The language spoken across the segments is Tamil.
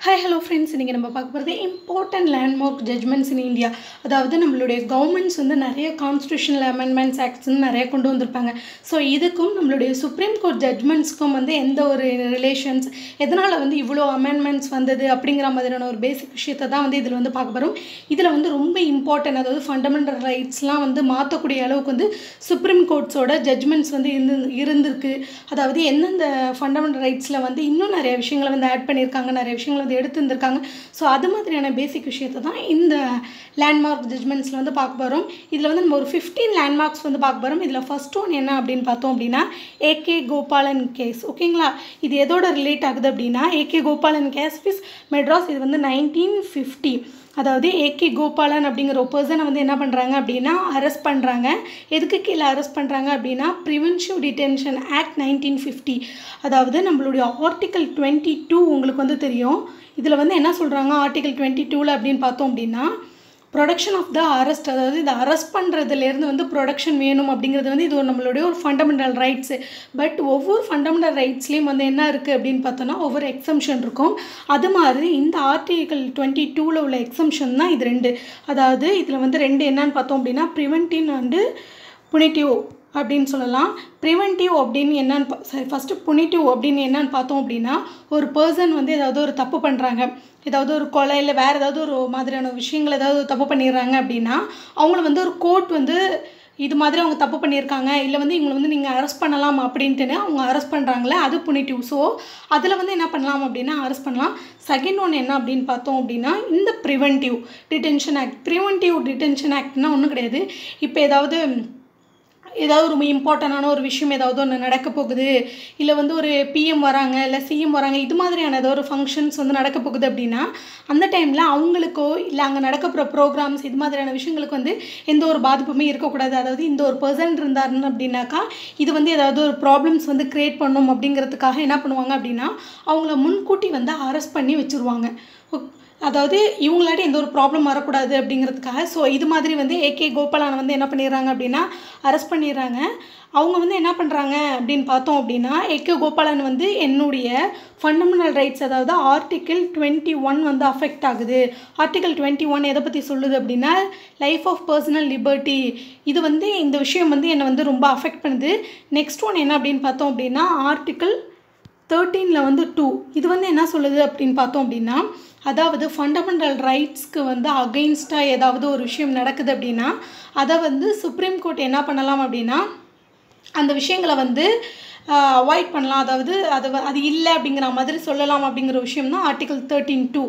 ஹாய் ஹலோ ஃப்ரெண்ட்ஸ் இன்றைக்கி நம்ம பார்க்க போகிறது important landmark judgements in India அதாவது நம்மளுடைய கவர்மெண்ட்ஸ் வந்து நிறைய கான்ஸ்டியூஷனல் அமெண்ட்மெண்ட்ஸ் ஆக்ட்ஸ்னு நிறைய கொண்டு வந்திருப்பாங்க. ஸோ இதுக்கும் நம்மளுடைய சுப்ரீம் கோர்ட் ஜட்மெண்ட்ஸ்க்கும் வந்து எந்த ஒரு ரிலேஷன்ஸ் எதனால் வந்து இவ்வளோ அமெண்ட்மெண்ட்ஸ் வந்தது அப்படிங்கிற மாதிரியான ஒரு பேசிக் விஷயத்தை தான் வந்து இதில் வந்து பார்க்க போகிறோம் இதில் வந்து ரொம்ப இம்பார்ட்டன்ட் அதாவது ஃபண்டமெண்டல் ரைட்ஸ்லாம் வந்து மாற்றக்கூடிய அளவுக்கு வந்து சுப்ரீம் கோர்ட்ஸோட ஜட்மெண்ட்ஸ் வந்து இருந்து இருந்திருக்கு. அதாவது எந்தெந்த ஃபண்டமெண்டல் ரைட்ஸில் வந்து இன்னும் நிறைய விஷயங்களை வந்து ஆட் பண்ணியிருக்காங்க நிறைய விஷயங்களை அப்படிங்கிறது எடுத்து இருந்திருக்காங்க ஸோ அது மாதிரியான பேசிக் விஷயத்தை தான் இந்த லேண்ட்மார்க் ஜட்மெண்ட்ஸில் வந்து பார்க்க போகிறோம் இதில் வந்து நம்ம ஒரு ஃபிஃப்டீன் லேண்ட்மார்க்ஸ் வந்து பார்க்க போகிறோம் இதில் ஃபர்ஸ்ட் ஒன் என்ன அப்படின்னு பார்த்தோம் அப்படின்னா ஏகே கோபாலன் கேஸ் ஓகேங்களா இது எதோட ரிலேட் ஆகுது அப்படின்னா AK Gopalan case is Madras இது வந்து நைன்டீன் ஃபிஃப்டி அதாவது ஏகே கோபாலன் அப்படிங்கிற ஒரு பர்சனை வந்து என்ன பண்ணுறாங்க அப்படின்னா அரெஸ்ட் பண்ணுறாங்க எதுக்கு கீழே அரெஸ்ட் பண்ணுறாங்க அப்படின்னா preventive detention act nineteen fifty அதாவது நம்மளுடைய ஆர்டிக்கல் டுவெண்ட்டி டூ உங்களுக்கு வந்து தெரியும். இதில் வந்து என்ன சொல்கிறாங்க ஆர்டிக்கல் டுவெண்ட்டி டூவில் அப்படின்னு பார்த்தோம் அப்படின்னா ப்ரொடக்ஷன் ஆஃப் த அரெஸ்ட் அதாவது இந்த அரெஸ்ட் பண்ணுறதுலேருந்து வந்து ப்ரொடக்ஷன் வேணும் அப்படிங்கிறது வந்து இது ஒரு நம்மளுடைய ஒரு ஃபண்டமெண்டல் ரைட்ஸு பட் ஒவ்வொரு ஃபண்டமெண்டல் ரைட்ஸ்லேயும் வந்து என்ன இருக்குது அப்படின்னு பார்த்தோன்னா ஒவ்வொரு எக்ஸம்ஷன் இருக்கும். அது மாதிரி இந்த ஆர்டிகல் டுவெண்ட்டி டூவில் உள்ள எக்ஸம்ஷன் தான் இது ரெண்டு. அதாவது இதில் வந்து ரெண்டு என்னன்னு பார்த்தோம் அப்படின்னா ப்ரிவென்டிவ் அண்டு புனிட்டிவ் அப்படின்னு சொல்லலாம். ப்ரிவென்டிவ் அப்படின்னு என்னன்னு சரி ஃபஸ்ட்டு புனிட்டிவ் அப்படின்னு என்னன்னு பார்த்தோம் அப்படின்னா ஒரு பர்சன் வந்து ஏதாவது ஒரு தப்பு பண்ணுறாங்க ஏதாவது ஒரு கொலை இல்லை வேறு ஏதாவது ஒரு மாதிரியான விஷயங்கள் ஏதாவது தப்பு பண்ணிடுறாங்க அப்படின்னா அவங்கள வந்து ஒரு கோர்ட் வந்து இது மாதிரி அவங்க தப்பு பண்ணியிருக்காங்க இல்லை வந்து இவங்களை வந்து நீங்கள் அரெஸ்ட் பண்ணலாம் அப்படின்ட்டுன்னு அவங்க அரெஸ்ட் பண்ணுறாங்களே அது புனிட்டிவ் ஸோ அதில் வந்து என்ன பண்ணலாம் அப்படின்னா அரெஸ்ட் பண்ணலாம். செகண்ட் ஒன் என்ன அப்படின்னு பார்த்தோம் அப்படின்னா இந்த preventive detention act preventive detention ஆக்ட்னா ஒன்றும் கிடையாது. இப்போ ஏதாவது ஏதாவது ரொம்ப இம்பார்ட்டண்டான ஒரு விஷயம் ஏதாவது ஒன்று நடக்க போகுது இல்லை வந்து ஒரு பிஎம் வராங்க இல்லை சிஎம் வராங்க இது மாதிரியான ஏதோ ஒரு ஃபங்க்ஷன்ஸ் வந்து நடக்க போகுது அப்படின்னா அந்த டைமில் அவங்களுக்கோ இல்லை அங்கே நடக்க போகிற ப்ரோக்ராம்ஸ் இது மாதிரியான விஷயங்களுக்கு வந்து எந்த ஒரு பாதிப்புமே இருக்கக்கூடாது. அதாவது இந்த ஒரு பர்சன் இருந்தாருன்னு அப்படின்னாக்கா இது வந்து ஏதாவது ஒரு ப்ராப்ளம்ஸ் வந்து க்ரியேட் பண்ணும் அப்படிங்கிறதுக்காக என்ன பண்ணுவாங்க அப்படின்னா அவங்கள முன்கூட்டி வந்து அரெஸ்ட் பண்ணி வச்சுருவாங்க. அதாவது இவங்களாட்டி எந்த ஒரு ப்ராப்ளம் வரக்கூடாது அப்படிங்கிறதுக்காக ஸோ இது மாதிரி வந்து ஏகே கோபாலான வந்து என்ன பண்ணிடுறாங்க அப்படின்னா அரெஸ்ட் பண்ணி பண்ணிடுறாங்க. அவங்க வந்து என்ன பண்ணுறாங்க அப்படின்னு பார்த்தோம் அப்படின்னா ஏகே கோபாலன் வந்து என்னுடைய ஃபண்டமெண்டல் ரைட்ஸ் அதாவது ஆர்டிக்கிள் டுவெண்ட்டி ஒன் வந்து அஃபெக்ட் ஆகுது. ஆர்டிக்கிள் டுவெண்ட்டி ஒன் எதை பற்றி சொல்லுது அப்படின்னா லைஃப் ஆஃப் பர்சனல் லிபர்ட்டி இது வந்து இந்த விஷயம் வந்து என்னை வந்து ரொம்ப அஃபெக்ட் பண்ணுது. நெக்ஸ்ட் ஒன் என்ன அப்படின்னு பார்த்தோம் அப்படின்னா ஆர்டிக்கிள் தேர்ட்டீனில் வந்து டூ இது வந்து என்ன சொல்லுது அப்படின்னு பார்த்தோம் அப்படின்னா அதாவது ஃபண்டமெண்டல் ரைட்ஸ்க்கு வந்து அகெயின்ஸ்டாக ஏதாவது ஒரு விஷயம் நடக்குது அப்படின்னா அதை வந்து சுப்ரீம் கோர்ட் என்ன பண்ணலாம் அப்படின்னா அந்த விஷயங்களை வந்து அவாய்ட் பண்ணலாம். அதாவது அது அது இல்லை அப்படிங்கிற மாதிரி சொல்லலாம் அப்படிங்கிற விஷயம் தான் article thirteen to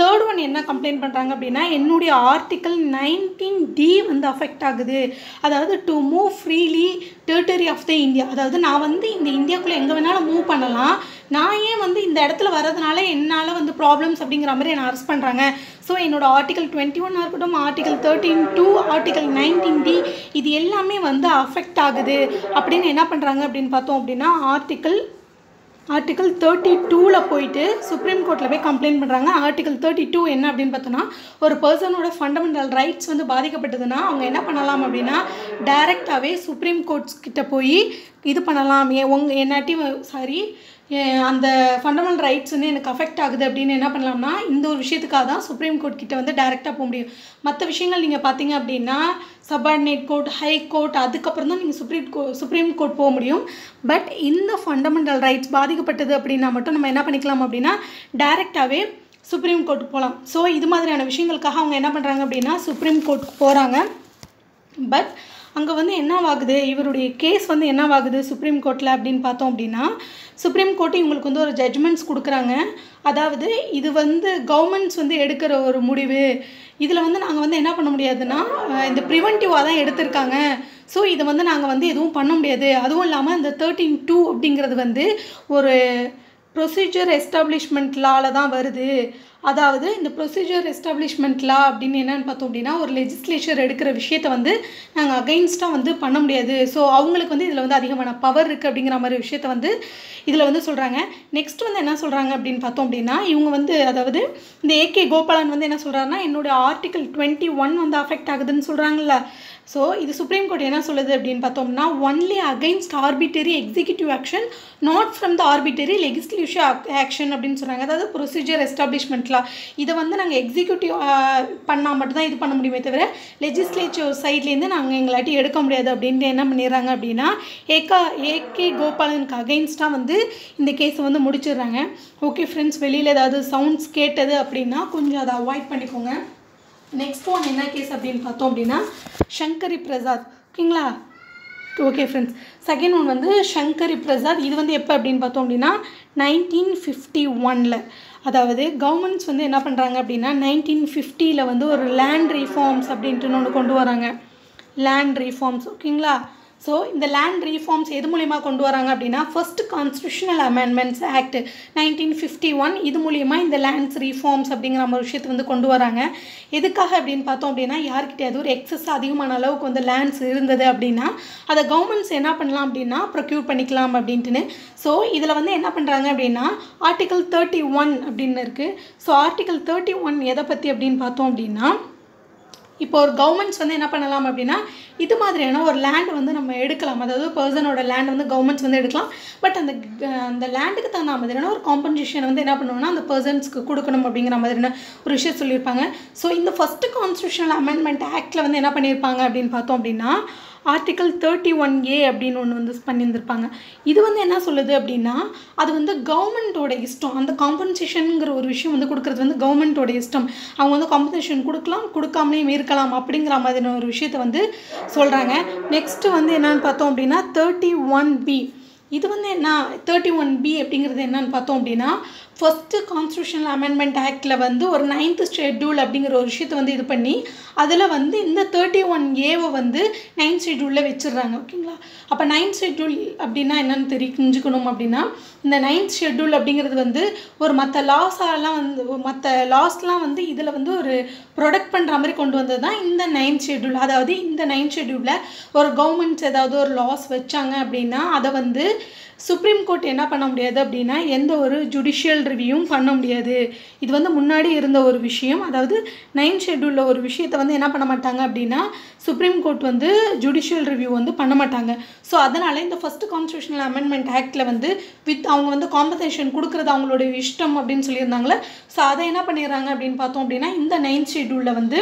thirty one என்ன கம்ப்ளைண்ட் பண்ணுறாங்க அப்படின்னா என்னுடைய ஆர்டிக்கல் நைன்டீன் டி வந்து அஃபெக்ட் ஆகுது. அதாவது to move freely territory of the India அதாவது நான் வந்து இந்த இந்தியாக்குள்ளே எங்கே வேணாலும் மூவ் பண்ணலாம். நான் ஏன் வந்து இந்த இடத்துல வரதுனால என்னால் வந்து ப்ராப்ளம்ஸ் அப்படிங்கிற மாதிரி என்னை அரெஸ்ட் பண்ணுறாங்க ஸோ என்னோடய ஆர்டிகல் டுவெண்ட்டி ஒன்னாக இருக்கட்டும் article thirteen to article nineteen D இது எல்லாமே வந்து அஃபெக்ட் ஆகுது. அப்படின்னு என்ன பண்ணுறாங்க அப்படின்னு பார்த்தோம் அப்படின்னா ஆர்டிக்கல் ஆர்டிக்கல் தேர்ட்டி டூவில் போயிட்டு சுப்ரீம் கோர்ட்டில் போய் கம்ப்ளைண்ட் பண்ணுறாங்க ஆர்டிக்கல் தேர்ட்டி டூ என்ன அப்படின்னு பார்த்தோன்னா ஒரு பர்சனோட ஃபண்டமெண்டல் ரைட்ஸ் வந்து பாதிக்கப்பட்டதுன்னா அவங்க என்ன பண்ணலாம் அப்படின்னா டைரெக்டாகவே சுப்ரீம் கோர்ட்ஸ் கிட்ட போய் இது பண்ணலாம். உங்கள் என்னாட்டி சாரி அந்த ஃபண்டமெண்டல் ரைட்ஸ் வந்து எனக்கு அஃபெக்ட் ஆகுது அப்படின்னு என்ன பண்ணலாம்னா இந்த ஒரு விஷயத்துக்காக தான் சுப்ரீம் கோர்ட் கிட்ட வந்து டைரெக்டாக போக முடியும். மற்ற விஷயங்கள் நீங்கள் பார்த்தீங்க அப்படின்னா சபார்டினேட் கோர்ட் ஹை கோர்ட் அதுக்கப்புறம் தான் நீங்கள் சுப்ரீம் கோ சுப்ரீம் கோர்ட் போக முடியும். பட் இந்த ஃபண்டமெண்டல் ரைட்ஸ் பாதிக்கப்பட்டது அப்படின்னா மட்டும் நம்ம என்ன பண்ணிக்கலாம் அப்படின்னா டைரெக்டாகவே சுப்ரீம் கோர்ட்டுக்கு போகலாம். ஸோ இது மாதிரியான விஷயங்களுக்காக அவங்க என்ன பண்ணுறாங்க அப்படின்னா சுப்ரீம் கோர்ட்டுக்கு போகிறாங்க பட் அங்கே வந்து என்னவாகுது? இவருடைய கேஸ் வந்து என்னவாகுது சுப்ரீம் கோர்ட்டில் அப்படின்னு பார்த்தோம் அப்படின்னா சுப்ரீம் கோர்ட்டு இவங்களுக்கு வந்து ஒரு ஜட்ஜ்மெண்ட்ஸ் கொடுக்குறாங்க. அதாவது இது வந்து கவர்மெண்ட்ஸ் வந்து எடுக்கிற ஒரு முடிவு. இதில் வந்து நாங்கள் வந்து என்ன பண்ண முடியாதுன்னா இந்த ப்ரிவென்டிவாக தான் எடுத்திருக்காங்க. ஸோ இதை வந்து நாங்கள் வந்து எதுவும் பண்ண முடியாது. அதுவும் இல்லாமல் இந்த தேர்ட்டின் டூ அப்படிங்கிறது வந்து ஒரு ப்ரொசீஜர் எஸ்டாப்ளிஷ்மெண்ட் லாவில் தான் வருது. அதாவது இந்த ப்ரொசீஜர் எஸ்டாப்ளிஷ்மெண்ட் லா அப்படின்னு என்னென்னு பார்த்தோம் அப்படின்னா ஒரு லெஜிஸ்லேச்சர் எடுக்கிற விஷயத்தை வந்து நாங்கள் அகைன்ஸ்டாக வந்து பண்ண முடியாது. ஸோ அவங்களுக்கு வந்து இதில் வந்து அதிகமான பவர் இருக்குது அப்படிங்கிற மாதிரி விஷயத்த வந்து இதில் வந்து சொல்கிறாங்க நெக்ஸ்ட் வந்து என்ன சொல்கிறாங்க அப்படின்னு பார்த்தோம் அப்படின்னா இவங்க வந்து அதாவது இந்த ஏகே கோபாலன் வந்து என்ன சொல்கிறாருன்னா என்னோடய ஆர்டிக்கல் டுவெண்ட்டி ஒன் வந்து அஃபெக்ட் ஆகுதுன்னு சொல்கிறாங்கல்ல ஸோ இது சுப்ரீம் கோர்ட் என்ன சொல்லுது அப்படின்னு பார்த்தோம்னா only against arbitrary executive action not from the arbitrary legislative action அப்படின்னு சொல்கிறாங்க அதாவது ப்ரொசீஜர் எஸ்டாப்ளிஷ்மெண்ட்லாம் இதை வந்து நாங்கள் எக்ஸிக்யூட்டிவ் பண்ணால் மட்டும்தான் இது பண்ண முடியுமே தவிர லெஜிஸ்லேச்சர் சைட்லேருந்து நாங்கள் எங்களாட்டி எடுக்க முடியாது அப்படின்ட்டு என்ன பண்ணிடுறாங்க அப்படின்னா ஏகா ஏகே கோபாலனுக்கு அகைன்ஸ்டாக வந்து இந்த கேஸை வந்து முடிச்சிடுறாங்க. ஓகே ஃப்ரெண்ட்ஸ் வெளியில் ஏதாவது சவுண்ட்ஸ் கேட்டது அப்படின்னா கொஞ்சம் அதை அவாய்ட் பண்ணிக்கோங்க. நெக்ஸ்ட் ஒன் என்ன கேஸ் அப்படின்னு பார்த்தோம் அப்படின்னா சங்கரி பிரசாத். ஓகேங்களா? ஓகே ஃப்ரெண்ட்ஸ் செகண்ட் ஒன் வந்து சங்கரி பிரசாத். இது வந்து எப்போ அப்படின்னு பார்த்தோம் அப்படின்னா நைன்டீன் ஃபிஃப்டி ஒனில் அதாவது கவர்மெண்ட்ஸ் வந்து என்ன பண்ணுறாங்க அப்படின்னா நைன்டீன் ஃபிஃப்டியில் வந்து ஒரு லேண்ட் ரீஃபார்ம்ஸ் அப்படின்ட்டு ஒன்று கொண்டு வராங்க. லேண்ட் ரீஃபார்ம்ஸ் ஓகேங்களா? ஸோ இந்த லேண்ட் ரீஃபார்ம்ஸ் எது மூலிமா கொண்டு வராங்க அப்படின்னா first constitutional amendments act nineteen fifty one இது மூலிமா இந்த லேண்ட்ஸ் ரீஃபார்ம்ஸ் அப்படிங்கிற ஒரு விஷயத்தை வந்து கொண்டு வராங்க. எதுக்காக அப்படின்னு பார்த்தோம் அப்படின்னா யார்கிட்டயாவது ஒரு எக்ஸஸ் அதிகமான அளவுக்கு வந்து லேண்ட்ஸ் இருந்தது அப்படின்னா அதை கவர்மெண்ட்ஸ் என்ன பண்ணலாம் அப்படின்னா ப்ரொக்யூர் பண்ணிக்கலாம் அப்படின்ட்டுன்னு. ஸோ இதில் வந்து என்ன பண்ணுறாங்க அப்படின்னா ஆர்டிகல் தேர்ட்டி ஒன் அப்படின்னு இருக்குது ஸோ ஆர்டிகல் தேர்ட்டி ஒன் எதை பற்றி அப்படின்னு பார்த்தோம் அப்படின்னா இப்போ ஒரு கவர்மெண்ட்ஸ் வந்து என்ன பண்ணலாம் அப்படின்னா இது மாதிரியான ஒரு லேண்ட் வந்து நம்ம எடுக்கலாம். அதாவது பர்சனோட லேண்ட் வந்து கவர்மெண்ட்ஸ் வந்து எடுக்கலாம். பட் அந்த அந்த லேண்டுக்கு தகுந்த மாதிரியான ஒரு காம்பன்சேஷன் வந்து என்ன பண்ணுவோம்னா அந்த பர்சன்ஸ்க்கு கொடுக்கணும் அப்படிங்கிற மாதிரியான ஒரு விஷயம் சொல்லியிருப்பாங்க. ஸோ இந்த ஃபஸ்ட்டு கான்ஸ்டியூஷனல் அமெண்ட்மெண்ட் ஆக்டில் வந்து என்ன பண்ணியிருப்பாங்க அப்படின்னு பார்த்தோம் அப்படின்னா ஆர்டிக்கல் தேர்ட்டி ஒன் ஏ அப்படின்னு ஒன்று வந்து பண்ணியிருந்திருப்பாங்க. இது வந்து என்ன சொல்லுது அப்படின்னா அது வந்து கவர்மெண்ட்டோட இஷ்டம். அந்த காம்பன்சேஷனுங்கிற ஒரு விஷயம் வந்து கொடுக்குறது வந்து கவர்மெண்ட்டோட இஷ்டம். அவங்க வந்து காம்பன்சேஷன் கொடுக்கலாம் கொடுக்காமலேயும் இருக்கலாம் அப்படிங்கிற மாதிரியான ஒரு விஷயத்தை வந்து சொல்கிறாங்க நெக்ஸ்ட்டு வந்து என்னென்னு பார்த்தோம் அப்படின்னா தேர்ட்டி ஒன் பி இது வந்து என்ன தேர்ட்டி ஒன் பி அப்படிங்கிறது என்னன்னு பார்த்தோம் அப்படின்னா ஃபஸ்ட்டு கான்ஸ்டியூஷனல் அமெண்ட்மெண்ட் ஆக்டில் வந்து ஒரு நைன்த்து ஷெட்யூல் அப்படிங்கிற ஒரு விஷயத்தை வந்து இது பண்ணி அதில் வந்து இந்த தேர்ட்டி ஒன் ஏவை வந்து நைன்த் ஷெட்யூலில் வச்சிடுறாங்க ஓகேங்களா? அப்போ நைன்த் ஷெட்யூல் அப்படின்னா என்னென்னு தெரிஞ்சுக்கணும் அப்படின்னா இந்த நைன்த் ஷெட்யூல் அப்படிங்கிறது வந்து ஒரு மற்ற லாஸாலாம் வந்து மற்ற லாஸ்லாம் வந்து இதில் வந்து ஒரு ப்ரொடக்ட் பண்ணுற மாதிரி கொண்டு வந்தது தான் இந்த நைன்த் ஷெட்யூல் அதாவது இந்த நைன்த் ஷெட்யூலில் ஒரு கவர்மெண்ட்ஸ் ஏதாவது ஒரு லாஸ் வச்சாங்க அப்படின்னா அதை வந்து சுப்ரீம் கோர்ட் என்ன பண்ண முடியாது அப்படின்னா எந்த ஒரு ஜுடிஷியல் ரிவ்யூவும் பண்ண முடியாது. இது வந்து முன்னாடி இருந்த ஒரு விஷயம். அதாவது நைன் ஷெட்யூலில் ஒரு விஷயத்தை வந்து என்ன பண்ண மாட்டாங்க அப்படின்னா சுப்ரீம் கோர்ட் வந்து ஜுடிஷியல் ரிவ்யூ வந்து பண்ண மாட்டாங்க. ஸோ அதனால் இந்த ஃபஸ்ட்டு கான்ஸ்டியூஷனல் அமெண்ட்மெண்ட் ஆக்டில் வந்து வித் அவங்க வந்து காம்பன்சேஷன் கொடுக்குறது அவங்களுடைய இஷ்டம் அப்படின்னு சொல்லியிருந்தாங்களே ஸோ அதை என்ன பண்ணிடுறாங்க அப்படின்னு பார்த்தோம் அப்படின்னா இந்த நைன்த் ஷெட்யூலில் வந்து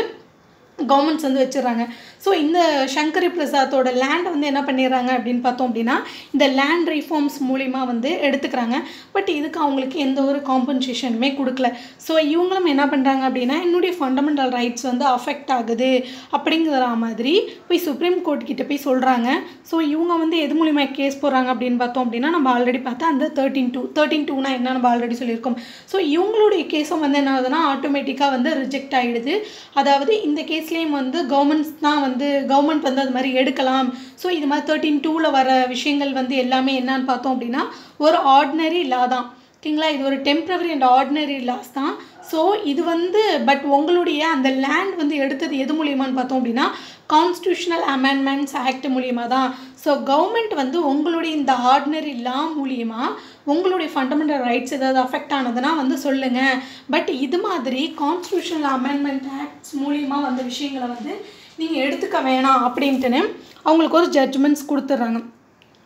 கவர்மெண்ட்ஸ் வந்து வச்சிடுறாங்க. ஸோ இந்த சங்கரி பிரசாத்தோட லேண்டை வந்து என்ன பண்ணிடுறாங்க அப்படின்னு பார்த்தோம் அப்படின்னா இந்த லேண்ட் ரிஃபார்ம்ஸ் மூலிமா வந்து எடுத்துக்கிறாங்க. பட் இதுக்கு அவங்களுக்கு எந்த ஒரு காம்பன்சேஷனுமே கொடுக்கல. ஸோ இவங்களும் என்ன பண்ணுறாங்க அப்படின்னா என்னுடைய ஃபண்டமெண்டல் ரைட்ஸ் வந்து அஃபெக்ட் ஆகுது அப்படிங்கிற மாதிரி போய் சுப்ரீம் கோர்ட் கிட்ட போய் சொல்கிறாங்க ஸோ இவங்க வந்து எது மூலிமா கேஸ் போடுறாங்க அப்படின்னு பார்த்தோம் அப்படின்னா நம்ம ஆல்ரெடி பார்த்தா அந்த தேர்ட்டின் டூ தேர்ட்டின் டூனா என்ன நம்ம ஆல்ரெடி சொல்லியிருக்கோம். ஸோ இவங்களுடைய கேஸும் வந்து என்ன ஆகுதுன்னா ஆட்டோமேட்டிக்காக வந்து ரிஜெக்ட் ஆகிடுது அதாவது இந்த கேஸ் கேஸ்லேயும் வந்து கவர்மெண்ட்ஸ் தான் வந்து கவர்மெண்ட் வந்து அது மாதிரி எடுக்கலாம். ஸோ இது மாதிரி தேர்ட்டின் டூவில் வர விஷயங்கள் வந்து எல்லாமே என்னன்னு பார்த்தோம் அப்படின்னா ஒரு ஆர்டினரி லா தான். ஓகேங்களா? இது ஒரு டெம்ப்ரவரி அண்ட் ஆர்டினரி லாஸ் தான். ஸோ இது வந்து பட் உங்களுடைய அந்த லேண்ட் வந்து எடுத்தது எது மூலியமான்னு பார்த்தோம் அப்படின்னா கான்ஸ்டியூஷனல் அமெண்ட்மெண்ட்ஸ் ஆக்ட் மூலியமாக தான் ஸோ கவர்மெண்ட் வந்து உங்களுடைய இந்த ஆர்டினரி லா மூலியமாக உங்களுடைய ஃபண்டமெண்டல் ரைட்ஸ் ஏதாவது அஃபெக்ட் ஆனதுன்னா வந்து சொல்லுங்கள் பட் இது மாதிரி கான்ஸ்டியூஷனல் அமெண்ட்மெண்ட் ஆக்ட்ஸ் மூலியமாக வந்த விஷயங்களை வந்து நீங்கள் எடுத்துக்க வேணாம் அப்படின்ட்டுன்னு அவங்களுக்கு ஒரு ஜட்ஜ்மெண்ட்ஸ் கொடுத்துட்றாங்க.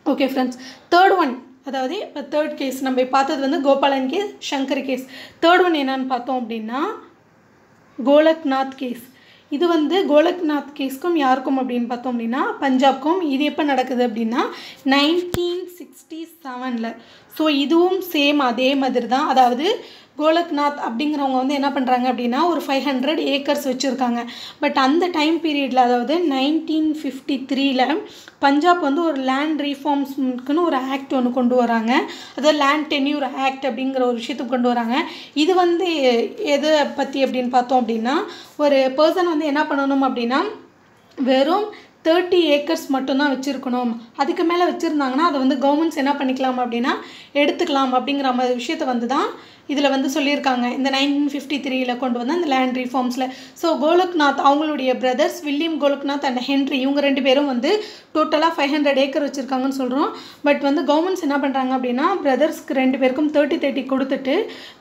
ஓகே ஃப்ரெண்ட்ஸ் தேர்ட் ஒன் அதாவது இப்போ தேர்ட் கேஸ் நம்ம பார்த்தது வந்து Gopalan case Shankar case third one என்னன்னு பார்த்தோம் அப்படின்னா கோலக்நாத் கேஸ் இது வந்து கோலக்நாத் கேஸ்க்கும் யாருக்கும் அப்படின்னு பார்த்தோம் அப்படின்னா பஞ்சாப்க்கும். இது எப்போ நடக்குது அப்படின்னா நைன்டீன் சிக்ஸ்டி செவனில் ஸோ இதுவும் சேம் அதே மாதிரி தான் அதாவது கோலக்நாத் அப்படிங்கிறவங்க வந்து என்ன பண்ணுறாங்க அப்படின்னா ஒரு ஃபைவ் ஹண்ட்ரட் ஏக்கர்ஸ் வச்சுருக்காங்க. பட் அந்த டைம் பீரியடில் அதாவது நைன்டீன் ஃபிஃப்டி த்ரீல பஞ்சாப் வந்து ஒரு லேண்ட் ரீஃபார்ம்ஸ்க்குன்னு ஒரு ஆக்ட் ஒன்று கொண்டு வராங்க. அதாவது லேண்ட் டென்யூர் ஆக்ட் அப்படிங்கிற ஒரு விஷயத்துக்கு கொண்டு வராங்க. இது வந்து எதை பற்றி அப்படின்னு பார்த்தோம் அப்படின்னா ஒரு பர்சன் வந்து என்ன பண்ணணும் அப்படின்னா வெறும் தேர்ட்டி ஏக்கர்ஸ் மட்டும்தான் வச்சுருக்கணும். அதுக்கு மேலே வச்சுருந்தாங்கன்னா அதை வந்து கவர்மெண்ட்ஸ் என்ன பண்ணிக்கலாம் அப்படின்னா எடுத்துக்கலாம் அப்படிங்கிற மாதிரி விஷயத்த வந்து தான் இதில் வந்து சொல்லியிருக்காங்க. இந்த நைன்டீன் ஃபிஃப்டி த்ரீயில் கொண்டு வந்த அந்த லேண்ட் ரிஃபார்ம்ஸில் ஸோ கோலக்நாத் அவங்களுடைய brothers William Golaknath and Henry இவங்க ரெண்டு பேரும் வந்து டோட்டலாக ஃபைவ் ஹண்ட்ரட் ஏக்கர் வச்சுருக்காங்கன்னு சொல்கிறோம் பட் வந்து கவர்மெண்ட்ஸ் என்ன பண்ணுறாங்க அப்படின்னா பிரதர்ஸ்க்கு ரெண்டு பேருக்கும் தேர்ட்டி தேர்ட்டி கொடுத்துட்டு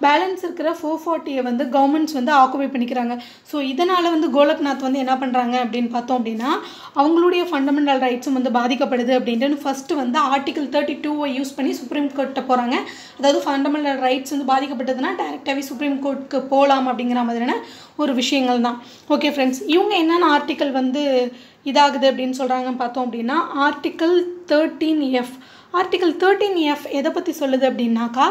பேலன்ஸ் இருக்கிற ஃபோர் ஃபார்ட்டியை வந்து கவர்மெண்ட்ஸ் வந்து ஆக்குபை பண்ணிக்கிறாங்க. ஸோ இதனால் வந்து கோலக்நாத் வந்து என்ன பண்ணுறாங்க அப்படின்னு பார்த்தோம் அப்படின்னா அவங்களுடைய ஃபண்டமெண்டல் ரைட்ஸும் வந்து பாதிக்கப்படுது அப்படின்ட்டு ஃபஸ்ட்டு வந்து ஆர்டிகல் தேர்ட்டி டூவை யூஸ் பண்ணி சுப்ரீம் கோர்ட்டை போகிறாங்க அதாவது ஃபண்டமெண்டல் ரைட்ஸ் வந்து பாதிக்கப்பட்டதுன்னா டேரெக்டாகவே சுப்ரீம் கோர்ட்டுக்கு போகலாம் அப்படிங்கிற மாதிரியான ஒரு விஷயங்கள் தான். ஓகே ஃப்ரெண்ட்ஸ் இவங்க என்னென்ன ஆர்டிக்கல் வந்து இதாகுது அப்படின்னு சொல்கிறாங்கன்னு பார்த்தோம் அப்படின்னா article thirteen F article thirteen F எதை பற்றி சொல்லுது அப்படின்னாக்கா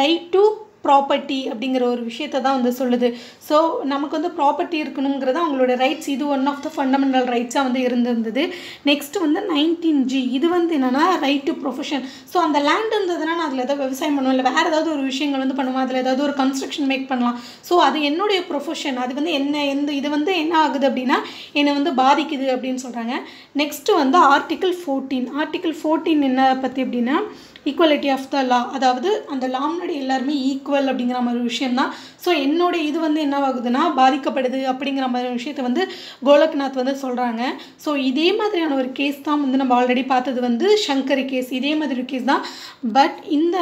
ரைட் டு ப்ராப்பர்ட்டி அப்படிங்கிற ஒரு விஷயத்தை தான் வந்து சொல்லுது. ஸோ நமக்கு வந்து ப்ராப்பர்ட்டி இருக்கணுங்கிறது அவங்களோட ரைட்ஸ் இது ஒன் ஆஃப் த ஃபண்டமெண்டல் ரைட்ஸாக வந்து இருந்திருந்தது. நெக்ஸ்ட் வந்து நைன்டீன் ஜி இது வந்து என்னென்னா ரைட் டு ப்ரொஃபஷன் ஸோ அந்த லேண்ட் இருந்ததுன்னா நான் அதில் ஏதாவது விவசாயம் பண்ணுவோம் இல்லை வேறு ஏதாவது ஒரு விஷயங்கள் வந்து பண்ணுவோம் அதில் ஏதாவது ஒரு கன்ஸ்ட்ரக்ஷன் மேக் பண்ணலாம். ஸோ அது என்னுடைய ப்ரொஃபஷன் அது வந்து என்ன எந்த இது வந்து என்ன ஆகுது அப்படின்னா என்னை வந்து பாதிக்குது அப்படின்னு சொல்கிறாங்க நெக்ஸ்ட்டு வந்து ஆர்டிக்கிள் ஃபோர்டீன் ஆர்டிக்கிள் ஃபோர்டீன் என்ன பற்றி அப்படின்னா ஈக்குவலிட்டி ஆஃப் த லா அதாவது அந்த லா முன்னாடி எல்லாருமே ஈக்குவல் அப்படிங்கிற மாதிரி விஷயம்தான். ஸோ என்னோட இது வந்து என்னவாகுதுன்னா பாதிக்கப்படுது அப்படிங்கிற மாதிரி விஷயத்தை வந்து கோலக்நாத் வந்து சொல்கிறாங்க ஸோ இதே மாதிரியான ஒரு கேஸ் தான் வந்து நம்ம ஆல்ரெடி பார்த்தது வந்து சங்கரி கேஸ் இதே மாதிரி கேஸ் தான். பட் இந்த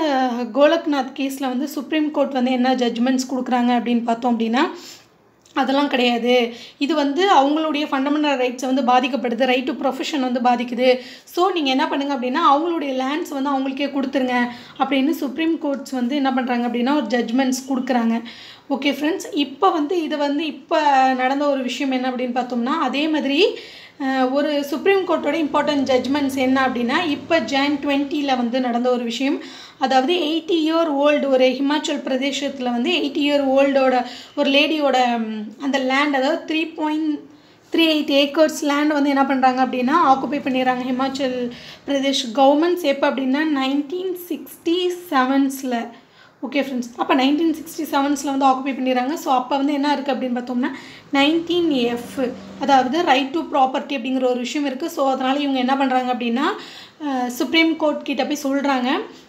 கோலக்நாத் கேஸில் வந்து சுப்ரீம் கோர்ட் வந்து என்ன ஜட்ஜ்மெண்ட்ஸ் கொடுக்குறாங்க அப்படின்னு பார்த்தோம் அப்படின்னா அதெல்லாம் கிடையாது. இது வந்து அவங்களுடைய ஃபண்டமெண்டல் ரைட்ஸை வந்து பாதிக்கப்படுது. ரைட் டு ப்ரொஃபஷன் வந்து பாதிக்குது. ஸோ நீங்கள் என்ன பண்ணுங்க அப்படின்னா அவங்களுடைய லேண்ட்ஸ் வந்து அவங்களுக்கே கொடுத்துருங்க. அப்படின்னு சுப்ரீம் கோர்ட்ஸ் வந்து என்ன பண்ணுறாங்க அப்படின்னா ஒரு ஜட்ஜ்மெண்ட்ஸ் கொடுக்குறாங்க. ஓகே ஃப்ரெண்ட்ஸ் இப்போ வந்து இது வந்து இப்போ நடந்த ஒரு விஷயம் என்ன அப்படின்னு பார்த்தோம்னா அதே மாதிரி ஒரு சுப்ரீம் கோர்ட்டோட இம்பார்ட்டன்ட் ஜட்ஜ்மெண்ட்ஸ் என்ன அப்படின்னா இப்போ ஜான் டுவெண்ட்டியில் வந்து நடந்த ஒரு விஷயம். அதாவது எயிட்டி இயர் ஓல்டு ஒரு ஹிமாச்சல் பிரதேசத்தில் வந்து எயிட்டி இயர் ஓல்டோட ஒரு லேடியோட அந்த லேண்ட் அதாவது three point three eight acres land வந்து என்ன பண்ணுறாங்க அப்படின்னா ஆக்குபை பண்ணிடுறாங்க ஹிமாச்சல் பிரதேஷ் கவர்மெண்ட்ஸ் எப்போ அப்படின்னா நைன்டீன் சிக்ஸ்டி செவன்ஸில் ஓகே ஃப்ரெண்ட்ஸ் அப்போ நைன்டீன் சிக்ஸ்டி செவன்ஸில் வந்து ஆக்குபை பண்ணிடுறாங்க. ஸோ அப்போ வந்து என்ன இருக்குது அப்படின்னு பார்த்தோம்னா நைன்டீன் எஃப் அதாவது ரைட் டு ப்ராப்பர்ட்டி அப்படிங்கிற ஒரு விஷயம் இருக்குது ஸோ அதனால் இவங்க என்ன பண்ணுறாங்க அப்படின்னா சுப்ரீம் கோர்ட் கிட்ட போய் சொல்கிறாங்க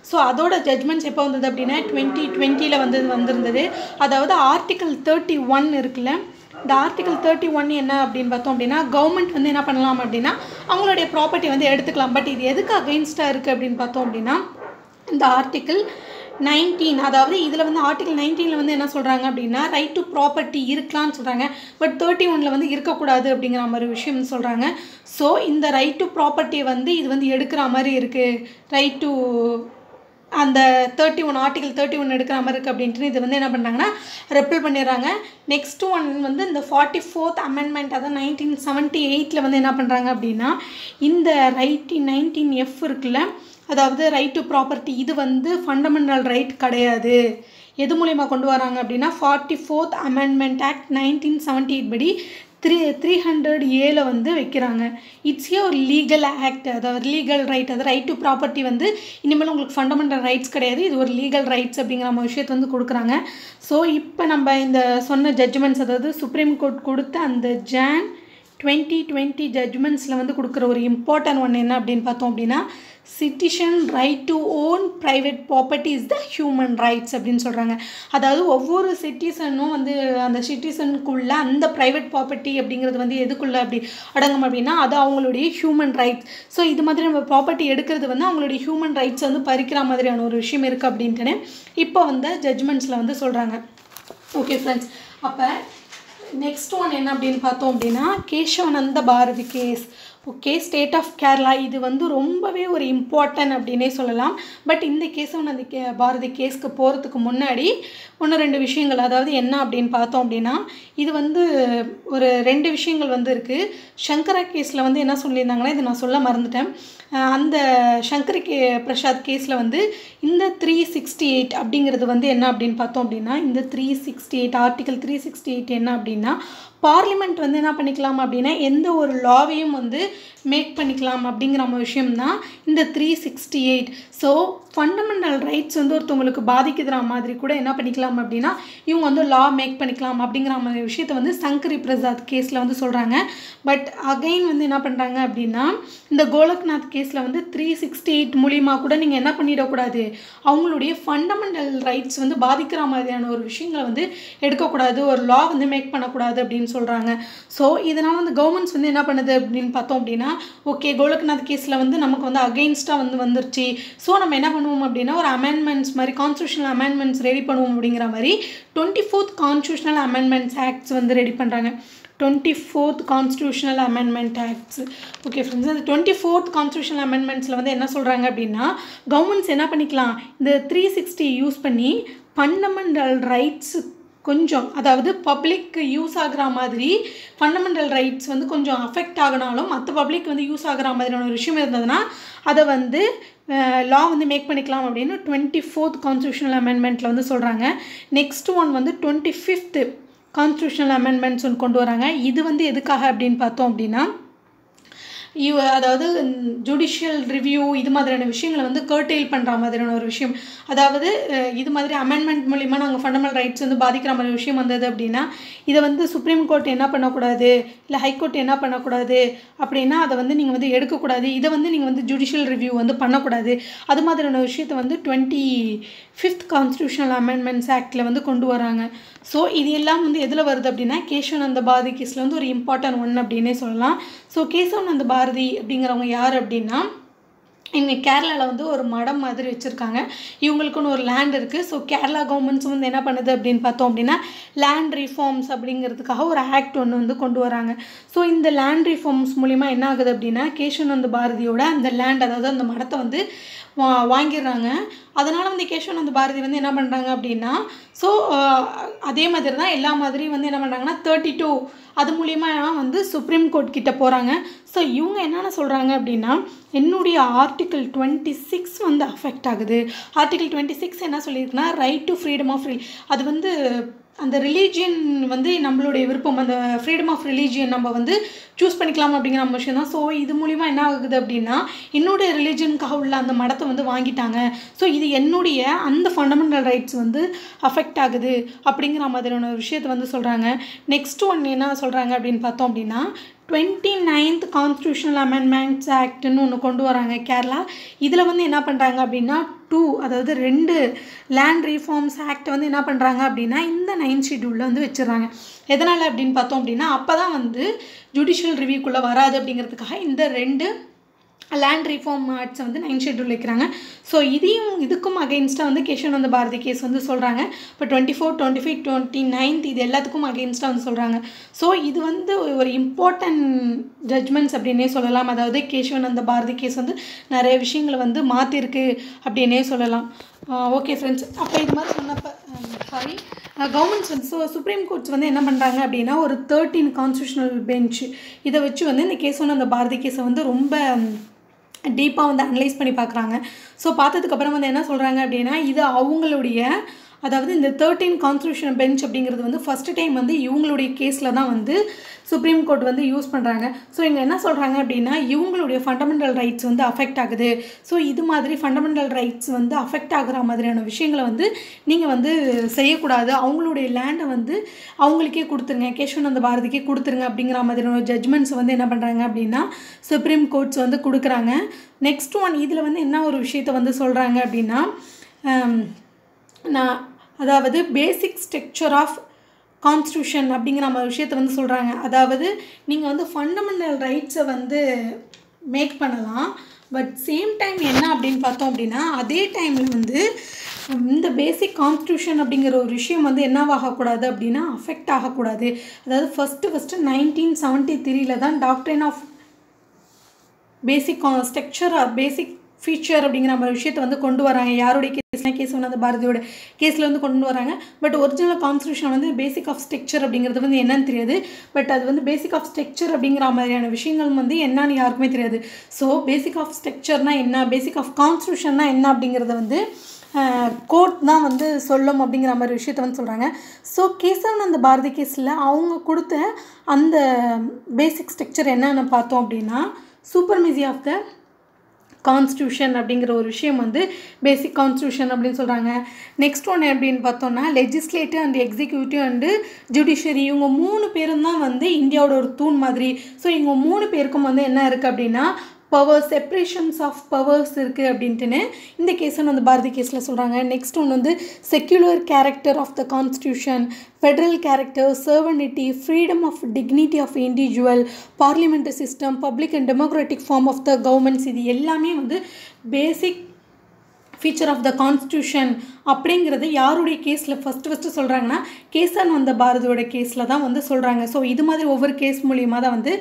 ஸோ அதோட ஜட்மெண்ட்ஸ் எப்போ வந்தது அப்படின்னா டுவெண்ட்டி டுவெண்ட்டியில் வந்து வந்திருந்தது. அதாவது ஆர்டிக்கல் தேர்ட்டி ஒன் இருக்குல்ல இந்த ஆர்டிக்கல் தேர்ட்டி ஒன் என்ன அப்படின்னு பார்த்தோம் அப்படின்னா கவர்மெண்ட் வந்து என்ன பண்ணலாம் அப்படின்னா அவங்களுடைய ப்ராப்பர்ட்டி வந்து எடுத்துக்கலாம். பட் இது எதுக்கு அகெயின்ஸ்டாக இருக்குது அப்படின்னு பார்த்தோம் அப்படின்னா இந்த ஆர்டிக்கிள் நைன்டீன் அதாவது இதில் வந்து ஆர்டிகல் நைன்டீனில் வந்து என்ன சொல்கிறாங்க அப்படின்னா ரைட் டு ப்ராப்பர்ட்டி இருக்கலாம்னு சொல்கிறாங்க பட் தேர்ட்டி ஒனில் வந்து இருக்கக்கூடாது அப்படிங்கிற மாதிரி விஷயம் சொல்கிறாங்க ஸோ இந்த ரைட் டு ப்ராப்பர்ட்டியை வந்து இது வந்து எடுக்கிற மாதிரி இருக்குது ரைட் டு அந்த thirty one article thirty one எடுக்கிற மாதிரி இருக்குது அப்படின்ட்டு இது வந்து என்ன பண்ணுறாங்கன்னா ரெப்பிள் பண்ணிடுறாங்க. நெக்ஸ்ட் ஒன் வந்து இந்த ஃபார்ட்டி ஃபோர்த் அமெண்ட்மெண்ட் அதாவது நைன்டீன் செவன்ட்டி எயிட்டில் வந்து என்ன பண்ணுறாங்க அப்படின்னா இந்த ரைட்டி நைன்டீன் எஃப் இருக்குல்ல அதாவது ரைட் டு ப்ராப்பர்ட்டி இது வந்து ஃபண்டமெண்டல் ரைட் கிடையாது. எது மூலயமா கொண்டு வராங்க அப்படின்னா forty fourth amendment act nineteen seventy eight படி த்ரீ த்ரீ ஹண்ட்ரட் ஏல வந்து வைக்கிறாங்க. இட்ஸ் ஏ ஒரு லீகல் ஆக்ட் அதாவது லீகல் ரைட் அது ரைட் டு ப்ராப்பர்ட்டி வந்து இனிமேல் உங்களுக்கு ஃபண்டமெண்டல் ரைட்ஸ் கிடையாது. இது ஒரு லீகல் ரைட்ஸ் அப்படிங்கிற நம்ம விஷயத்தை வந்து கொடுக்குறாங்க. ஸோ இப்போ நம்ம இந்த சொன்ன ஜட்ஜ்மெண்ட்ஸ் அதாவது சுப்ரீம் கோர்ட் கொடுத்த அந்த ஜான் டுவெண்ட்டி டுவெண்ட்டி ஜட்ஜ்மெண்ட்ஸில் வந்து கொடுக்குற ஒரு இம்பார்ட்டன்ட் ஒன்று என்ன அப்படின்னு பார்த்தோம் அப்படின்னா citizen right to own private property is the human rights அப்படின்னு சொல்கிறாங்க அதாவது ஒவ்வொரு சிட்டிசனும் வந்து அந்த சிட்டிசனுக்குள்ள அந்த ப்ரைவேட் ப்ராப்பர்ட்டி அப்படிங்கிறது வந்து எதுக்குள்ளே அப்படி அடங்கும் அப்படின்னா அது அவங்களுடைய ஹியூமன் ரைட்ஸ் ஸோ இது மாதிரி நம்ம ப்ராப்பர்ட்டி எடுக்கிறது வந்து அவங்களுடைய ஹியூமன் ரைட்ஸ் வந்து பறிக்கிற மாதிரியான ஒரு விஷயம் இருக்குது அப்படின்ட்டுன்னு இப்போ வந்து ஜட்ஜ்மெண்ட்ஸில் வந்து சொல்கிறாங்க ஓகே ஃப்ரெண்ட்ஸ் அப்போ நெக்ஸ்ட் ஒன் என்ன அப்படின்னு பார்த்தோம் அப்படின்னா Kesavananda Bharati case okay state of Kerala இது வந்து ரொம்பவே ஒரு இம்பார்ட்டன்ட் அப்படின்னே சொல்லலாம். பட் இந்த கேசவானந்த கே பாரதி கேஸ்க்கு போகிறதுக்கு முன்னாடி ஒன்று ரெண்டு விஷயங்கள் அதாவது என்ன அப்படின்னு பார்த்தோம் அப்படின்னா இது வந்து ஒரு ரெண்டு விஷயங்கள் வந்து இருக்குது சங்கரா கேஸில் வந்து என்ன சொல்லியிருந்தாங்கன்னா இது நான் சொல்ல மறந்துட்டேன். அந்த சங்கரி கே பிரசாத் கேஸில் வந்து இந்த த்ரீ சிக்ஸ்டி எயிட் அப்படிங்கிறது வந்து என்ன அப்படின்னு பார்த்தோம் அப்படின்னா இந்த three sixty eight article three sixty eight என்ன அப்படின்னா பார்லிமெண்ட் வந்து என்ன பண்ணிக்கலாம் அப்படின்னா எந்த ஒரு லாவையும் வந்து மேக் பண்ணிக்கலாம் அப்படிங்கிற நம்ம விஷயம் தான் இந்த three sixty eight so fundamental rights வந்து ஒருத்தவங்களுக்கு பாதிக்குதுற மாதிரி கூட என்ன பண்ணிக்கலாம் அப்படின்னா இவங்க வந்து லா மேக் பண்ணிக்கலாம் அப்படிங்கிற மாதிரி விஷயத்தை வந்து சங்கரி பிரசாத் கேஸில் வந்து சொல்கிறாங்க பட் அகைன் வந்து என்ன பண்ணுறாங்க அப்படின்னா இந்த கோலக்நாத் கேஸில் வந்து த்ரீ சிக்ஸ்டி எயிட் மூலிமா கூட நீங்கள் என்ன பண்ணிடக்கூடாது? அவங்களுடைய ஃபண்டமெண்டல் ரைட்ஸ் வந்து பாதிக்கிற மாதிரியான ஒரு விஷயங்களை வந்து எடுக்கக்கூடாது. ஒரு லா வந்து மேக் பண்ணக்கூடாது அப்படின்னு சொல்கிறாங்க ஸோ இதனால் வந்து கவர்மெண்ட்ஸ் வந்து என்ன பண்ணுது அப்படின்னு பார்த்தோம் அப்படின்னா ஓகே கோலக்நாத் கேஸில் வந்து நமக்கு வந்து அகெயின்ஸ்டாக வந்து வந்துருச்சு. ஸோ நம்ம என்ன பண்ணுவோம் அப்படின்னா ஒரு அமெண்ட்மெண்ட்ஸ் மாதிரி கான்ஸ்டியூஷனல் அமெண்ட்மெண்ட்ஸ் ரெடி பண்ணுவோம் அப்படிங்கிற மாதிரி twenty fourth constitutional amendments acts வந்து ரெடி பண்ணுறாங்க twenty fourth constitutional amendment acts okay friends அந்த டுவெண்ட்டி ஃபோர்த் கான்ஸ்டியூஷனல் அமெண்ட்மெண்ட்ஸில் வந்து என்ன சொல்கிறாங்க அப்படின்னா கவர்மெண்ட்ஸ் என்ன பண்ணிக்கலாம்? இந்த த்ரீ சிக்ஸ்டி யூஸ் பண்ணி ஃபண்டமெண்டல் ரைட்ஸு கொஞ்சம் அதாவது பப்ளிக்கு யூஸ் ஆகிற மாதிரி ஃபண்டமெண்டல் ரைட்ஸ் வந்து கொஞ்சம் அஃபெக்ட் ஆகினாலும் மற்ற பப்ளிக் வந்து யூஸ் ஆகிற மாதிரியான ஒரு விஷயம் இருந்ததுன்னா அதை வந்து லா வந்து மேக் பண்ணிக்கலாம் அப்படின்னு டுவெண்ட்டி ஃபோர்த் கான்ஸ்டியூஷனல் அமெண்ட்மெண்ட்டில் வந்து சொல்கிறாங்க நெக்ஸ்ட் ஒன் வந்து டுவெண்ட்டி ஃபிஃப்த்து கான்ஸ்டியூஷனல் அமெண்ட்மெண்ட்ஸ் ஒன்று கொண்டு வராங்க. இது வந்து எதுக்காக அப்படின்னு பார்த்தோம் அப்படின்னா இவ அதாவது ஜுடிஷியல் ரிவ்யூ இது மாதிரியான விஷயங்களை வந்து கர்டெயில் பண்ணுற மாதிரியான ஒரு விஷயம். அதாவது இது மாதிரி அமெண்ட்மெண்ட் மூலிமா நாங்கள் ஃபண்டமெண்டல் ரைட்ஸ் வந்து பாதிக்கிற மாதிரி விஷயம் வந்தது அப்படின்னா இதை வந்து சுப்ரீம் கோர்ட் என்ன பண்ணக்கூடாது? இல்லை ஹைகோர்ட் என்ன பண்ணக்கூடாது? அப்படின்னா அதை வந்து நீங்கள் வந்து எடுக்கக்கூடாது. இதை வந்து நீங்கள் வந்து ஜுடிஷியல் ரிவ்யூ வந்து பண்ணக்கூடாது. அது மாதிரியான விஷயத்தை வந்து டுவெண்ட்டி ஃபிஃப்த் கான்ஸ்டியூஷனல் அமெண்ட்மெண்ட்ஸ் ஆக்டில் வந்து கொண்டு வராங்க. ஸோ இது எல்லாம் வந்து எதில் வருது அப்படின்னா கேசவநந்த பாதி கேஸில் வந்து ஒரு இம்பார்ட்டன்ட் ஒன் அப்படின்னே சொல்லலாம். ஸோ கேசவநந்த பாரதி அப்படிங்கிறவங்க யார் அப்படின்னா இங்கே கேரளாவில் வந்து ஒரு மடம் மாதிரி வச்சுருக்காங்க. இவங்களுக்குன்னு ஒரு லேண்ட் இருக்குது ஸோ கேரளா கவர்மெண்ட்ஸ் வந்து என்ன பண்ணுது அப்படின்னு பார்த்தோம் அப்படின்னா லேண்ட் ரிஃபார்ம்ஸ் அப்படிங்கிறதுக்காக ஒரு ஆக்ட் ஒன்று வந்து கொண்டு வராங்க. ஸோ இந்த லேண்ட் ரிஃபார்ம்ஸ் மூலிமா என்ன ஆகுது அப்படின்னா கேசவநந்த பாரதியோட அந்த லேண்ட் அதாவது அந்த மடத்தை வந்து வா வாங்கிடுறாங்க. அதனால் வந்து அந்த பாரதி வந்து என்ன பண்ணுறாங்க அப்படின்னா ஸோ அதே மாதிரி தான் எல்லா மாதிரியும் வந்து என்ன பண்ணுறாங்கன்னா தேர்ட்டி டூ அது மூலிமா வந்து சுப்ரீம் கோர்ட் கிட்ட போகிறாங்க ஸோ இவங்க என்னென்ன சொல்கிறாங்க அப்படின்னா என்னுடைய ஆர்டிக்கிள் டுவெண்ட்டி சிக்ஸ் வந்து அஃபெக்ட் ஆகுது. ஆர்டிக்கிள் டுவெண்ட்டி சிக்ஸ் என்ன சொல்லியிருக்குன்னா right to freedom of free அது வந்து அந்த ரிலீஜியன் வந்து நம்மளுடைய விருப்பம். அந்த ஃப்ரீடம் ஆஃப் ரிலீஜியன் நம்ம வந்து சூஸ் பண்ணிக்கலாம் அப்படிங்கிற நம்ம விஷயம் தான். ஸோ இது மூலிமா என்ன ஆகுது அப்படின்னா என்னுடைய ரிலீஜனுக்காக உள்ள அந்த மடத்தை வந்து வாங்கிட்டாங்க. ஸோ இது என்னுடைய அந்த ஃபண்டமெண்டல் ரைட்ஸ் வந்து அஃபெக்ட் ஆகுது அப்படிங்கிற மாதிரியான ஒரு விஷயத்தை வந்து சொல்கிறாங்க நெக்ஸ்ட் ஒன் என்ன சொல்கிறாங்க அப்படின்னு பார்த்தோம் அப்படின்னா டுவெண்ட்டி நைன்த் கான்ஸ்டியூஷனல் அமெண்ட்மெண்ட்ஸ் ஆக்ட்னு ஒன்று கொண்டு வராங்க கேரளா. இதில் வந்து என்ன பண்ணுறாங்க அப்படின்னா டூ அதாவது ரெண்டு லேண்ட் ரீஃபார்ம்ஸ் ஆக்ட் வந்து என்ன பண்ணுறாங்க அப்படின்னா இந்த நைன் ஷெட்யூலில் வந்து வச்சிடுறாங்க. எதனால் அப்படின்னு பார்த்தோம் அப்படின்னா அப்போ தான் வந்து ஜுடிஷியல் ரிவ்யூக்குள்ளே வராது அப்படிங்கிறதுக்காக இந்த ரெண்டு லேண்ட் ரிஃபார்ம் ஆர்ட்ஸை வந்து நைன் ஷெட்யூல் வைக்கிறாங்க. ஸோ இதையும் இதுக்கும் அகெயின்ஸ்டாக வந்து கேஷவானந்த பாரதி கேஸ் வந்து சொல்கிறாங்க இப்போ twenty four twenty five twenty ninth இது எல்லாத்துக்கும் அகெயின்ஸ்டாக வந்து சொல்கிறாங்க ஸோ இது வந்து ஒரு இம்பார்ட்டன்ட் ஜட்மெண்ட்ஸ் அப்படின்னே சொல்லலாம். அதாவது கேஷவானந்த பாரதி கேஸ் வந்து நிறைய விஷயங்களை வந்து மாற்றிருக்கு அப்படின்னே சொல்லலாம். ஓகே ஃப்ரெண்ட்ஸ் அப்போ இது மாதிரி சொன்னப்போ சாரி கவர்மெண்ட்ஸ் வந்து ஸோ சுப்ரீம் கோர்ட்ஸ் வந்து என்ன பண்ணுறாங்க அப்படின்னா ஒரு தேர்ட்டீன் கான்ஸ்டியூஷனல் பெஞ்ச் இதை வச்சு வந்து இந்த கேஸ் வந்து அந்த பாரதி கேஸை வந்து ரொம்ப டீப்பாக வந்து அனலைஸ் பண்ணி பார்க்குறாங்க. ஸோ பார்த்ததுக்கப்புறம் வந்து என்ன சொல்கிறாங்க அப்படின்னா இது அவங்களுடைய அதாவது இந்த தேர்ட்டீன் கான்ஸ்டியூஷன் பெஞ்ச் அப்படிங்கிறது வந்து ஃபஸ்ட்டு டைம் வந்து இவங்களுடைய கேஸில் தான் வந்து சுப்ரீம் கோர்ட் வந்து யூஸ் பண்ணுறாங்க ஸோ இங்கே என்ன சொல்கிறாங்க அப்படின்னா இவங்களுடைய ஃபண்டமெண்டல் ரைட்ஸ் வந்து அஃபெக்ட் ஆகுது. ஸோ இது மாதிரி ஃபண்டமெண்டல் ரைட்ஸ் வந்து அஃபெக்ட் ஆகிற மாதிரியான விஷயங்களை வந்து நீங்கள் வந்து செய்யக்கூடாது. அவங்களுடைய லேண்டை வந்து அவங்களுக்கே கொடுத்துருங்க. கேஷ்வநந்த பாரதிக்கே கொடுத்துருங்க அப்படிங்கிற மாதிரியான ஜட்மெண்ட்ஸ் வந்து என்ன பண்ணுறாங்க அப்படின்னா சுப்ரீம் கோர்ட்ஸ் வந்து கொடுக்குறாங்க. நெக்ஸ்ட் ஒன் இதில் வந்து என்ன ஒரு விஷயத்தை வந்து சொல்கிறாங்க அப்படின்னா um, நான் அதாவது பேசிக் ஸ்ட்ரக்சர் ஆஃப் கான்ஸ்டியூஷன் அப்படிங்கிற நம்ம விஷயத்தை வந்து சொல்கிறாங்க அதாவது நீங்கள் வந்து ஃபண்டமெண்டல் ரைட்ஸை வந்து மேக் பண்ணலாம். பட் சேம் டைம் என்ன அப்படின்னு பார்த்தோம் அப்படின்னா அதே டைமில் வந்து இந்த பேசிக் கான்ஸ்டியூஷன் அப்படிங்கிற ஒரு விஷயம் வந்து என்னவாகக்கூடாது அப்படின்னா அஃபெக்ட் ஆகக்கூடாது. அதாவது ஃபஸ்ட்டு ஃபஸ்ட்டு நைன்டீன் செவன்ட்டி த்ரீல தான் doctrine of basic structure basic feature அப்படிங்கிற மாதிரி விஷயத்தை வந்து கொண்டு வராங்க. யாருடைய கேஸ்னா கேஸ் வந்து அந்த பாரதியோட கேஸில் வந்து கொண்டு வராங்க. பட் ஒரிஜினல் கான்ஸ்டியூஷன் வந்து பேசிக் ஆஃப் ஸ்ட்ரக்சர் அப்படிங்கிறது வந்து என்னன்னு தெரியாது. பட் அது வந்து பேசிக் ஆஃப் ஸ்ட்ரக்சர் அப்படிங்கிற மாதிரியான விஷயங்கள் வந்து என்னன்னு யாருக்குமே தெரியாது. ஸோ பேசிக் ஆஃப் ஸ்ட்ரக்சர்னா என்ன? பேசிக் ஆஃப் கான்ஸ்டியூஷன்னா என்ன அப்படிங்கிறத வந்து கோர்ட் தான் வந்து சொல்லும் அப்படிங்கிற மாதிரி விஷயத்த வந்து சொல்கிறாங்க ஸோ கேசவன் அந்த பாரதி கேஸில் அவங்க கொடுத்த அந்த பேசிக் ஸ்ட்ரக்சர் என்னென்னு பார்த்தோம் அப்படின்னா சூப்பர்மிசி ஆஃப் த கான்ஸ்டியூஷன் அப்படிங்கிற ஒரு விஷயம் வந்து பேசிக் கான்ஸ்டியூஷன் அப்படின்னு சொல்கிறாங்க நெக்ஸ்ட் ஒன்று அப்படின்னு பார்த்தோம்னா legislative and executive and judiciary இவங்க மூணு பேரும் தான் வந்து இந்தியாவோட ஒரு தூண் மாதிரி. ஸோ இவங்க மூணு பேருக்கும் வந்து என்ன இருக்குது அப்படின்னா பவர் செப்ரேஷன்ஸ் ஆஃப் பவர்ஸ் இருக்குது அப்படின்ட்டுன்னு இந்த கேஸை வந்து பாரதி கேஸில் சொல்கிறாங்க நெக்ஸ்ட் ஒன்று வந்து secular character of the constitution federal character sovereignty freedom of dignity of individual parliamentary system public and democratic form of the governments இது எல்லாமே வந்து basic feature of the constitution அப்படிங்கிறது யாருடைய கேஸில் ஃபஸ்ட்டு ஃபஸ்ட்டு சொல்கிறாங்கன்னா கேசன் வந்த பாரதியோட கேஸில் தான் வந்து சொல்கிறாங்க ஸோ இது மாதிரி ஒவ்வொரு கேஸ் மூலியமாக தான் வந்து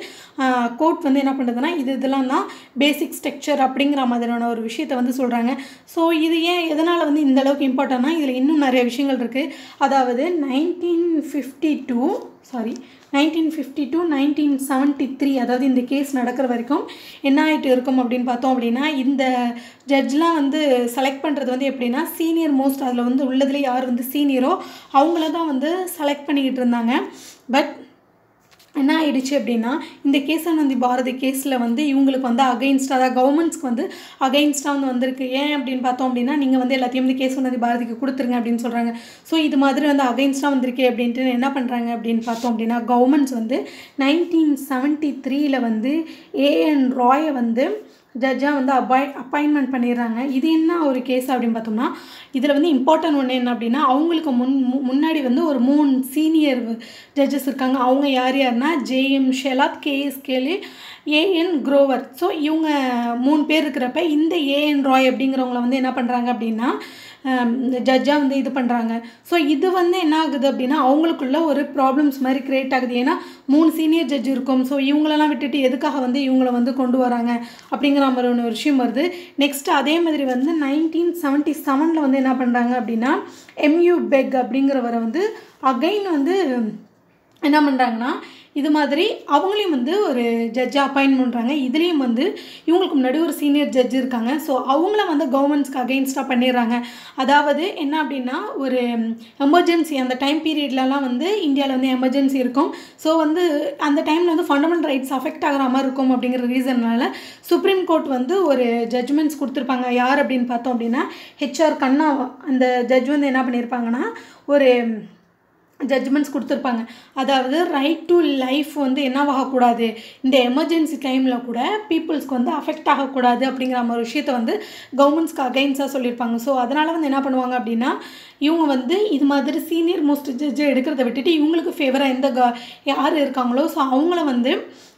கோர்ட் வந்து என்ன பண்ணுறதுன்னா இது இதெல்லாம் தான் பேசிக் ஸ்ட்ரக்சர் அப்படிங்கிற மாதிரியான ஒரு விஷயத்தை வந்து சொல்கிறாங்க ஸோ இது ஏன் எதனால் வந்து இந்த அளவுக்கு இம்பார்ட்டன்னா இதில் இன்னும் நிறைய விஷயங்கள் இருக்குது அதாவது nineteen fifty two sorry nineteen fifty two nineteen seventy three அதாவது இந்த கேஸ் நடக்கிற வரைக்கும் என்ன ஆகிட்டு இருக்கும் அப்படின்னு பார்த்தோம் அப்படின்னா இந்த ஜட்ஜ்லாம் வந்து செலக்ட் பண்ணுறது வந்து எப்படின்னா சீனியர் மோஸ்ட் அதில் வந்து உள்ளதுலேயே யார் வந்து சீனியரோ அவங்கள தான் வந்து செலக்ட் பண்ணிக்கிட்டு இருந்தாங்க. பட் என்ன ஆயிடுச்சு அப்படின்னா இந்த கேசன் பாரதி கேஸில் வந்து இவங்களுக்கு வந்து அகைன்ஸ்டாக அதாவது கவர்மெண்ட்ஸ்க்கு வந்து அகைன்ஸ்டாக வந்து வந்திருக்கு. ஏன் அப்படின்னு பார்த்தோம் அப்படின்னா நீங்கள் வந்து எல்லாத்தையும் வந்து கேஸ் பாரதிக்கு கொடுத்துருங்க அப்படின்னு சொல்கிறாங்க ஸோ இது மாதிரி வந்து அகைன்ஸ்டாக வந்திருக்கு அப்படின்ட்டு என்ன பண்ணுறாங்க அப்படின்னு பார்த்தோம் அப்படின்னா கவர்மெண்ட்ஸ் வந்து நைன்டீன் செவன்ட்டி த்ரீயில் வந்து ஏஎன் ராயை வந்து ஜட்ஜாக வந்து அப்பாய் அப்பாயின்மெண்ட் பண்ணிடுறாங்க. இது என்ன ஒரு கேஸ் அப்படின்னு பார்த்தோம்னா இதில் வந்து இம்பார்ட்டன்ட் ஒன்று என்ன அப்படின்னா அவங்களுக்கு முன் மு- முன்னாடி வந்து ஒரு மூணு சீனியர் ஜட்ஜஸ் இருக்காங்க. அவங்க யார் யாருன்னா ஜேஎம் ஷெலாத் கேஎஸ் கேலி ஏஎன் குரோவர் ஸோ இவங்க மூணு பேர் இருக்கிறப்ப இந்த ஏஎன் ராய் அப்படிங்கிறவங்கள வந்து என்ன பண்ணுறாங்க அப்படின்னா ஜட்ஜாக வந்து இது பண்ணுறாங்க ஸோ இது வந்து என்ன ஆகுது அப்படின்னா அவங்களுக்குள்ள ஒரு ப்ராப்ளம்ஸ் மாதிரி கிரியேட் ஆகுது. ஏன்னா மூணு சீனியர் ஜட்ஜ் இருக்கும். ஸோ இவங்களெல்லாம் விட்டுட்டு எதுக்காக வந்து இவங்கள வந்து கொண்டு வராங்க அப்படிங்கிற மாதிரி ஒன்று விஷயம் வருது. நெக்ஸ்ட் அதே மாதிரி வந்து நைன்டீன் செவன்ட்டி செவனில் வந்து என்ன பண்ணுறாங்க அப்படின்னா எம்யூ பெக் அப்படிங்கிறவரை வந்து அகைன் வந்து என்ன பண்ணுறாங்கன்னா இது மாதிரி அவங்களையும் வந்து ஒரு ஜட்ஜை அப்பாயின் பண்ணுறாங்க இதுலேயும் வந்து இவங்களுக்கு முன்னாடி ஒரு சீனியர் ஜட்ஜ் இருக்காங்க. ஸோ அவங்கள வந்து கவர்மெண்ட்ஸ்க்கு அகெயின்ஸ்டாக பண்ணிடுறாங்க. அதாவது என்ன அப்படின்னா ஒரு எமர்ஜென்சி அந்த டைம் பீரியட்லலாம் வந்து இந்தியாவில் வந்து எமர்ஜென்சி இருக்கும். ஸோ வந்து அந்த டைமில் வந்து ஃபண்டமெண்டல் ரைட்ஸ் அஃபெக்ட் ஆகிற மாதிரி இருக்கும் அப்படிங்கிற ரீசன்னால சுப்ரீம் கோர்ட் வந்து ஒரு ஜட்ஜ்மெண்ட்ஸ் கொடுத்துருப்பாங்க. யார் அப்படின்னு பார்த்தோம் அப்படின்னா ஹெச்ஆர் கண்ணா அந்த ஜட்ஜ் வந்து என்ன பண்ணியிருப்பாங்கன்னா ஒரு ஜட்ஜ்மெண்ட்ஸ் கொடுத்துருப்பாங்க. அதாவது ரைட் டு லைஃப் வந்து என்னவாகக்கூடாது? இந்த எமர்ஜென்சி டைமில் கூட பீப்புள்ஸ்க்கு வந்து அஃபெக்ட் ஆகக்கூடாது அப்படிங்கிற மாதிரி விஷயத்தை வந்து கவர்மெண்ட்ஸ்க்கு அகைன்ஸாக சொல்லியிருப்பாங்க. ஸோ அதனால் வந்து என்ன பண்ணுவாங்க அப்படின்னா இவங்க வந்து இது மாதிரி சீனியர் மோஸ்ட் ஜட்ஜை எடுக்கிறத விட்டுட்டு இவங்களுக்கு ஃபேவராக எந்த க யார் இருக்காங்களோ ஸோ அவங்கள வந்து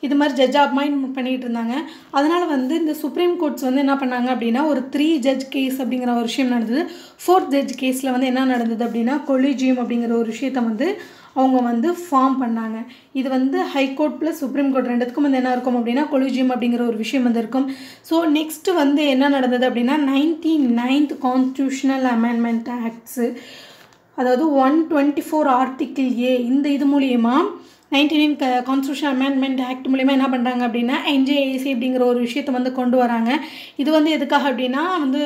இது மாதிரி ஜட்ஜாக அப்பாயின்மெண்ட் பண்ணிகிட்டு இருந்தாங்க. அதனால் வந்து இந்த சுப்ரீம் கோர்ட்ஸ் வந்து என்ன பண்ணாங்க அப்படின்னா ஒரு த்ரீ ஜட்ஜ் கேஸ் அப்படிங்கிற ஒரு விஷயம் நடந்தது. ஃபோர்த் ஜட்ஜ் கேஸில் வந்து என்ன நடந்தது அப்படின்னா கொலிஜியம் அப்படிங்கிற ஒரு விஷயத்த வந்து அவங்க வந்து ஃபார்ம் பண்ணாங்க. இது வந்து ஹைகோர்ட் ப்ளஸ் சுப்ரீம் கோர்ட் ரெண்டுத்துக்கும் வந்து என்ன இருக்கும் அப்படின்னா கொலிஜியம் அப்படிங்கிற ஒரு விஷயம் வந்து இருக்கும். ஸோ நெக்ஸ்ட்டு வந்து என்ன நடந்தது அப்படின்னா nineteen ninth constitutional amendment acts அதாவது one twenty four article A இந்த இது மூலியமா nineteen nine constitution amendment act மூலிமா என்ன பண்ணுறாங்க அப்படின்னா என்ஜேஏசி அப்படிங்கிற ஒரு விஷயத்தை வந்து கொண்டு வராங்க. இது வந்து எதுக்காக அப்படின்னா வந்து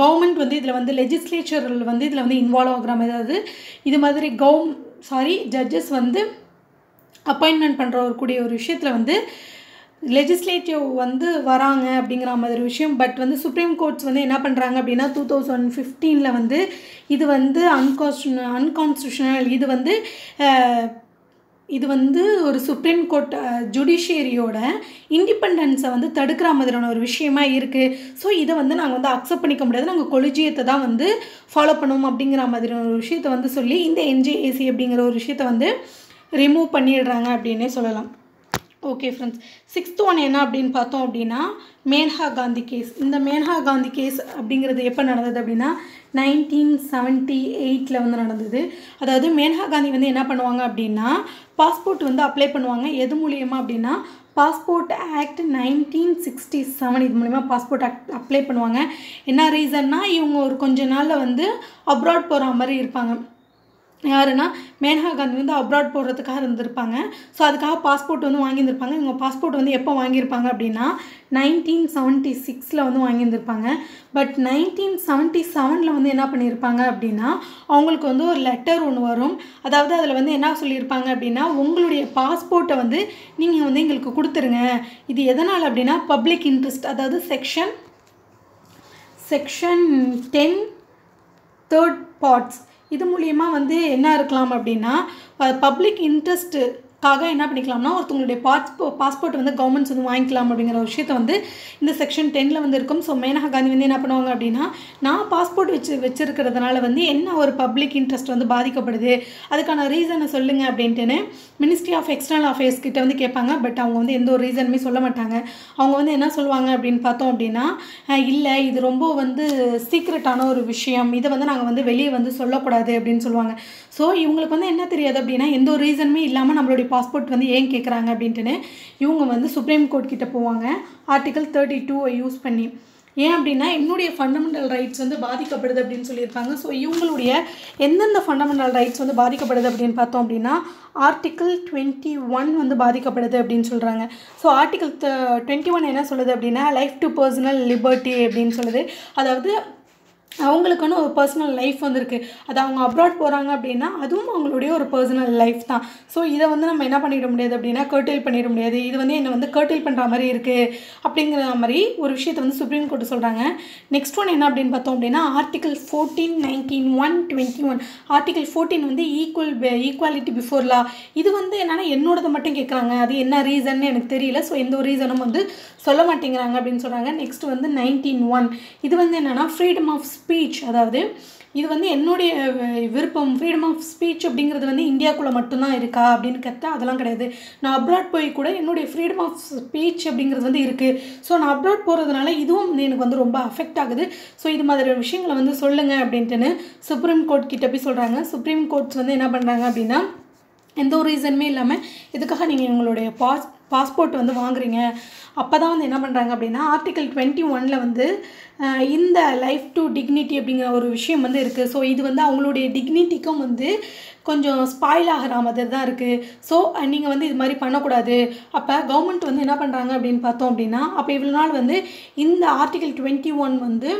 கவர்மெண்ட் வந்து இதில் வந்து லெஜிஸ்லேச்சரில் வந்து இதில் வந்து இன்வால்வ் ஆகுற மாதிரி அதாவது இது மாதிரி கவர்ம் சாரி ஜட்ஜஸ் வந்து அப்பாயின்மெண்ட் பண்ணுற ஒரு கூடிய ஒரு விஷயத்தில் வந்து லெஜிஸ்லேட்டிவ் வந்து வராங்க அப்படிங்கிற மாதிரி விஷயம். பட் வந்து சுப்ரீம் கோர்ட்ஸ் வந்து என்ன பண்ணுறாங்க அப்படின்னா டூ தௌசண்ட் ஃபிஃப்டீனில் வந்து இது வந்து அன்கான்ஸ்ட் அன்கான்ஸ்டியூஷனல் இது வந்து இது வந்து ஒரு சுப்ரீம் கோர்ட் ஜுடிஷியரியோட இண்டிபெண்டன்ஸை வந்து தடுக்கிற மாதிரியான ஒரு விஷயமா இருக்குது ஸோ இதை வந்து நாங்கள் வந்து அக்செப்ட் பண்ணிக்க முடியாது. நாங்கள் கொலிஜியத்தை தான் வந்து ஃபாலோ பண்ணுவோம் அப்படிங்கிற மாதிரியான ஒரு விஷயத்தை வந்து சொல்லி இந்த என்ஜேஏசி அப்படிங்கிற ஒரு விஷயத்தை வந்து ரிமூவ் பண்ணிடுறாங்க அப்படின்னே சொல்லலாம். ஓகே ஃப்ரெண்ட்ஸ் சிக்ஸ்த் ஒன் என்ன அப்படின்னு பார்த்தோம் அப்படின்னா மேன்ஹா காந்தி கேஸ் இந்த மேன்ஹா காந்தி கேஸ் அப்படிங்கிறது எப்போ நடந்தது அப்படின்னா நைன்டீன் செவன்ட்டி எயிட்டில் வந்து நடந்தது. அதாவது மேன்ஹா காந்தி வந்து என்ன பண்ணுவாங்க அப்படின்னா பாஸ்போர்ட் வந்து அப்ளை பண்ணுவாங்க. எது மூலியமாக அப்படின்னா passport act nineteen sixty seven இது மூலிமா பாஸ்போர்ட் ஆக்ட் அப்ளை பண்ணுவாங்க. என்ன ரீசன்னா இவங்க ஒரு கொஞ்ச நாளில் வந்து அப்ராட் போகிற மாதிரி இருப்பாங்க. யாருன்னா மேனகா காந்தி வந்து அப்ராட் போடுறதுக்காக இருந்திருப்பாங்க. ஸோ அதுக்காக பாஸ்போர்ட் வந்து வாங்கியிருந்திருப்பாங்க. இவங்க பாஸ்போர்ட் வந்து எப்போ வாங்கியிருப்பாங்க அப்படின்னா நைன்டீன் செவன்ட்டி சிக்ஸில் வந்து வாங்கியிருந்திருப்பாங்க. பட் நைன்டீன் செவன்ட்டி செவனில் வந்து என்ன பண்ணியிருப்பாங்க அப்படின்னா அவங்களுக்கு வந்து ஒரு லெட்டர் ஒன்று வரும். அதாவது அதில் வந்து என்ன சொல்லியிருப்பாங்க அப்படின்னா உங்களுடைய பாஸ்போர்ட்டை வந்து நீங்கள் வந்து எங்களுக்கு கொடுத்துருங்க. இது எதனால் அப்படின்னா பப்ளிக் இன்ட்ரெஸ்ட் அதாவது section section ten third parts இது மூலியமாக வந்து என்ன இருக்கலாம் அப்படின்னா பப்ளிக் இன்ட்ரெஸ்ட்டு இன்ட்ரெஸ்ட்டுக்காக என்ன பண்ணிக்கலாம்னா ஒருத்தவங்களுடைய பாஸ்போ பாஸ்போர்ட் வந்து கவர்மெண்ட்ஸ் வந்து வாங்கிக்கலாம் அப்படிங்கிற ஒரு விஷயத்த வந்து இந்த செக்ஷன் டென்னில் வந்து இருக்கும். ஸோ மேனகா காந்தி வந்து என்ன பண்ணுவாங்க அப்படின்னா நான் பாஸ்போர்ட் வச்சு வச்சுருக்கிறதுனால வந்து என்ன ஒரு பப்ளிக் இன்ட்ரெஸ்ட் வந்து பாதிக்கப்படுது அதுக்கான ரீசனை சொல்லுங்கள் அப்படின்ட்டுன்னு மினிஸ்ட்ரி ஆஃப் எக்ஸ்டர்னல் அஃபேர்ஸ் கிட்ட வந்து கேட்பாங்க. பட் அவங்க வந்து எந்த ஒரு ரீசனுமே சொல்ல மாட்டாங்க. அவங்க வந்து என்ன சொல்லுவாங்க அப்படின்னு பார்த்தோம் அப்படின்னா இல்லை இது ரொம்ப வந்து சீக்ரெட்டான ஒரு விஷயம். இதை வந்து நாங்கள் வந்து வெளியே வந்து சொல்லக்கூடாது அப்படின்னு சொல்லுவாங்க. ஸோ இவங்களுக்கு வந்து என்ன தெரியாது அப்படின்னா எந்த ஒரு ரீசனுமே இல்லாமல் நம்மளுடைய பாஸ்போர்ட் வந்து ஏன் கேட்குறாங்க அப்படின்ட்டுன்னு இவங்க வந்து சுப்ரீம் கோர்ட் கிட்ட போவாங்க. ஆர்டிகல் தேர்ட்டி டூவை யூஸ் பண்ணி. ஏன் அப்படின்னா என்னுடைய ஃபண்டமெண்டல் ரைட்ஸ் வந்து பாதிக்கப்படுது அப்படின்னு சொல்லியிருப்பாங்க ஸோ இவங்களுடைய எந்தெந்த ஃபண்டமெண்டல் ரைட்ஸ் வந்து பாதிக்கப்படுது அப்படின்னு பார்த்தோம் அப்படின்னா ஆர்டிக்கிள் டுவெண்ட்டி ஒன் வந்து பாதிக்கப்படுது அப்படின்னு சொல்கிறாங்க ஸோ ஆர்டிக்கிள் டுவெண்ட்டி ஒன் என்ன சொல்லுது அப்படின்னா லைஃப் டு பர்சனல் லிபர்ட்டி அப்படின்னு சொல்லுது. அதாவது அவங்களுக்குன்னு ஒரு பர்சனல் லைஃப் வந்து அது அவங்க அப்ராட் போகிறாங்க அப்படின்னா அதுவும் அவங்களுடைய ஒரு பர்சனல் லைஃப் தான். ஸோ இதை வந்து நம்ம என்ன பண்ணிட முடியாது அப்படின்னா கர்டைல் பண்ணிட முடியாது. இது வந்து என்னை வந்து கர்டைல் பண்ணுற மாதிரி இருக்குது அப்படிங்கிற மாதிரி ஒரு விஷயத்தை வந்து சுப்ரீம் கோர்ட் சொல்கிறாங்க நெக்ஸ்ட் ஒன் என்ன அப்படின்னு பார்த்தோம் அப்படின்னா article fourteen nineteen one twenty one article fourteen வந்து ஈக்குவல் ஈக்குவாலிட்டி பிஃபோர் லா இது வந்து என்னென்னா என்னோடது மட்டும் கேட்குறாங்க அது என்ன ரீசன்னு எனக்கு தெரியல. ஸோ எந்த ஒரு ரீசனும் வந்து சொல்ல மாட்டேங்கிறாங்க அப்படின்னு சொல்கிறாங்க நெக்ஸ்ட் வந்து நைன்டீன் ஒன் இது வந்து என்னென்னா ஃப்ரீடம் ஆஃப் ஸ்பீச் அதாவது இது வந்து என்னுடைய விருப்பம். ஃப்ரீடம் ஆஃப் ஸ்பீச் அப்படிங்கிறது வந்து இந்தியாக்குள்ளே மட்டும்தான் இருக்கா அப்படின்னு கேட்டால் அதெல்லாம் கிடையாது. நான் அப்ராட் போய் கூட என்னுடைய ஃப்ரீடம் ஆஃப் ஸ்பீச் அப்படிங்கிறது வந்து இருக்குது ஸோ நான் அப்ராட் போகிறதுனால இதுவும் வந்து எனக்கு வந்து ரொம்ப அஃபெக்ட் ஆகுது. ஸோ இது மாதிரி விஷயங்களை வந்து சொல்லுங்கள் அப்படின்ட்டுன்னு சுப்ரீம் கோர்ட் கிட்ட போய் சொல்கிறாங்க சுப்ரீம் கோர்ட்ஸ் வந்து என்ன பண்ணுறாங்க அப்படின்னா எந்த ஒரு ரீசனுமே இல்லாமல் இதுக்காக நீங்கள் எங்களுடைய பாஸ் பாஸ்போர்ட் வந்து வாங்குறீங்க. அப்போ தான் வந்து என்ன பண்ணுறாங்க அப்படின்னா ஆர்டிக்கல் டுவெண்ட்டி ஒனில் வந்து இந்த லைஃப் டு டிக்னிட்டி அப்படிங்கிற ஒரு விஷயம் வந்து இருக்குது ஸோ இது வந்து அவங்களுடைய டிக்னிட்டிக்கும் வந்து கொஞ்சம் ஸ்பாயில் ஆகிற மாதிரி தான் இருக்குது ஸோ நீங்கள் வந்து இது மாதிரி பண்ணக்கூடாது. அப்போ கவர்மெண்ட் வந்து என்ன பண்ணுறாங்க அப்படின்னு பார்த்தோம் அப்படின்னா அப்போ இவ்வளோ நாள் வந்து இந்த ஆர்டிகல் டுவெண்ட்டி ஒன் வந்து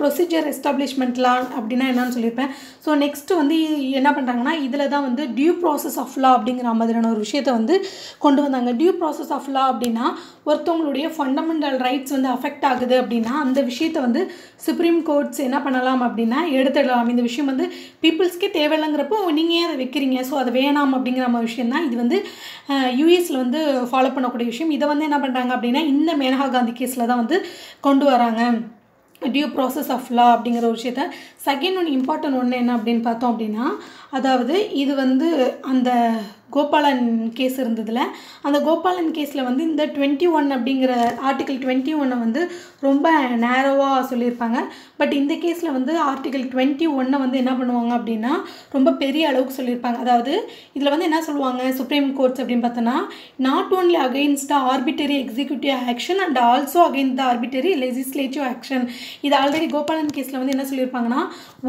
ப்ரொசீஜர் எஸ்டாப்ளிஷ்மெண்ட்லாம் அப்படின்னா என்னன்னு சொல்லியிருப்பேன். ஸோ நெக்ஸ்ட்டு வந்து என்ன பண்ணுறாங்கன்னா இதில் தான் வந்து டியூ ப்ராசஸ் ஆஃப் லா அப்படிங்கிற மாதிரியான ஒரு விஷயத்தை வந்து கொண்டு வந்தாங்க. டியூ ப்ராசஸ் ஆஃப் லா அப்படின்னா ஒருத்தவங்களுடைய ஃபண்டமெண்டல் ரைட்ஸ் வந்து அஃபெக்ட் ஆகுது அப்படின்னா அந்த விஷயத்தை வந்து சுப்ரீம் கோர்ட்ஸ் என்ன பண்ணலாம் அப்படின்னா எடுத்துடலாம். இந்த விஷயம் வந்து பீப்புள்ஸ்க்கே தேவையில்லைங்கிறப்போ நீங்கள் ஏன் அதை வைக்கிறீங்க? ஸோ அது வேணாம் அப்படிங்கிற மாதிரி விஷயம் தான் இது வந்து யூஎஸில் வந்து ஃபாலோ பண்ணக்கூடிய விஷயம். இதை வந்து என்ன பண்ணுறாங்க அப்படின்னா இந்த மேனகா காந்தி கேஸில் தான் வந்து கொண்டு வராங்க. டியூ ப்ராசஸ் ஆஃப் லா அப்படிங்கிற ஒரு விஷயத்த. செகண்ட் ஒன் இம்பார்ட்டன்ட் ஒன்று என்ன அப்படின்னு பார்த்தோம் அப்படின்னா அதாவது இது வந்து அந்த கோபாலன் கேஸ் இருந்ததில். அந்த கோபாலன் கேஸில் வந்து இந்த டுவெண்ட்டி ஒன் அப்படிங்கிற ஆர்டிகல் டுவெண்ட்டி ஒன்னை வந்து ரொம்ப நேரோவாக சொல்லியிருப்பாங்க. பட் இந்த கேஸில் வந்து ஆர்டிகல் டுவெண்ட்டி ஒன்னை வந்து என்ன பண்ணுவாங்க அப்படின்னா ரொம்ப பெரிய அளவுக்கு சொல்லியிருப்பாங்க. அதாவது இதில் வந்து என்ன சொல்லுவாங்க சுப்ரீம் கோர்ட்ஸ் அப்படின்னு பார்த்தோன்னா not only against the arbitrary executive action and also against the arbitrary legislative action இது ஆல்ரெடி கோபாலன் கேஸில் வந்து என்ன சொல்லியிருப்பாங்கன்னா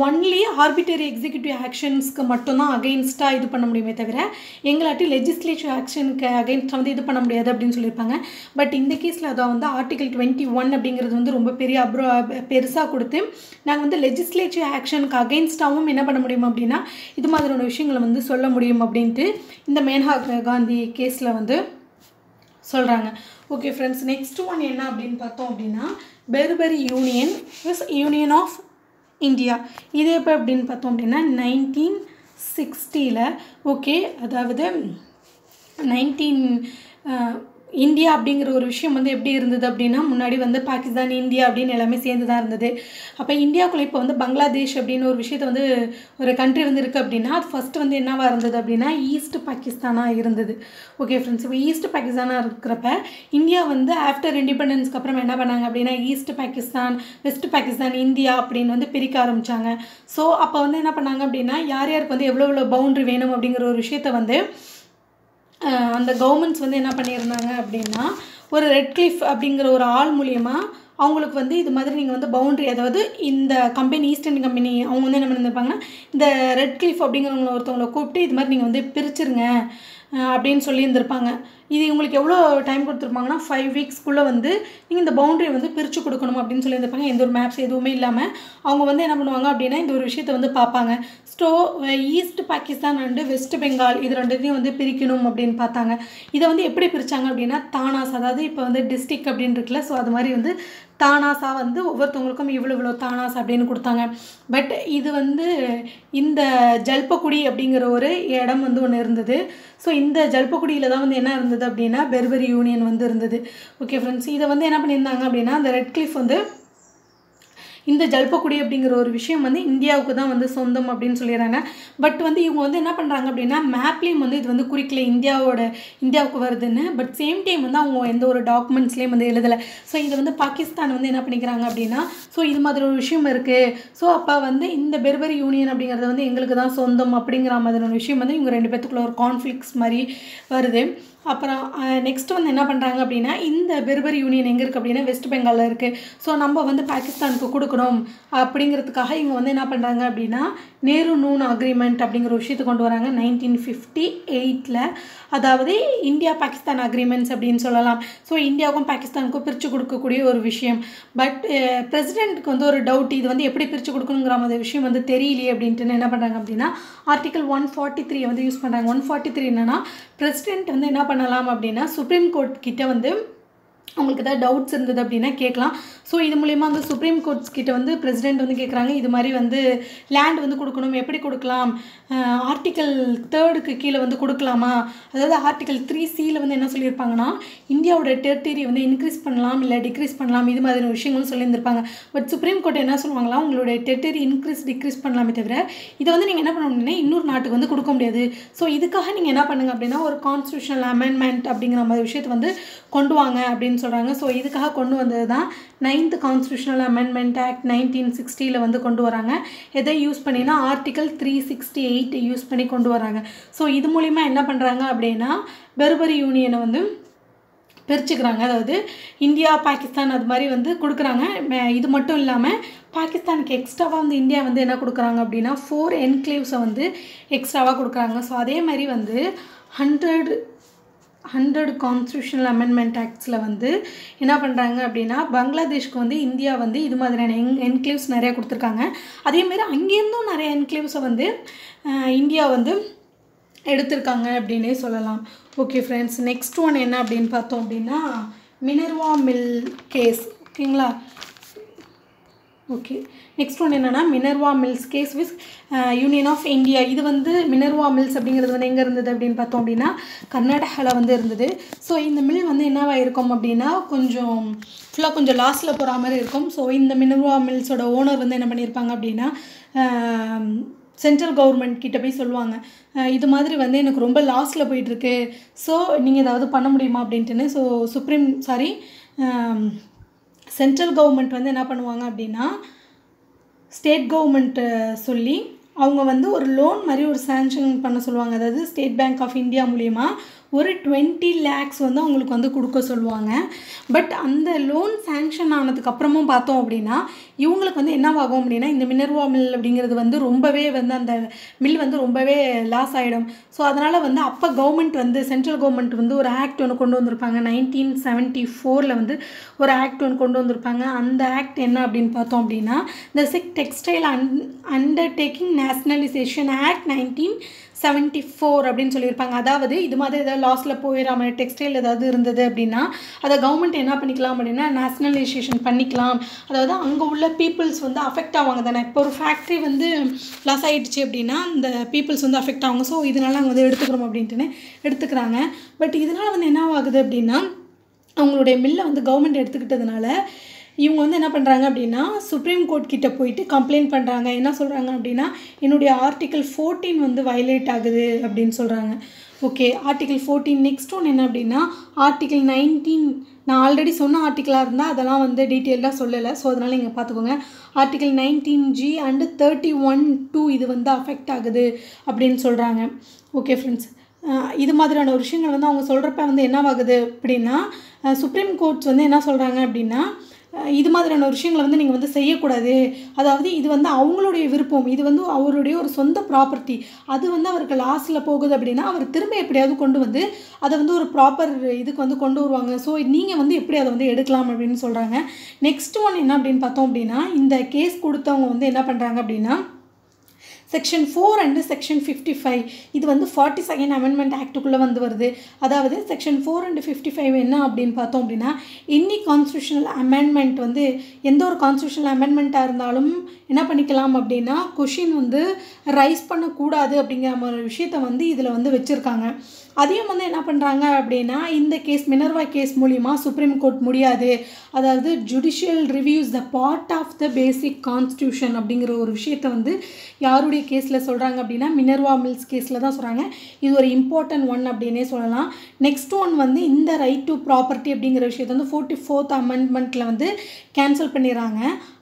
ஒன்லி ஆர்பிட்டரி எக்ஸிக்யூட்டிவ் ஆக்ஷன்ஸ்க்கு மட்டும்தான் அகெயின்ஸ்டாக இது பண்ண முடியுமே தவிர எங்களாட்டி லெஜிஸ்லேட்டிவ் ஆக்ஷனுக்கு அகைன்ஸ்ட் வந்து இது பண்ண முடியாது அப்படின்னு சொல்லியிருப்பாங்க. பட் இந்த கேஸில் அதை வந்து ஆர்டிகல் டுவெண்ட்டி ஒன் அப்படிங்கிறது வந்து ரொம்ப பெரிய அப்ரோ பெருசாக கொடுத்து நாங்கள் வந்து லெஜிஸ்லேட்டிவ் ஆக்ஷனுக்கு அகைன்ஸ்டாகவும் என்ன பண்ண முடியும் அப்படின்னா இது மாதிரியான விஷயங்களை வந்து சொல்ல முடியும் அப்படின்ட்டு இந்த மேனகா காந்தி கேஸில் வந்து சொல்கிறாங்க ஓகே ஃப்ரெண்ட்ஸ் நெக்ஸ்ட் ஒன் என்ன அப்படின்னு பார்த்தோம் அப்படின்னா Berubari union is union of India இது எப்போ அப்படின்னு பார்த்தோம் அப்படின்னா நைன்டீன் சிக்ஸ்டியில் ஓகே அதாவது நைன்டீன் இந்தியா அப்படிங்கிற ஒரு விஷயம் வந்து எப்படி இருந்தது அப்படின்னா முன்னாடி வந்து பாகிஸ்தான் இந்தியா அப்படின்னு எல்லாமே சேர்ந்து தான் இருந்தது. அப்போ இந்தியாவுக்குள்ளே இப்போ வந்து பங்களாதேஷ் அப்படின்னு ஒரு விஷயத்தை வந்து ஒரு கண்ட்ரி வந்து இருக்குது அப்படின்னா அது ஃபஸ்ட்டு வந்து என்னவாக இருந்தது அப்படின்னா ஈஸ்ட் பாகிஸ்தானாக இருந்தது. ஓகே ஃப்ரெண்ட்ஸ் இப்போ ஈஸ்ட் பாகிஸ்தானாக இருக்கிறப்ப இந்தியா வந்து ஆஃப்டர் இண்டிபெண்டன்ஸ்க்கு அப்புறம் என்ன பண்ணாங்க அப்படின்னா east Pakistan west Pakistan India அப்படின்னு வந்து பிரிக்க ஆரம்பித்தாங்க ஸோ அப்போ வந்து என்ன பண்ணாங்க அப்படின்னா யார் யாருக்கு வந்து எவ்வளோ எவ்வளோ பவுண்ட்ரி வேணும் அப்படிங்கிற ஒரு விஷயத்த வந்து அந்த கவர்மெண்ட்ஸ் வந்து என்ன பண்ணியிருந்தாங்க அப்படின்னா ஒரு ரெட் கிளிஃப் அப்படிங்கிற ஒரு ஆள் மூலியமாக அவங்களுக்கு வந்து இது மாதிரி நீங்கள் வந்து பவுண்ட்ரி அதாவது இந்த கம்பெனி ஈஸ்டர்ன் கம்பெனி அவங்க வந்து என்ன பண்ணியிருப்பாங்கன்னா இந்த ரெட் கிளிஃப் அப்படிங்கிறவங்கள ஒருத்தவங்களை கூப்பிட்டு இது மாதிரி நீங்கள் வந்து பிரிச்சுருங்க. அப்படின்னு சொல்லியிருந்திருப்பாங்க. இது உங்களுக்கு எவ்வளோ டைம் கொடுத்துருப்பாங்கன்னா ஃபைவ் வீக்ஸ்க்குள்ளே வந்து நீங்கள் இந்த பவுண்டரியை வந்து பிரித்து கொடுக்கணும் அப்படின்னு சொல்லியிருந்திருப்பாங்க. எந்த ஒரு மேப்ஸ் எதுவுமே இல்லாமல் அவங்க வந்து என்ன பண்ணுவாங்க அப்படின்னா இந்த ஒரு விஷயத்தை வந்து பார்ப்பாங்க. So east Pakistan and west Bengal இது ரெண்டுத்தையும் வந்து பிரிக்கணும் அப்படின்னு பார்த்தாங்க. இதை வந்து எப்படி பிரித்தாங்க அப்படின்னா தானாஸ் அதாவது இப்போ வந்து டிஸ்ட்ரிக் அப்படின்னு இருக்குல்ல ஸோ அது மாதிரி வந்து தானாஸா வந்து ஒவ்வொருத்தவங்களுக்கும் இவ்வளோ இவ்வளோ தானாஸ் அப்படின்னு கொடுத்தாங்க. பட் இது வந்து இந்த ஜல்பக்குடி அப்படிங்கிற ஒரு இடம் வந்து ஒன்று இருந்தது. ஸோ இந்த ஜல்பக்குடியில் தான் வந்து என்ன இருந்தது அப்படின்னா பெர்பரி யூனியன் வந்து இருந்தது. ஓகே ஃப்ரெண்ட்ஸ் இதை வந்து என்ன பண்ணியிருந்தாங்க அப்படின்னா அந்த ரெட் கிளிஃப் வந்து இந்த ஜல்பக்குடி அப்படிங்கிற ஒரு விஷயம் வந்து இந்தியாவுக்கு தான் வந்து சொந்தம் அப்படின்னு சொல்லிடுறாங்க. பட் வந்து இவங்க வந்து என்ன பண்ணுறாங்க அப்படின்னா மேப்லேயும் வந்து இது வந்து குறிக்கல இந்தியாவோட இந்தியாவுக்கு வருதுன்னு. பட் சேம் டைம் வந்து அவங்க எந்த ஒரு டாக்குமெண்ட்ஸ்லேயும் வந்து எழுதலை. ஸோ இது வந்து பாகிஸ்தான் வந்து என்ன பண்ணிக்கிறாங்க அப்படின்னா ஸோ இது மாதிரி ஒரு விஷயம் இருக்குது ஸோ அப்போ வந்து இந்த பெர்பரி யூனியன் அப்படிங்கிறது வந்து எங்களுக்கு தான் சொந்தம் அப்படிங்கிற மாதிரி ஒரு விஷயம் வந்து இவங்க ரெண்டு பேத்துக்குள்ள ஒரு கான்ஃப்ளிக்ஸ் மாதிரி வருது. அப்புறம் நெக்ஸ்ட் வந்து என்ன பண்ணுறாங்க அப்படின்னா இந்த பெர்பர் யூனியன் எங்கே இருக்குது அப்படின்னா வெஸ்ட் பெங்காலில் இருக்குது ஸோ நம்ம வந்து பாகிஸ்தானுக்கு கொடுக்கணும் அப்படிங்கிறதுக்காக இவங்க வந்து என்ன பண்ணுறாங்க அப்படின்னா நேரு நூன் அக்ரிமெண்ட் அப்படிங்கிற ஒரு விஷயத்தை கொண்டு வராங்க. நைன்டீன் ஃபிஃப்டி எயிட்டில் அதாவது இந்தியா பாகிஸ்தான் அக்ரிமெண்ட்ஸ் அப்படின்னு சொல்லலாம். ஸோ இந்தியாவுக்கும் பாகிஸ்தானுக்கும் பிரித்து கொடுக்கக்கூடிய ஒரு விஷயம். பட் பிரசிடென்ட்க்கு வந்து ஒரு டவுட் இது வந்து எப்படி பிரித்து கொடுக்கணுங்கிற மாதிரி விஷயம் வந்து தெரியலையே அப்படின்ட்டு என்ன பண்ணுறாங்க அப்படின்னா ஆர்டிகல் ஒன் ஃபார்ட்டி த்ரீ வந்து யூஸ் பண்ணுறாங்க ஒன் ஃபார்ட்டி த்ரீ என்னன்னா பிரசிடென்ட் வந்து என்ன பண்ணலாம் அப்படின்னா சுப்ரீம் கோர்ட் கிட்ட வந்து அவங்களுக்கு ஏதாவது டவுட்ஸ் இருந்தது அப்படின்னா கேட்கலாம். ஸோ இது மூலயமா வந்து சுப்ரீம் கோர்ட்ஸ் கிட்ட வந்து பிரசிடென்ட் வந்து கேட்குறாங்க இது மாதிரி வந்து லேண்ட் வந்து கொடுக்கணும். எப்படி கொடுக்கலாம்? ஆர்டிக்கல் தேர்டுக்கு கீழே வந்து கொடுக்கலாமா? அதாவது ஆர்டிக்கல் த்ரீ சியில் வந்து என்ன சொல்லியிருப்பாங்கன்னா இந்தியாவோட டெரிட்டரி வந்து இன்க்ரீஸ் பண்ணலாம் இல்லை டிக்ரீஸ் பண்ணலாம் இது மாதிரி விஷயங்களும் சொல்லியிருந்திருப்பாங்க. பட் சுப்ரீம் கோர்ட் என்ன சொல்லுவாங்களா உங்களுடைய டெரிட்டரி இன்க்ரீஸ் டிக்ரீஸ் பண்ணலாமே தவிர இதை வந்து நீங்கள் என்ன பண்ணணும்னா இன்னொரு நாட்டுக்கு வந்து கொடுக்க முடியாது. ஸோ இதுக்காக நீங்கள் என்ன பண்ணுங்க அப்படின்னா ஒரு கான்ஸ்டியூஷனல் அமெண்ட்மெண்ட் அப்படிங்கிற மாதிரி விஷயத்தை வந்து கொண்டு வாங்க அப்படின்னு சொல்கிறாங்க ஸோ இதுக்காக கொண்டு வந்தது தான் ninth constitutional amendment act nineteen சிக்ஸ்டியில் வந்து கொண்டு வராங்க. எதை யூஸ் பண்ணினா article three sixty eight use பண்ணி கொண்டு வராங்க. ஸோ இது மூலிமா என்ன பண்ணுறாங்க அப்படின்னா பெர்பரி யூனியனை வந்து பிரிச்சுக்கிறாங்க. அதாவது இந்தியா பாகிஸ்தான் அது மாதிரி வந்து கொடுக்குறாங்க. இது மட்டும் இல்லாமல் பாகிஸ்தானுக்கு எக்ஸ்ட்ராவாக வந்து இந்தியா வந்து என்ன கொடுக்குறாங்க அப்படின்னா ஃபோர் என்க்ளேவ்ஸை வந்து எக்ஸ்ட்ராவாக கொடுக்குறாங்க. ஸோ அதே மாதிரி வந்து ஹண்ட்ரட் ஹண்ட்ரட் கான்ஸ்டியூஷனல் அமெண்ட்மெண்ட் ஆக்ட்ஸில் வந்து என்ன பண்ணுறாங்க அப்படின்னா பங்களாதேஷ்க்கு வந்து இந்தியா வந்து இது மாதிரியான என் என்க்ளேவ்ஸ் நிறையா கொடுத்துருக்காங்க. அதேமாரி அங்கேருந்தும் நிறைய என்க்ளேவ்ஸை வந்து இந்தியா வந்து எடுத்திருக்காங்க அப்படின்னே சொல்லலாம். ஓகே ஃப்ரெண்ட்ஸ் நெக்ஸ்ட் ஒன் என்ன அப்படின்னு பார்த்தோம் அப்படின்னா மினர்வா மில் கேஸ் ஓகேங்களா? ஓகே நெக்ஸ்ட் ஒன்று என்னென்னா Minerva mills case with Union of India இது வந்து மினர்வா மில்ஸ் அப்படிங்கிறது வந்து எங்கே இருந்தது அப்படின்னு பார்த்தோம் அப்படின்னா கர்நாடகாவில் வந்து இருந்தது. ஸோ இந்த மில் வந்து என்னவா இருக்கும் அப்படின்னா கொஞ்சம் ஃபுல்லாக கொஞ்சம் லாஸில் போகிற மாதிரி இருக்கும். ஸோ இந்த மினர்வா மில்ஸோட ஓனர் வந்து என்ன பண்ணியிருப்பாங்க அப்படின்னா சென்ட்ரல் கவர்மெண்ட் கிட்ட போய் சொல்லுவாங்க இது மாதிரி வந்து எனக்கு ரொம்ப லாஸில் போயிட்டுருக்கு ஸோ நீங்கள் ஏதாவது பண்ண முடியுமா? அப்படின்ட்டுன்னு so supreme sorry central government வந்து என்ன பண்ணுவாங்க அப்படின்னா ஸ்டேட் கவர்மெண்ட்டு சொல்லி அவங்க வந்து ஒரு லோன் மாதிரி ஒரு சேங்ஷன் பண்ண சொல்லுவாங்க. அதாவது ஸ்டேட் பேங்க் ஆஃப் இந்தியா மூலிமா ஒரு டுவெண்ட்டி லேக்ஸ் வந்து அவங்களுக்கு வந்து கொடுக்க சொல்லுவாங்க. பட் அந்த லோன் சேங்ஷன் ஆனதுக்கப்புறமும் பார்த்தோம் அப்படின்னா இவங்களுக்கு வந்து என்னவாகும் அப்படின்னா இந்த மினர்வா மில் அப்படிங்கிறது வந்து ரொம்பவே வந்து அந்த மில் வந்து ரொம்பவே லாஸ் ஆகிடும் ஸோ அதனால் வந்து அப்போ கவர்மெண்ட் வந்து சென்ட்ரல் கவர்மெண்ட் வந்து ஒரு ஆக்ட் ஒன்று கொண்டு வந்திருப்பாங்க. நைன்டீன் செவன்ட்டி ஃபோரில் வந்து ஒரு ஆக்ட் ஒன்று கொண்டு வந்திருப்பாங்க. அந்த ஆக்ட் என்ன அப்படின்னு பார்த்தோம் அப்படின்னா இந்த sick textile un undertaking nationalisation act nineteen seventy four அப்படின்னு சொல்லியிருப்பாங்க. அதாவது இது மாதிரி ஏதாவது லாஸில் போயிடாம டெக்ஸ்டைல் ஏதாவது இருந்தது அப்படின்னா அதை கவர்மெண்ட் என்ன பண்ணிக்கலாம் அப்படின்னா நேஷ்னலைசேஷன் பண்ணிக்கலாம். அதாவது அங்கே உள்ள பீப்புள்ஸ் வந்து அஃபெக்ட் ஆவாங்க தானே. இப்போ ஒரு ஃபேக்ட்ரி வந்து லாஸ் ஆகிடுச்சு அப்படின்னா அந்த பீப்புள்ஸ் வந்து அஃபெக்ட் ஆகும் ஸோ இதனால் நாங்கள் வந்து எடுத்துக்கிறோம் அப்படின்ட்டுன்னு எடுத்துக்கிறாங்க. பட் இதனால் வந்து என்ன ஆகுது அப்படின்னா அவங்களுடைய மில்லை வந்து கவர்மெண்ட் எடுத்துக்கிட்டதுனால இவங்க வந்து என்ன பண்ணுறாங்க அப்படின்னா சுப்ரீம் கோர்ட் கிட்ட போயிட்டு கம்ப்ளைண்ட் பண்ணுறாங்க என்ன சொல்கிறாங்க அப்படின்னா என்னுடைய ஆர்டிக்கல் ஃபோர்டீன் வந்து வயலேட் ஆகுது அப்படின்னு சொல்கிறாங்க okay article fourteen next one என்ன அப்படின்னா ஆர்டிக்கல் நைன்டீன் நான் ஆல்ரெடி சொன்ன ஆர்டிக்கலாக இருந்தால் அதெல்லாம் வந்து டீட்டெயிலாக சொல்லலை. ஸோ அதனால் நீங்கள் பார்த்துக்கோங்க article nineteen G and thirty one two இது வந்து அஃபெக்ட் ஆகுது அப்படின்னு சொல்கிறாங்க ஓகே ஃப்ரெண்ட்ஸ் இது மாதிரியான ஒரு விஷயங்கள் வந்து அவங்க சொல்கிறப்ப வந்து என்னவாகுது அப்படின்னா சுப்ரீம் கோர்ட்ஸ் வந்து என்ன சொல்கிறாங்க அப்படின்னா இது மாதிரியான விஷயங்களை வந்து நீங்கள் வந்து செய்யக்கூடாது. அதாவது இது வந்து அவங்களுடைய விருப்பம். இது வந்து அவருடைய ஒரு சொந்த ப்ராப்பர்ட்டி அது வந்து அவருக்கு லாஸில் போகுது அப்படின்னா அவர் திரும்ப எப்படியாவது கொண்டு வந்து அதை வந்து ஒரு ப்ராப்பர் இதுக்கு வந்து கொண்டு வருவாங்க. ஸோ நீங்கள் வந்து எப்படி அதை வந்து எடுக்கலாம் அப்படின்னு சொல்கிறாங்க நெக்ஸ்ட் ஒன் என்ன அப்படின்னு பார்த்தோம் அப்படின்னா இந்த கேஸ் கொடுத்தவங்க வந்து என்ன பண்ணுறாங்க அப்படின்னா section four and section fifty five இது வந்து ஃபார்ட்டி செகண்ட் அமெண்ட்மெண்ட் ஆக்டுக்குள்ளே வந்து வருது. அதாவது section four and fifty five என்ன அப்படின்னு பார்த்தோம் அப்படின்னா இன்னி கான்ஸ்டியூஷனல் அமெண்ட்மெண்ட் வந்து எந்த ஒரு கான்ஸ்டியூஷனல் அமெண்ட்மெண்ட்டாக இருந்தாலும் என்ன பண்ணிக்கலாம் அப்படின்னா கொஷின் வந்து ரைஸ் பண்ணக்கூடாது அப்படிங்கிற மாதிரி விஷயத்த வந்து இதில் வந்து வச்சுருக்காங்க. அதையும் வந்து என்ன பண்ணுறாங்க அப்படின்னா இந்த கேஸ் மினர்வா கேஸ் மூலிமா சுப்ரீம் கோர்ட் முடியாது. அதாவது judicial reviews the part of the basic constitution அப்படிங்கிற ஒரு விஷயத்தை வந்து யாருடைய கேஸில் சொல்கிறாங்க அப்படின்னா மினர்வா மில்ஸ் கேஸில் தான் சொல்கிறாங்க இது ஒரு இம்பார்ட்டன்ட் ஒன் அப்படின்னே சொல்லலாம். நெக்ஸ்ட் ஒன் வந்து இந்த ரைட் டு ப்ராப்பர்ட்டி அப்படிங்கிற விஷயத்தை வந்து ஃபோர்ட்டி ஃபோர்த் அமெண்ட்மெண்ட்டில் வந்து கேன்சல் பண்ணிடுறாங்க.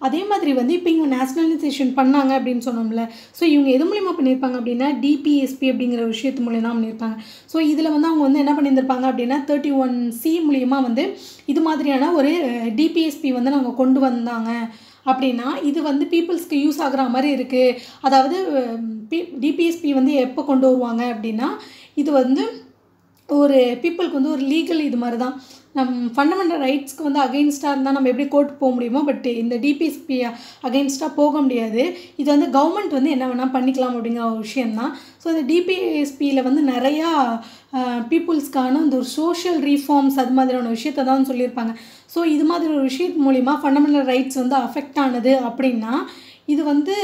அதே மாதிரி வந்து இப்போ இவங்க நேஷ்னலைசேஷன் பண்ணாங்க அப்படின்னு சொன்னோம்ல. ஸோ இவங்க எது மூலிமா பண்ணியிருப்பாங்க அப்படின்னா டிபிஎஸ்பி அப்படிங்கிற விஷயத்து மூலியமாக பண்ணியிருப்பாங்க. ஸோ இதில் வந்து அவங்க வந்து என்ன பண்ணியிருந்திருப்பாங்க அப்படின்னா தேர்ட்டி ஒன் சி மூலியமாக வந்து இது மாதிரியான ஒரு டிபிஎஸ்பி வந்து நாங்கள் கொண்டு வந்தாங்க. அப்படின்னா இது வந்து பீப்புள்ஸ்க்கு யூஸ் ஆகுற மாதிரி இருக்குது அதாவது பி டிபிஎஸ்பி வந்து எப்போ கொண்டு வருவாங்க அப்படின்னா இது வந்து ஒரு பீப்புளுக்கு வந்து ஒரு லீகல் இது மாதிரி தான் நம் ஃபண்டமெண்டல் ரைட்ஸ்க்கு வந்து அகெயின்ஸ்டாக இருந்தால் நம்ம எப்படி கோர்ட் போக முடியுமோ பட் இந்த டிபிஎஸ்பி அகெயின்ஸ்டாக போக முடியாது. இது வந்து கவர்மெண்ட் வந்து என்ன வேணால் பண்ணிக்கலாம் அப்படிங்கிற ஒரு விஷயந்தான் ஸோ இந்த டிபிஎஸ்பியில் வந்து நிறையா பீப்புள்ஸ்க்கான இந்த ஒரு சோஷியல் ரீஃபார்ம்ஸ் அது மாதிரியான விஷயத்தை தான் சொல்லியிருப்பாங்க. ஸோ இது மாதிரி ஒரு விஷயத்து மூலிமா ஃபண்டமெண்டல் ரைட்ஸ் வந்து அஃபெக்ட் ஆனது அப்படின்னா இது வந்து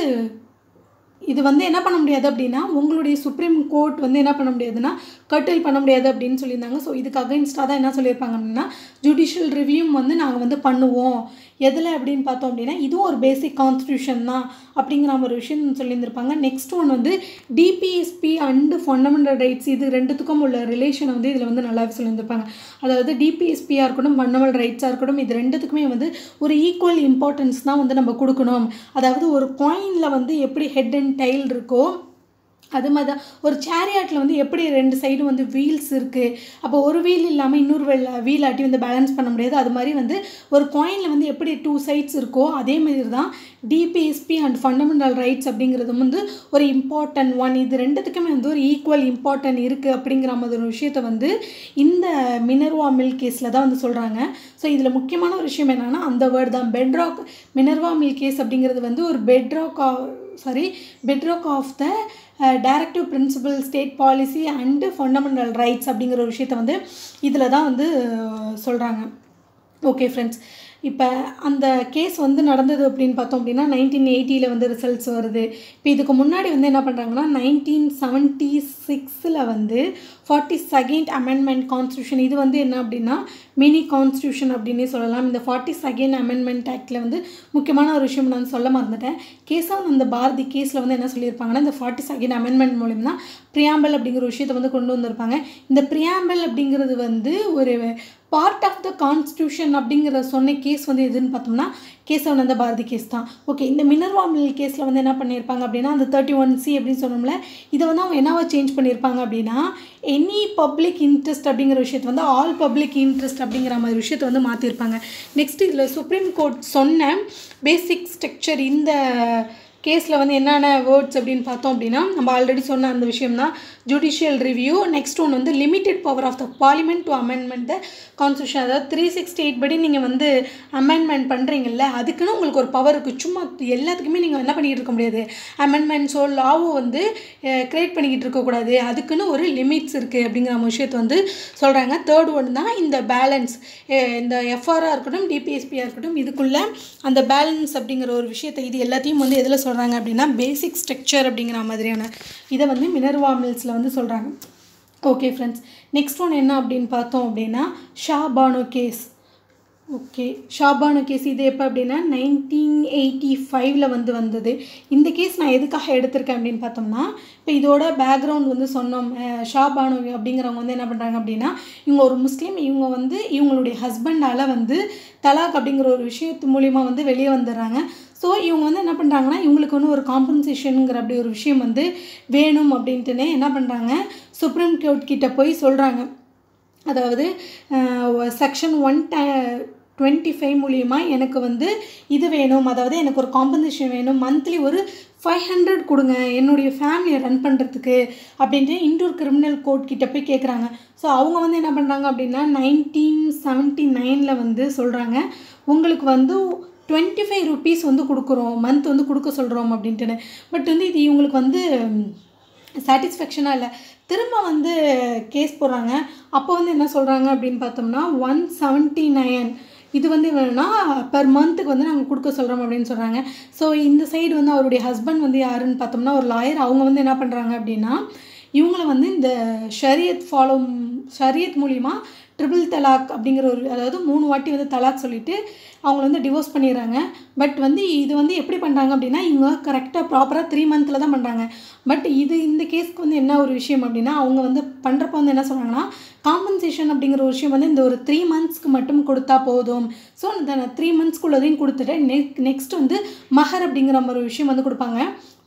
இது வந்து என்ன பண்ண முடியாது அப்படின்னா உங்களுடைய சுப்ரீம் கோர்ட் வந்து என்ன பண்ண முடியாதுன்னா கட்டில் பண்ண முடியாது அப்படின்னு சொல்லியிருந்தாங்க. ஸோ இதுக்கு அகைன்ஸ்டாக தான் என்ன சொல்லியிருப்பாங்க அப்படின்னா ஜுடிஷியல் ரிவ்யூம் வந்து நாங்கள் வந்து பண்ணுவோம். எதில் அப்படின்னு பார்த்தோம் அப்படின்னா இதுவும் ஒரு பேசிக் கான்ஸ்டியூஷன் தான் அப்படிங்கிற ஒரு விஷயம் சொல்லியிருந்திருப்பாங்க. நெக்ஸ்ட் ஒன் வந்து டிபிஎஸ்பி அண்டு ஃபண்டமெண்டல் ரைட்ஸ் இது ரெண்டுத்துக்கும் உள்ள ரிலேஷனை வந்து இதில் வந்து நல்லாவே சொல்லியிருந்திருப்பாங்க. அதாவது டிபிஎஸ்பியாக இருக்கட்டும் ஃபண்டமெண்டல் ரைட்ஸாக இருக்கட்டும் இது ரெண்டுத்துக்குமே வந்து ஒரு ஈக்குவல் இம்பார்ட்டன்ஸ் தான் வந்து நம்ம கொடுக்கணும். அதாவது ஒரு காயினில் வந்து எப்படி ஹெட் அண்ட் டைல் இருக்கோ அது மாதிரி தான். ஒரு சேரியாட்டில் வந்து எப்படி ரெண்டு சைடும் வந்து வீல்ஸ் இருக்குது அப்போ ஒரு வீல் இல்லாமல் இன்னொரு வெல் வீல் ஆட்டி வந்து பேலன்ஸ் பண்ண முடியாது. அது மாதிரி வந்து ஒரு காயினில் வந்து எப்படி டூ சைட்ஸ் இருக்கோ அதே மாதிரி தான் டிபிஎஸ்பி அண்ட் ஃபண்டமெண்டல் ரைட்ஸ் அப்படிங்கிறது வந்து ஒரு இம்பார்ட்டன்ட் ஒன் இது ரெண்டுத்துக்குமே வந்து ஒரு ஈக்குவல் இம்பார்ட்டன்ட் இருக்குது அப்படிங்கிற மாதிரி ஒரு விஷயத்தை வந்து இந்த மினர்வா மில் கேஸில் தான் வந்து சொல்கிறாங்க ஸோ இதில் முக்கியமான ஒரு விஷயம் என்னென்னா அந்த வேர்டு தான். பெட்ராக் மினர்வா மில் கேஸ் அப்படிங்கிறது வந்து ஒரு bedrock sorry bedrock of the directive principle state policy and fundamental rights அப்படிங்கிற ஒரு விஷயத்த வந்து இதில் தான் வந்து சொல்கிறாங்க ஓகே ஃப்ரெண்ட்ஸ் இப்போ அந்த கேஸ் வந்து நடந்தது அப்படின்னு பார்த்தோம் அப்படின்னா நைன்டீன் எயிட்டியில் வந்து ரிசல்ட்ஸ் வருது. இப்போ இதுக்கு முன்னாடி வந்து என்ன பண்ணுறாங்கன்னா நைன்டீன் செவன்ட்டி சிக்ஸில் வந்து ஃபார்ட்டி செகண்ட் அமெண்ட்மெண்ட் கான்ஸ்டியூஷன் இது வந்து என்ன அப்படின்னா மினி கான்ஸ்டியூஷன் அப்படின்னே சொல்லலாம். இந்த ஃபார்ட்டி செகண்ட் அமெண்ட்மெண்ட் ஆக்டில் வந்து முக்கியமான ஒரு விஷயம் நான் சொல்ல மறந்துட்டேன். கேசவன் அந்த பாரதி கேஸில் வந்து என்ன சொல்லியிருப்பாங்கன்னா இந்த ஃபார்ட்டி செகண்ட் அமெண்ட்மெண்ட் மூலியம் தான் ப்ரியாம்பல் அப்படிங்கிற ஒரு விஷயத்தை வந்து கொண்டு வந்திருப்பாங்க. இந்த ப்ரியாம்பல் அப்படிங்கிறது வந்து ஒரு பார்ட் ஆஃப் த கான்ஸ்டியூஷன் அப்படிங்கிற சொன்ன கேஸ் வந்து எதுன்னு பார்த்தோம்னா கேசவனந்த பாரதி கேஸ் தான். ஓகே இந்த மினர்வா மில் கேஸில் வந்து என்ன பண்ணியிருப்பாங்க அப்படின்னா அந்த தேர்ட்டி ஒன் சி அப்படின்னு சொன்னோம்ல இதை வந்து அவங்க என்னவா சேஞ்ச் பண்ணியிருப்பாங்க அப்படின்னா எனி பப்ளிக் இன்ட்ரெஸ்ட் அப்படிங்கிற விஷயத்தை வந்து ஆல் பப்ளிக் இன்ட்ரெஸ்ட் அப்படிங்கிற மாதிரி விஷயத்தை வந்து மாற்றிருப்பாங்க நெக்ஸ்ட் இதில் சுப்ரீம் கோர்ட் சொன்ன பேசிக் ஸ்ட்ரக்சர் இந்த கேஸில் வந்து என்னென்ன வேர்ட்ஸ் அப்படின்னு பார்த்தோம் அப்படின்னா நம்ம ஆல்ரெடி சொன்ன அந்த விஷயம் தான் ஜுடிஷியல் ரிவ்யூ நெக்ஸ்ட் ஒன் வந்து limited power of the parliament to amendment the constitution அதாவது த்ரீ சிக்ஸ்டி எயிட் படி நீங்கள் வந்து அமெண்ட்மெண்ட் பண்ணுறீங்கல்ல அதுக்குன்னு உங்களுக்கு ஒரு பவர் இருக்குது சும்மா எல்லாத்துக்குமே நீங்கள் என்ன பண்ணிக்கிட்டு இருக்க முடியாது. அமெண்ட்மெண்ட்ஸோ லாவோ வந்து க்ரியேட் பண்ணிக்கிட்டு இருக்கக்கூடாது அதுக்குன்னு ஒரு லிமிட்ஸ் இருக்குது அப்படிங்கிற விஷயத்தை வந்து சொல்கிறாங்க தேர்ட் ஒன் தான் இந்த பேலன்ஸ் இந்த எஃப்ஆராக இருக்கட்டும் டிபிஎஸ்பியாக இருக்கட்டும் இதுக்குள்ளே அந்த பேலன்ஸ் அப்படிங்கிற ஒரு விஷயத்தை இது எல்லாத்தையும் வந்து எதில் சொல்கிறாங்க அப்படின்னா பேசிக் ஸ்ட்ரக்சர் அப்படிங்கிற மாதிரியான இதை வந்து மினர்வா மில்ஸில் வந்து சொல்கிறாங்க ஓகே ஃப்ரெண்ட்ஸ் நெக்ஸ்ட் ஒன் என்ன அப்படின்னு பார்த்தோம் அப்படின்னா Shah Bano case okay Shah Bano case இது எப்போ அப்படின்னா நைன்டீன் எயிட்டி ஃபைவ்ல வந்து வந்தது. இந்த கேஸ் நான் எதுக்காக எடுத்திருக்கேன் அப்படின்னு பார்த்தோம்னா இப்போ இதோட பேக்ரவுண்ட் வந்து சொன்னோம். ஷாபானு அப்படிங்கிறவங்க வந்து என்ன பண்ணுறாங்க அப்படின்னா இவங்க ஒரு முஸ்லீம் இவங்க வந்து இவங்களுடைய ஹஸ்பண்டால் வந்து தலாக் அப்படிங்கிற ஒரு விஷயத்து மூலிமா வந்து வெளியே வந்துடுறாங்க. ஸோ இவங்க வந்து என்ன பண்ணுறாங்கன்னா இவங்களுக்கு வந்து ஒரு காம்பன்சேஷனுங்கிற அப்படி ஒரு விஷயம் வந்து வேணும் அப்படின்ட்டுனே என்ன பண்ணுறாங்க சுப்ரீம் கோர்ட் கிட்ட போய் சொல்கிறாங்க அதாவது செக்ஷன் ஒன் ட டுவெண்ட்டி ஃபைவ் மூலியமாக எனக்கு வந்து இது வேணும். அதாவது எனக்கு ஒரு காம்பன்சேஷன் வேணும். மந்த்லி ஒரு ஃபைவ் ஹண்ட்ரட் கொடுங்க. என்னுடைய ஃபேமிலியை ரன் பண்ணுறதுக்கு அப்படின்ட்டு இண்டூர் கிரிமினல் கோர்ட் கிட்ட போய் கேட்குறாங்க ஸோ அவங்க வந்து என்ன பண்ணுறாங்க அப்படின்னா நைன்டீன் செவன்ட்டி நைனில் வந்து சொல்கிறாங்க உங்களுக்கு வந்து டுவெண்ட்டி ஃபைவ் ருபீஸ் வந்து கொடுக்குறோம் மந்த் வந்து கொடுக்க சொல்கிறோம் அப்படின்ட்டுன்னு. பட் வந்து இது இவங்களுக்கு வந்து சாட்டிஸ்ஃபேக்ஷனாக இல்லை. திரும்ப வந்து கேஸ் போடுறாங்க. அப்போ வந்து என்ன சொல்கிறாங்க அப்படின்னு பார்த்தோம்னா ஒன் செவன்ட்டி நைன் இது வந்து என்னென்னா பெர் மந்த்துக்கு வந்து நாங்கள் கொடுக்க சொல்கிறோம் அப்படின்னு சொல்கிறாங்க ஸோ இந்த சைடு வந்து அவருடைய ஹஸ்பண்ட் வந்து யாருன்னு பார்த்தோம்னா ஒரு லாயர் அவங்க வந்து என்ன பண்ணுறாங்க அப்படின்னா இவங்கள வந்து இந்த ஷரியத் ஃபாலோ ஷரியத் மூலிமா ட்ரிபிள் தலாக் அப்படிங்கிற ஒரு அதாவது மூணு வாட்டி வந்து தலாக் சொல்லிட்டு அவங்கள வந்து டிவோர்ஸ் பண்ணிடுறாங்க. பட் வந்து இது வந்து எப்படி பண்ணுறாங்க அப்படின்னா இவங்க கரெக்டாக ப்ராப்பராக த்ரீ மந்தில் தான் பண்ணுறாங்க பட் இது இந்த கேஸ்க்கு வந்து என்ன ஒரு விஷயம் அப்படின்னா அவங்க வந்து பண்ணுறப்ப வந்து என்ன சொல்கிறாங்கன்னா காம்பன்சேஷன் அப்படிங்கிற ஒரு விஷயம் வந்து இந்த ஒரு த்ரீ மந்த்ஸ்க்கு மட்டும் கொடுத்தா போதும். ஸோ இந்த த்ரீ மந்த்ஸ்க்குள்ளதையும் கொடுத்துட்டு நெக் நெக்ஸ்ட் வந்து மஹர் அப்படிங்கிற ஒரு விஷயம் வந்து கொடுப்பாங்க.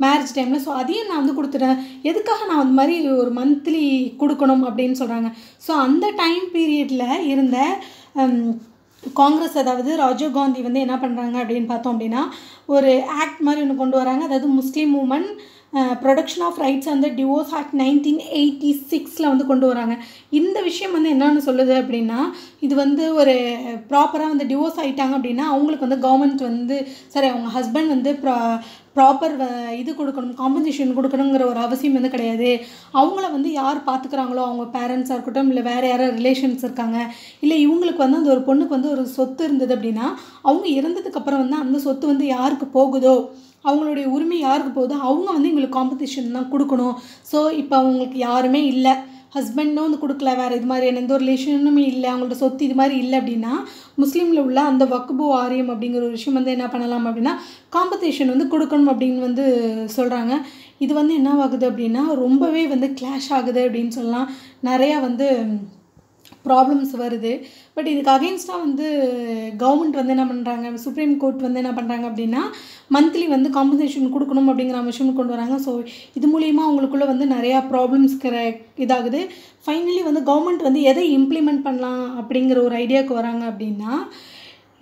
மேரேஜ் டைமில் ஸோ அதையும் நான் வந்து கொடுத்துட்டேன் எதுக்காக நான் அந்த மாதிரி ஒரு மந்த்லி கொடுக்கணும் அப்படின்னு சொல்கிறாங்க ஸோ அந்த டைம் பீரியடில் இருந்த காங்கிரஸ் அதாவது ராஜீவ் காந்தி வந்து என்ன பண்ணுறாங்க அப்படின்னு பார்த்தோம் அப்படின்னா ஒரு ஆக்ட் மாதிரி ஒன்று கொண்டு வராங்க. அதாவது Muslim woman protection of rights அந்த டிவோர்ஸ் ஆக்ட் நைன்டீன் எயிட்டி சிக்ஸில் வந்து கொண்டு வராங்க. இந்த விஷயம் வந்து என்னென்னு சொல்லுது அப்படின்னா இது வந்து ஒரு ப்ராப்பராக வந்து டிவோர்ஸ் ஆகிட்டாங்க அப்படின்னா அவங்களுக்கு வந்து கவர்மெண்ட் வந்து சரி அவங்க ஹஸ்பண்ட் வந்து ப்ரா ப்ராப்பர் இது கொடுக்கணும் காம்பன்சேஷன் கொடுக்கணுங்கிற ஒரு அவசியம் வந்து கிடையாது. அவங்கள வந்து யார் பார்த்துக்குறாங்களோ அவங்க பேரண்ட்ஸாக இருக்கட்டும் இல்லை வேறு யாராவது ரிலேஷன்ஸ் இருக்காங்க இல்லை இவங்களுக்கு வந்து அந்த ஒரு பொண்ணுக்கு வந்து ஒரு சொத்து இருந்தது அப்படின்னா அவங்க இறந்ததுக்கப்புறம் வந்து அந்த சொத்து வந்து யாருக்கு போகுதோ அவங்களுடைய உரிமை யாருக்கு போகுதோ அவங்க வந்து எங்களுக்கு காம்பன்சேஷன் தான் கொடுக்கணும். ஸோ இப்போ அவங்களுக்கு யாருமே இல்லை. ஹஸ்பண்டும் வந்து கொடுக்கல வேறு இது மாதிரி எந்த ஒரு ரிலேஷனுமே இல்லை அவங்களோட சொத்து இது மாதிரி இல்லை அப்படின்னா முஸ்லீமில் உள்ள அந்த வக்குபு ஆரியம் அப்படிங்கிற ஒரு விஷயம் வந்து என்ன பண்ணலாம் அப்படின்னா காம்படிஷன் வந்து கொடுக்கணும் அப்படின்னு வந்து சொல்கிறாங்க இது வந்து என்ன ஆகுது அப்படின்னா ரொம்பவே வந்து கிளாஷ் ஆகுது அப்படின்னு சொல்லலாம். நிறையா வந்து ப்ராப்ளம்ஸ் வருது. பட் இதுக்கு அகெயின்ஸ்டாக வந்து கவர்மெண்ட் வந்து என்ன பண்ணுறாங்க சுப்ரீம் கோர்ட் வந்து என்ன பண்ணுறாங்க அப்படின்னா மந்த்லி வந்து காம்பன்சேஷன் கொடுக்கணும் அப்படிங்கிற விஷயம் கொண்டு வராங்க. ஸோ இது மூலிமா அவங்களுக்குள்ளே வந்து நிறையா ப்ராப்ளம்ஸ் இதாகுது. ஃபைனலி வந்து கவர்மெண்ட் வந்து எதை இம்ப்ளிமெண்ட் பண்ணலாம் அப்படிங்கிற ஒரு ஐடியாவுக்கு வராங்க அப்படின்னா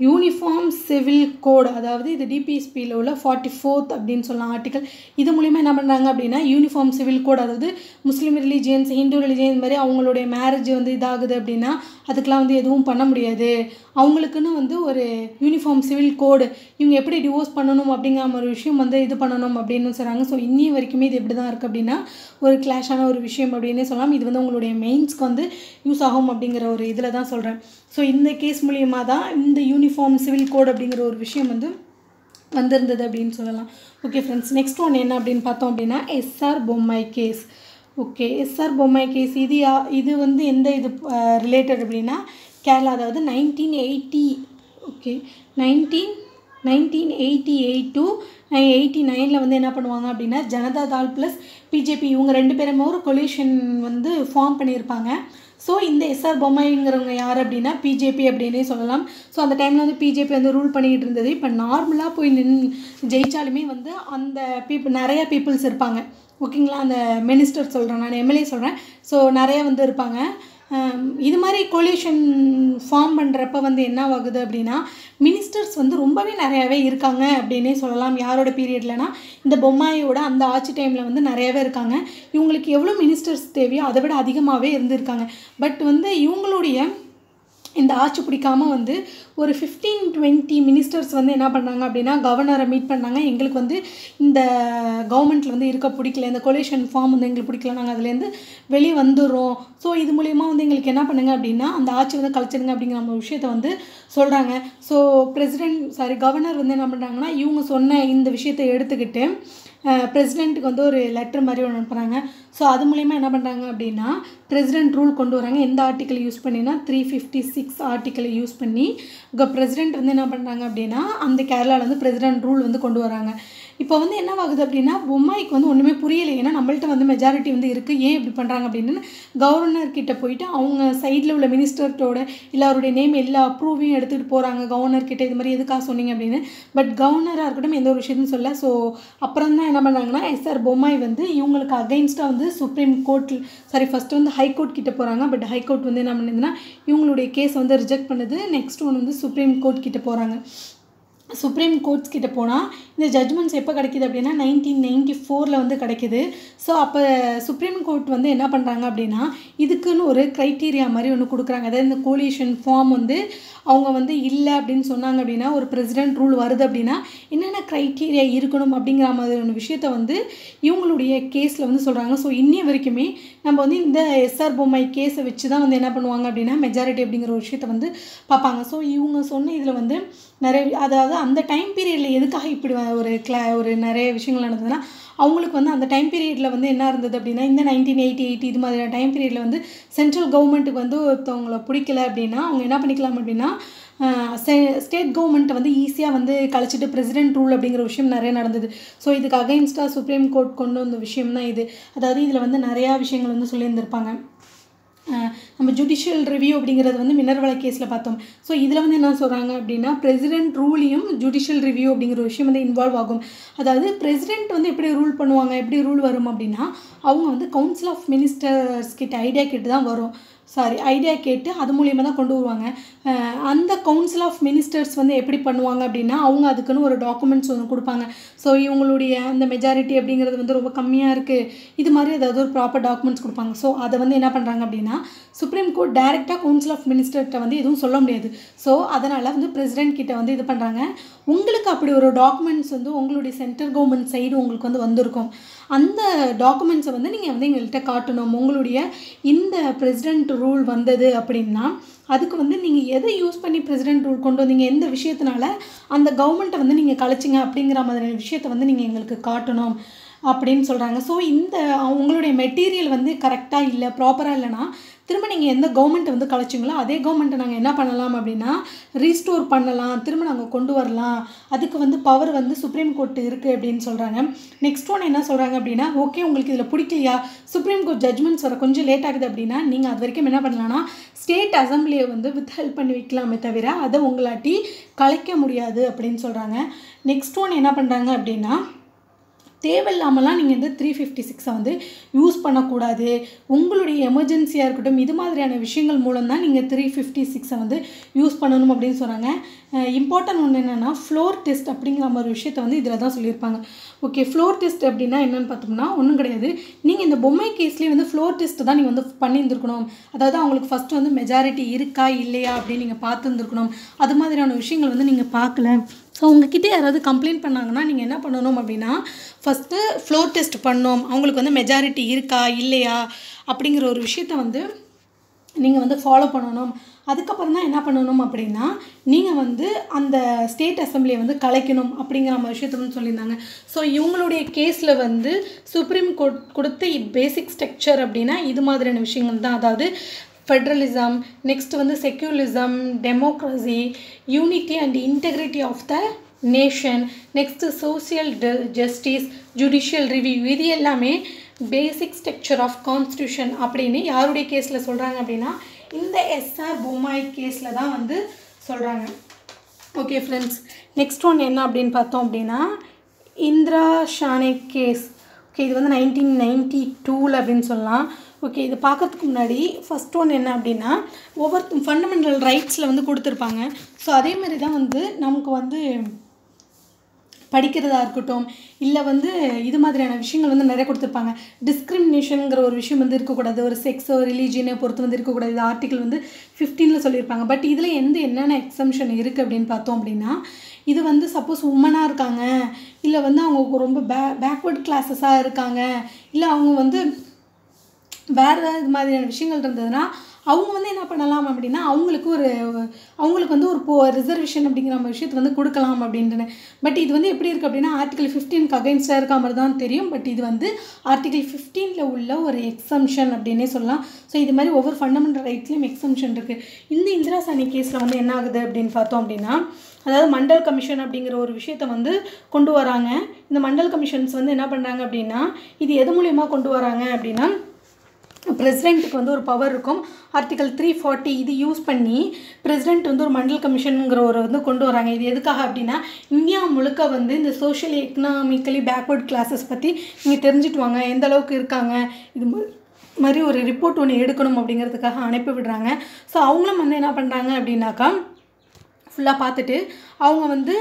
யூனிஃபார்ம் சிவில் கோடு அதாவது இது டிபிஎஸ்பியில் உள்ள ஃபார்ட்டி ஃபோர்த் அப்படின்னு சொல்லலாம் ஆர்டிக்கல் இது மூலிமா என்ன பண்ணுறாங்க அப்படின்னா யூனிஃபார்ம் சிவில் கோட் அதாவது முஸ்லீம் ரிலீஜியன்ஸ் ஹிந்து ரிலீஜியன் இந்த மாதிரி அவங்களுடைய மேரேஜ் வந்து இதாகுது அப்படின்னா அதுக்கெலாம் வந்து எதுவும் பண்ண முடியாது. அவங்களுக்குன்னு வந்து ஒரு யூனிஃபார்ம் சிவில் கோடு இவங்க எப்படி டிவோர்ஸ் பண்ணணும் அப்படிங்கிற ஒரு விஷயம் வந்து இது பண்ணணும் அப்படின்னு சொல்கிறாங்க ஸோ இன்னி வரைக்குமே இது எப்படி தான் இருக்குது அப்படின்னா ஒரு கிளாஷான ஒரு விஷயம் அப்படின்னே சொல்லலாம். இது வந்து உங்களுடைய மெயின்ஸ்க்கு வந்து யூஸ் ஆகும் அப்படிங்கிற ஒரு இதில் தான் சொல்கிறேன் ஸோ இந்த கேஸ் மூலியமாக தான் இந்த யூனிஃபார்ம் சிவில் கோட் அப்படிங்கிற ஒரு விஷயம் வந்து வந்திருந்தது அப்படின்னு சொல்லலாம். ஓகே ஃப்ரெண்ட்ஸ் நெக்ஸ்ட் ஒன் என்ன அப்படின்னு பார்த்தோம் அப்படின்னா S R Bommai case okay. S R Bommai case இது யா இது வந்து எந்த இது ரிலேட்டட் அப்படின்னா கேரளா அதாவது nineteen eighty okay. Nineteen nineteen eighty eight to eighty நைனில் வந்து என்ன பண்ணுவாங்க அப்படின்னா ஜனதா தால் ப்ளஸ் பிஜேபி இவங்க ரெண்டு பேருமே ஒரு கொலிஷன் வந்து ஃபார்ம் பண்ணியிருப்பாங்க. ஸோ இந்த எஸ்ஆர் பொம்மைங்கிறவங்க யார் அப்படின்னா பிஜேபி அப்படின்னே சொல்லலாம். ஸோ அந்த டைமில் வந்து பிஜேபி வந்து ரூல் பண்ணிக்கிட்டு இருந்தது. இப்போ நார்மலாக போய் நின் ஜெயித்தாலுமே வந்து அந்த பீப்புள் நிறையா பீப்புள்ஸ் இருப்பாங்க. ஓகேங்களா அந்த மினிஸ்டர் சொல்கிறேன் நான் எம்எல்ஏ சொல்கிறேன் ஸோ நிறையா வந்து இருப்பாங்க. இது மாதிரி கொலியூஷன் ஃபார்ம் பண்ணுறப்ப வந்து என்ன ஆகுது அப்படின்னா மினிஸ்டர்ஸ் வந்து ரொம்பவே நிறையாவே இருக்காங்க அப்படின்னே சொல்லலாம். யாரோட பீரியட்லனா இந்த பொம்மாயோட அந்த ஆட்சி டைமில் வந்து நிறையாவே இருக்காங்க. இவங்களுக்கு எவ்வளோ மினிஸ்டர்ஸ் தேவையோ அதை விட அதிகமாகவே இருந்திருக்காங்க. பட் வந்து இவங்களுடைய இந்த ஆட்சி பிடிக்காமல் வந்து ஒரு ஃபிஃப்டீன் டுவெண்ட்டி மினிஸ்டர்ஸ் வந்து என்ன பண்ணாங்க அப்படின்னா கவர்னரை மீட் பண்ணாங்க. எங்களுக்கு வந்து இந்த கவர்மெண்ட்டில் வந்து இருக்க பிடிக்கல. இந்த கொலேஷன் ஃபார்ம் வந்து எங்களுக்கு பிடிக்கல. நாங்கள் அதுலேருந்து வெளியே வந்துடுறோம். ஸோ இது மூலயமா வந்து எங்களுக்கு என்ன பண்ணுங்க அப்படின்னா அந்த ஆட்சி வந்து கழிச்சிடுங்க அப்படிங்கிற நம்ம விஷயத்த வந்து சொல்கிறாங்க ஸோ பிரசிடென்ட் சாரி கவர்னர் வந்து என்ன பண்ணுறாங்கன்னா இவங்க சொன்ன இந்த விஷயத்தை எடுத்துக்கிட்டு பிரசிடெண்ட்டுக்கு வந்து ஒரு லெட்டர் மாதிரி ஒன்று அனுப்புகிறாங்க ஸோ அது மூலிமா என்ன பண்ணுறாங்க அப்படின்னா பிரசிடென்ட் ரூல் கொண்டு வராங்க. எந்த ஆர்டிக்கல் யூஸ் பண்ணினா த்ரீ ஃபிஃப்டி சிக்ஸ் ஆர்டிக்கலை யூஸ் பண்ணி இப்போ பிரசிடென்ட் வந்து என்ன பண்ணுறாங்க அப்படின்னா அந்த கேரளாவில் வந்து பிரசிடென்ட் ரூல் வந்து கொண்டு வராங்க. இப்போ வந்து என்ன ஆகுது அப்படின்னா பொம்மாய்க்கு வந்து ஒன்றுமே புரியலை. ஏன்னா நம்மள்ட்ட வந்து மெஜாரிட்டி வந்து இருக்குது ஏன் இப்படி பண்ணுறாங்க அப்படின்னு கவர்னர் கிட்ட போயிட்டு அவங்க சைடில் உள்ள மினிஸ்டர்ட்டோட இல்லை அவருடைய நேம் எல்லா அப்ரூவையும் எடுத்துகிட்டு போகிறாங்க கவர்னர் கிட்ட இது மாதிரி எதுக்காக சொன்னீங்க அப்படின்னு. பட் கவர்னராக இருக்கட்டும் எந்த ஒரு விஷயத்தையும் சொல்ல. ஸோ அப்புறம் தான் என்ன பண்ணாங்கன்னா எஸ்ஆர் பொம்மாய் வந்து இவங்களுக்கு அகைன்ஸ்டாக வந்து சுப்ரீம் கோர்ட் சாரி ஃபஸ்ட்டு வந்து ஹை கோர்ட் கிட்ட போகிறாங்க பட் ஹைகோர்ட் வந்து என்ன பண்ணுதுன்னா இவங்களுடைய கேஸ் வந்து ரிஜெக்ட் பண்ணுது. நெக்ஸ்ட் ஒன்று வந்து சுப்ரீம் கோர்ட் கிட்ட போகிறாங்க சுப்ரீம் கோர்ட்ஸ் கிட்ட போனால் இந்த ஜட்மெண்ட்ஸ் எப்போ கிடைக்கிது அப்படின்னா நைன்டீன் நைன்டி ஃபோரில் வந்து கிடைக்கிது. ஸோ அப்போ சுப்ரீம் கோர்ட் வந்து என்ன பண்ணுறாங்க அப்படின்னா இதுக்குன்னு ஒரு க்ரைட்டீரியா மாதிரி ஒன்று கொடுக்குறாங்க. அதாவது இந்த கோலிஷன் ஃபார்ம் வந்து அவங்க வந்து இல்லை அப்படின்னு சொன்னாங்க அப்படின்னா ஒரு பிரசிடென்ட் ரூல் வருது அப்படின்னா என்னென்ன க்ரைட்டீரியா இருக்கணும் அப்படிங்கிற மாதிரியான விஷயத்த வந்து இவங்களுடைய கேஸில் வந்து சொல்கிறாங்க ஸோ இன்னி வரைக்குமே நம்ம வந்து இந்த எஸ்ஆர் பொம்மை கேஸை வச்சு தான் வந்து என்ன பண்ணுவாங்க அப்படின்னா மெஜாரிட்டி அப்படிங்கிற ஒரு விஷயத்த வந்து பார்ப்பாங்க. ஸோ இவங்க சொன்ன இதில் வந்து நிறைய அதாவது அந்த டைம் பீரியடில் எதுக்காக இப்படி ஒரு கிளா ஒரு நிறைய விஷயங்கள் நடந்ததுன்னா அவங்களுக்கு வந்து அந்த டைம் பீரியடில் வந்து என்ன இருந்தது அப்படின்னா இந்த நைன்டீன் எயிட்டி எயிட்டி இது மாதிரியான டைம் பீரியடில் வந்து சென்ட்ரல் கவர்மெண்ட்டுக்கு வந்து ஒருத்தவங்கள பிடிக்கல அப்படின்னா அவங்க என்ன பண்ணிக்கலாம் அப்படின்னா ஸ்டேட் கவர்மெண்ட்டை வந்து ஈஸியாக வந்து கழிச்சிட்டு பிரசிடென்ட் ரூல் அப்படிங்கிற விஷயம் நிறைய நடந்தது. ஸோ இதுக்கு அகைன்ஸ்டாக சுப்ரீம் கோர்ட் கொண்டு வந்த விஷயம் தான் இது. அதாவது இதில் வந்து நிறையா விஷயங்கள் வந்து சொல்லியிருந்திருப்பாங்க. நம்ம ஜுடிஷியல் ரிவ்யூ அப்படிங்கிறது வந்து மினர்வலை கேஸில் பார்த்தோம். ஸோ இதில் வந்து என்ன சொல்கிறாங்க அப்படின்னா பிரசிடென்ட் ரூலையும் ஜுடிஷியல் ரிவ்யூ அப்படிங்கிற ஒரு விஷயம் வந்து இன்வால்வ் ஆகும். அதாவது பிரசிடென்ட் வந்து எப்படி ரூல் பண்ணுவாங்க எப்படி ரூல் வரும் அப்படின்னா அவங்க வந்து கவுன்சில் ஆஃப் மினிஸ்டர்ஸ் கிட்ட ஐடியா கிட்ட தான் வரும். சாரி ஐடியா கேட்டு அது மூலியமாக தான் கொண்டு வருவாங்க. அந்த கவுன்சில் ஆஃப் மினிஸ்டர்ஸ் வந்து எப்படி பண்ணுவாங்க அப்படின்னா அவங்க அதுக்குன்னு ஒரு டாக்குமெண்ட்ஸ் ஒன்று கொடுப்பாங்க. ஸோ இவங்களுடைய அந்த மெஜாரிட்டி அப்படிங்கிறது வந்து ரொம்ப கம்மியாக இருக்குது இது மாதிரி ஏதாவது ஒரு ப்ராப்பர் டாக்குமெண்ட்ஸ் கொடுப்பாங்க. ஸோ அதை வந்து என்ன பண்ணுறாங்க அப்படின்னா சுப்ரீம் கோர்ட் டைரெக்டாக கவுன்சில் ஆஃப் மினிஸ்டர்கிட்ட வந்து எதுவும் சொல்ல முடியாது. ஸோ அதனால் வந்து பிரசிடென்ட் கிட்ட வந்து இது பண்ணுறாங்க உங்களுக்கு அப்படி ஒரு டாக்குமெண்ட்ஸ் வந்து உங்களுடைய சென்ட்ரல் கவர்மெண்ட் சைடு உங்களுக்கு வந்து வந்திருக்கும். அந்த டாக்குமெண்ட்ஸை வந்து நீங்கள் வந்து எங்கள்கிட்ட காட்டணும். உங்களுடைய இந்த பிரசிடென்ட் ரூல் வந்தது அப்படின்னா அதுக்கு வந்து நீங்கள் எதை யூஸ் பண்ணி பிரசிடென்ட் ரூல் கொண்டு வந்தீங்க எந்த விஷயத்தினால அந்த கவர்மெண்ட்டை வந்து நீங்கள் கலைச்சிங்க அப்படிங்கிற மாதிரியான விஷயத்தை வந்து நீங்கள் எங்களுக்கு காட்டணும் அப்படின்னு சொல்கிறாங்க ஸோ இந்த உங்களுடைய மெட்டீரியல் வந்து கரெக்டாக இல்லை ப்ராப்பராக இல்லைன்னா திரும்ப நீங்கள் எந்த கவர்மெண்ட்டை வந்து கலைச்சிங்களோ அதே கவர்மெண்ட்டை நாங்கள் என்ன பண்ணலாம் அப்படின்னா ரீஸ்டோர் பண்ணலாம் திரும்ப நாங்கள் கொண்டு வரலாம். அதுக்கு வந்து பவர் வந்து சுப்ரீம் கோர்ட் இருக்குது அப்படின்னு சொல்கிறாங்க நெக்ஸ்ட் ஒன் என்ன சொல்கிறாங்க அப்படின்னா ஓகே உங்களுக்கு இதில் பிடிக்கலையா? சுப்ரீம் கோர்ட் ஜட்மெண்ட்ஸ் வர கொஞ்சம் லேட் ஆகுது அப்படின்னா நீங்கள் அது வரைக்கும் என்ன பண்ணலாம்னா ஸ்டேட் அசம்பிளியை வந்து வித் ஹெல்ப் பண்ணி வைக்கலாமே தவிர அதை உங்களாட்டி கலைக்க முடியாது அப்படின்னு சொல்கிறாங்க நெக்ஸ்ட் ஒன் என்ன பண்ணுறாங்க அப்படின்னா தேவையில்லாமலாம் நீங்கள் வந்து த்ரீ ஃபிஃப்டி சிக்ஸை வந்து யூஸ் பண்ணக்கூடாது. உங்களுடைய எமர்ஜென்சியாக இருக்கட்டும் இது மாதிரியான விஷயங்கள் மூலம் தான் நீங்கள் த்ரீ ஃபிஃப்டி சிக்ஸை வந்து யூஸ் பண்ணணும் அப்படின்னு சொல்கிறாங்க இம்பார்ட்டன்ட் ஒன்று என்னென்னா ஃப்ளோர் டெஸ்ட் அப்படிங்கிற மாதிரி விஷயத்தை வந்து இதில் தான் சொல்லியிருப்பாங்க. ஓகே ஃப்ளோர் டெஸ்ட் அப்படின்னா என்னென்னு பார்த்தோம்னா ஒன்றும் கிடையாது. நீங்கள் இந்த பொம்மை கேஸ்லேயே வந்து ஃப்ளோர் டெஸ்ட் தான் நீங்கள் வந்து பண்ணியிருந்துருக்கணும். அதாவது அவங்களுக்கு ஃபஸ்ட்டு வந்து மெஜாரிட்டி இருக்கா இல்லையா அப்படின்னு நீங்கள் பார்த்துருந்துருக்கணும். அது மாதிரியான விஷயங்கள் வந்து நீங்கள் பார்க்கல. ஸோ உங்ககிட்ட யாராவது கம்ப்ளைண்ட் பண்ணாங்கன்னா நீங்கள் என்ன பண்ணணும் அப்படின்னா ஃபஸ்ட்டு ஃப்ளோர் டெஸ்ட் பண்ணோம் அவங்களுக்கு வந்து மெஜாரிட்டி இருக்கா இல்லையா அப்படிங்கிற ஒரு விஷயத்த வந்து நீங்கள் வந்து ஃபாலோ பண்ணணும். அதுக்கப்புறம் தான் என்ன பண்ணணும் அப்படின்னா நீங்கள் வந்து அந்த ஸ்டேட் அசம்பிளியை வந்து கலைக்கணும் அப்படிங்கிற மாதிரி விஷயத்த வந்து சொல்லியிருந்தாங்க. ஸோ இவங்களுடைய கேஸில் வந்து சுப்ரீம் கோர்ட் கொடுத்த பேசிக் ஸ்ட்ரக்சர் அப்படின்னா இது மாதிரியான விஷயங்கள் தான். அதாவது ஃபெட்ரலிசம் நெக்ஸ்ட் வந்து secularism democracy unity and integrity of the nation next social justice judicial review இது எல்லாமே பேசிக் ஸ்ட்ரக்சர் ஆஃப் கான்ஸ்டியூஷன் அப்படின்னு யாருடைய கேஸில் சொல்கிறாங்க அப்படின்னா இந்த எஸ்ஆர் பொம்மாய் கேஸில் தான் வந்து சொல்கிறாங்க ஓகே ஃப்ரெண்ட்ஸ் நெக்ஸ்ட் ஒன் என்ன அப்படின்னு பார்த்தோம் அப்படின்னா இந்திரா ஷானே கேஸ் ஓகே இது வந்து நைன்டீன் நைன்டி டூவில் அப்படின்னு சொல்லலாம். ஓகே இது பார்க்கறதுக்கு முன்னாடி ஃபஸ்ட் ஒன் என்ன அப்படின்னா ஒவ்வொரு ஃபண்டமெண்டல் ரைட்ஸில் வந்து கொடுத்துருப்பாங்க. ஸோ அதே மாதிரி தான் வந்து நமக்கு வந்து படிக்கிறதா இருக்கட்டும் இல்லை வந்து இது மாதிரியான விஷயங்கள் வந்து நிறைய கொடுத்துருப்பாங்க. டிஸ்கிரிமினேஷனுங்கிற ஒரு விஷயம் வந்து இருக்கக்கூடாது. ஒரு செக்ஸோ ரிலீஜியனை பொறுத்து வந்து இருக்கக்கூடாது. இது ஆர்டிக்கல் வந்து ஃபிஃப்டீனில் சொல்லியிருப்பாங்க. பட் இதில் எந்த என்னென்ன எக்ஸம்ஷன் இருக்குது அப்படின்னு பார்த்தோம் அப்படின்னா இது வந்து சப்போஸ் உமனாக இருக்காங்க இல்லை வந்து அவங்க ரொம்ப பே பேக்வர்ட் கிளாஸஸாக இருக்காங்க இல்லை அவங்க வந்து வேறு ஏதாவது இது மாதிரியான விஷயங்கள் இருந்ததுன்னா அவங்க வந்து என்ன பண்ணலாம் அப்படின்னா அவங்களுக்கு ஒரு அவங்களுக்கு வந்து ஒரு போ ரிசர்வேஷன் அப்படிங்கிற மாதிரி விஷயத்தை வந்து கொடுக்கலாம் அப்படின்ட்டு பட் இது வந்து எப்படி இருக்குது அப்படின்னா ஆர்டிகல் ஃபிஃப்டீனுக்கு அகைன்ஸ்டாக இருக்க மாதிரி தான் தெரியும். பட் இது வந்து ஆர்டிகல் ஃபிஃப்டீனில் உள்ள ஒரு எக்ஸம்ஷன் அப்படின்னே சொல்லலாம். ஸோ இது மாதிரி ஒவ்வொரு ஃபண்டமெண்டல் ரைட்ஸ்லையும் எக்ஸம்ஷன் இருக்குது இந்த இந்திரா சாணி கேஸில் வந்து என்ன ஆகுது அப்படின்னு பார்த்தோம் அப்படின்னா அதாவது மண்டல் கமிஷன் அப்படிங்கிற ஒரு விஷயத்த வந்து கொண்டு வராங்க. இந்த மண்டல் கமிஷன்ஸ் வந்து என்ன பண்ணுறாங்க அப்படின்னா இது எது மூலியமாக கொண்டு வராங்க அப்படின்னா பிரசிடெண்ட்டுக்கு வந்து ஒரு பவர் இருக்கும். ஆர்டிகல் த்ரீ ஃபார்ட்டி இது யூஸ் பண்ணி பிரசிடெண்ட் வந்து ஒரு மண்டல் கமிஷனுங்கிற ஒரு வந்து கொண்டு வராங்க. இது எதுக்காக அப்படின்னா இந்தியா முழுக்க வந்து இந்த சோஷியல் எக்கனாமிக்கலி பேக்வர்ட் கிளாஸஸ் பற்றி நீங்கள் தெரிஞ்சுட்டு வாங்க. எந்த அளவுக்கு இருக்காங்க இது மாதிரி ஒரு ரிப்போர்ட் ஒன்று எடுக்கணும் அப்படிங்கிறதுக்காக அனுப்பி விடுறாங்க. ஸோ அவங்களும் வந்து என்ன பண்ணுறாங்க அப்படின்னாக்கா ஃபுல்லாக பார்த்துட்டு அவங்க வந்து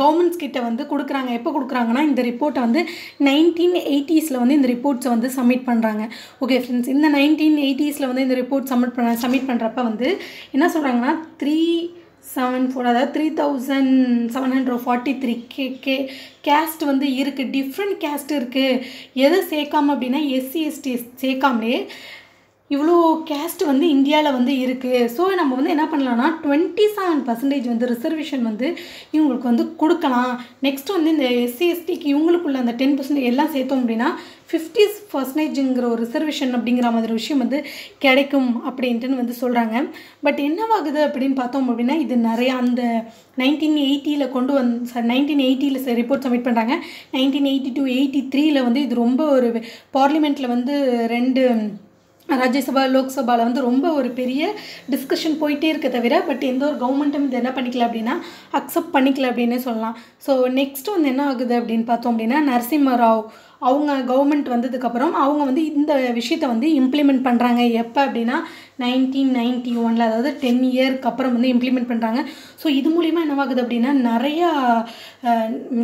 கவர்மெண்ட்ஸ் கிட்ட வந்து கொடுக்குறாங்க. எப்போ கொடுக்குறாங்கன்னா இந்த ரிப்போர்ட்டை வந்து நைன்டீன் எயிட்டிஸில் வந்து இந்த ரிப்போர்ட்ஸை வந்து சப்மிட் பண்ணுறாங்க ஓகே ஃப்ரெண்ட்ஸ் இந்த நைன்டீன் எயிட்டிஸில் வந்து இந்த ரிப்போர்ட் சப்மிட் பண்ண சப்மிட் பண்ணுறப்ப வந்து என்ன சொல்கிறாங்கன்னா த்ரீ செவன் ஃபோர் அதாவது three thousand seven hundred forty three K கே கேஸ்ட் வந்து இருக்குது டிஃப்ரெண்ட் கேஸ்ட் இருக்குது எதை சேர்க்காம அப்படின்னா எஸ்சி எஸ்டி சேர்க்காமலே இவ்வளோ கேஸ்ட் வந்து இந்தியாவில் வந்து இருக்குது ஸோ நம்ம வந்து என்ன பண்ணலாம்னா டுவெண்ட்டி செவன் பர்சன்டேஜ் வந்து ரிசர்வேஷன் வந்து இவங்களுக்கு வந்து கொடுக்கலாம். நெக்ஸ்ட் வந்து இந்த எஸ்சி எஸ்டிக்கு இவங்களுக்குள்ள அந்த டென் பர்சன்டேஜ் எல்லாம் சேர்த்தோம் அப்படின்னா ஃபிஃப்டி பர்சன்டேஜுங்கிற ஒரு ரிசர்வேஷன் அப்படிங்கிற மாதிரி விஷயம் வந்து கிடைக்கும் அப்படின்ட்டுன்னு வந்து சொல்கிறாங்க பட் என்னவாகுது அப்படின்னு பார்த்தோம் அப்படின்னா இது நிறையா அந்த நைன்டீன் எயிட்டியில் கொண்டு வந்து சார் நைன்டீன் எயிட்டியில் ரிப்போர்ட் சப்மிட் பண்ணுறாங்க நைன்டீன் எயிட்டி டூ எயிட்டி த்ரீயில் வந்து இது ரொம்ப ஒரு பார்லிமெண்ட்டில் வந்து ரெண்டு ராஜ்யசபா லோக்சபாவில் வந்து ரொம்ப ஒரு பெரிய டிஸ்கஷன் போயிட்டே இருக்க தவிர பட் எந்த ஒரு கவர்மெண்ட்டும் இது என்ன பண்ணிக்கல அப்படின்னா அக்செப்ட் பண்ணிக்கல அப்படின்னே சொல்லலாம். ஸோ நெக்ஸ்ட் வந்து என்ன ஆகுது அப்படின்னு பார்த்தோம் அப்படின்னா நரசிம்ம ராவ் அவங்க கவர்மெண்ட் வந்ததுக்கப்புறம் அவங்க வந்து இந்த விஷயத்தை வந்து இம்ப்ளிமெண்ட் பண்ணுறாங்க எப்போ அப்படின்னா நைன்டீன் நைன்டி ஒனில் அதாவது டென் இயர்க்கு அப்புறம் வந்து இம்ப்ளிமெண்ட் பண்ணுறாங்க ஸோ இது மூலிமா என்னவாகுது அப்படின்னா நிறையா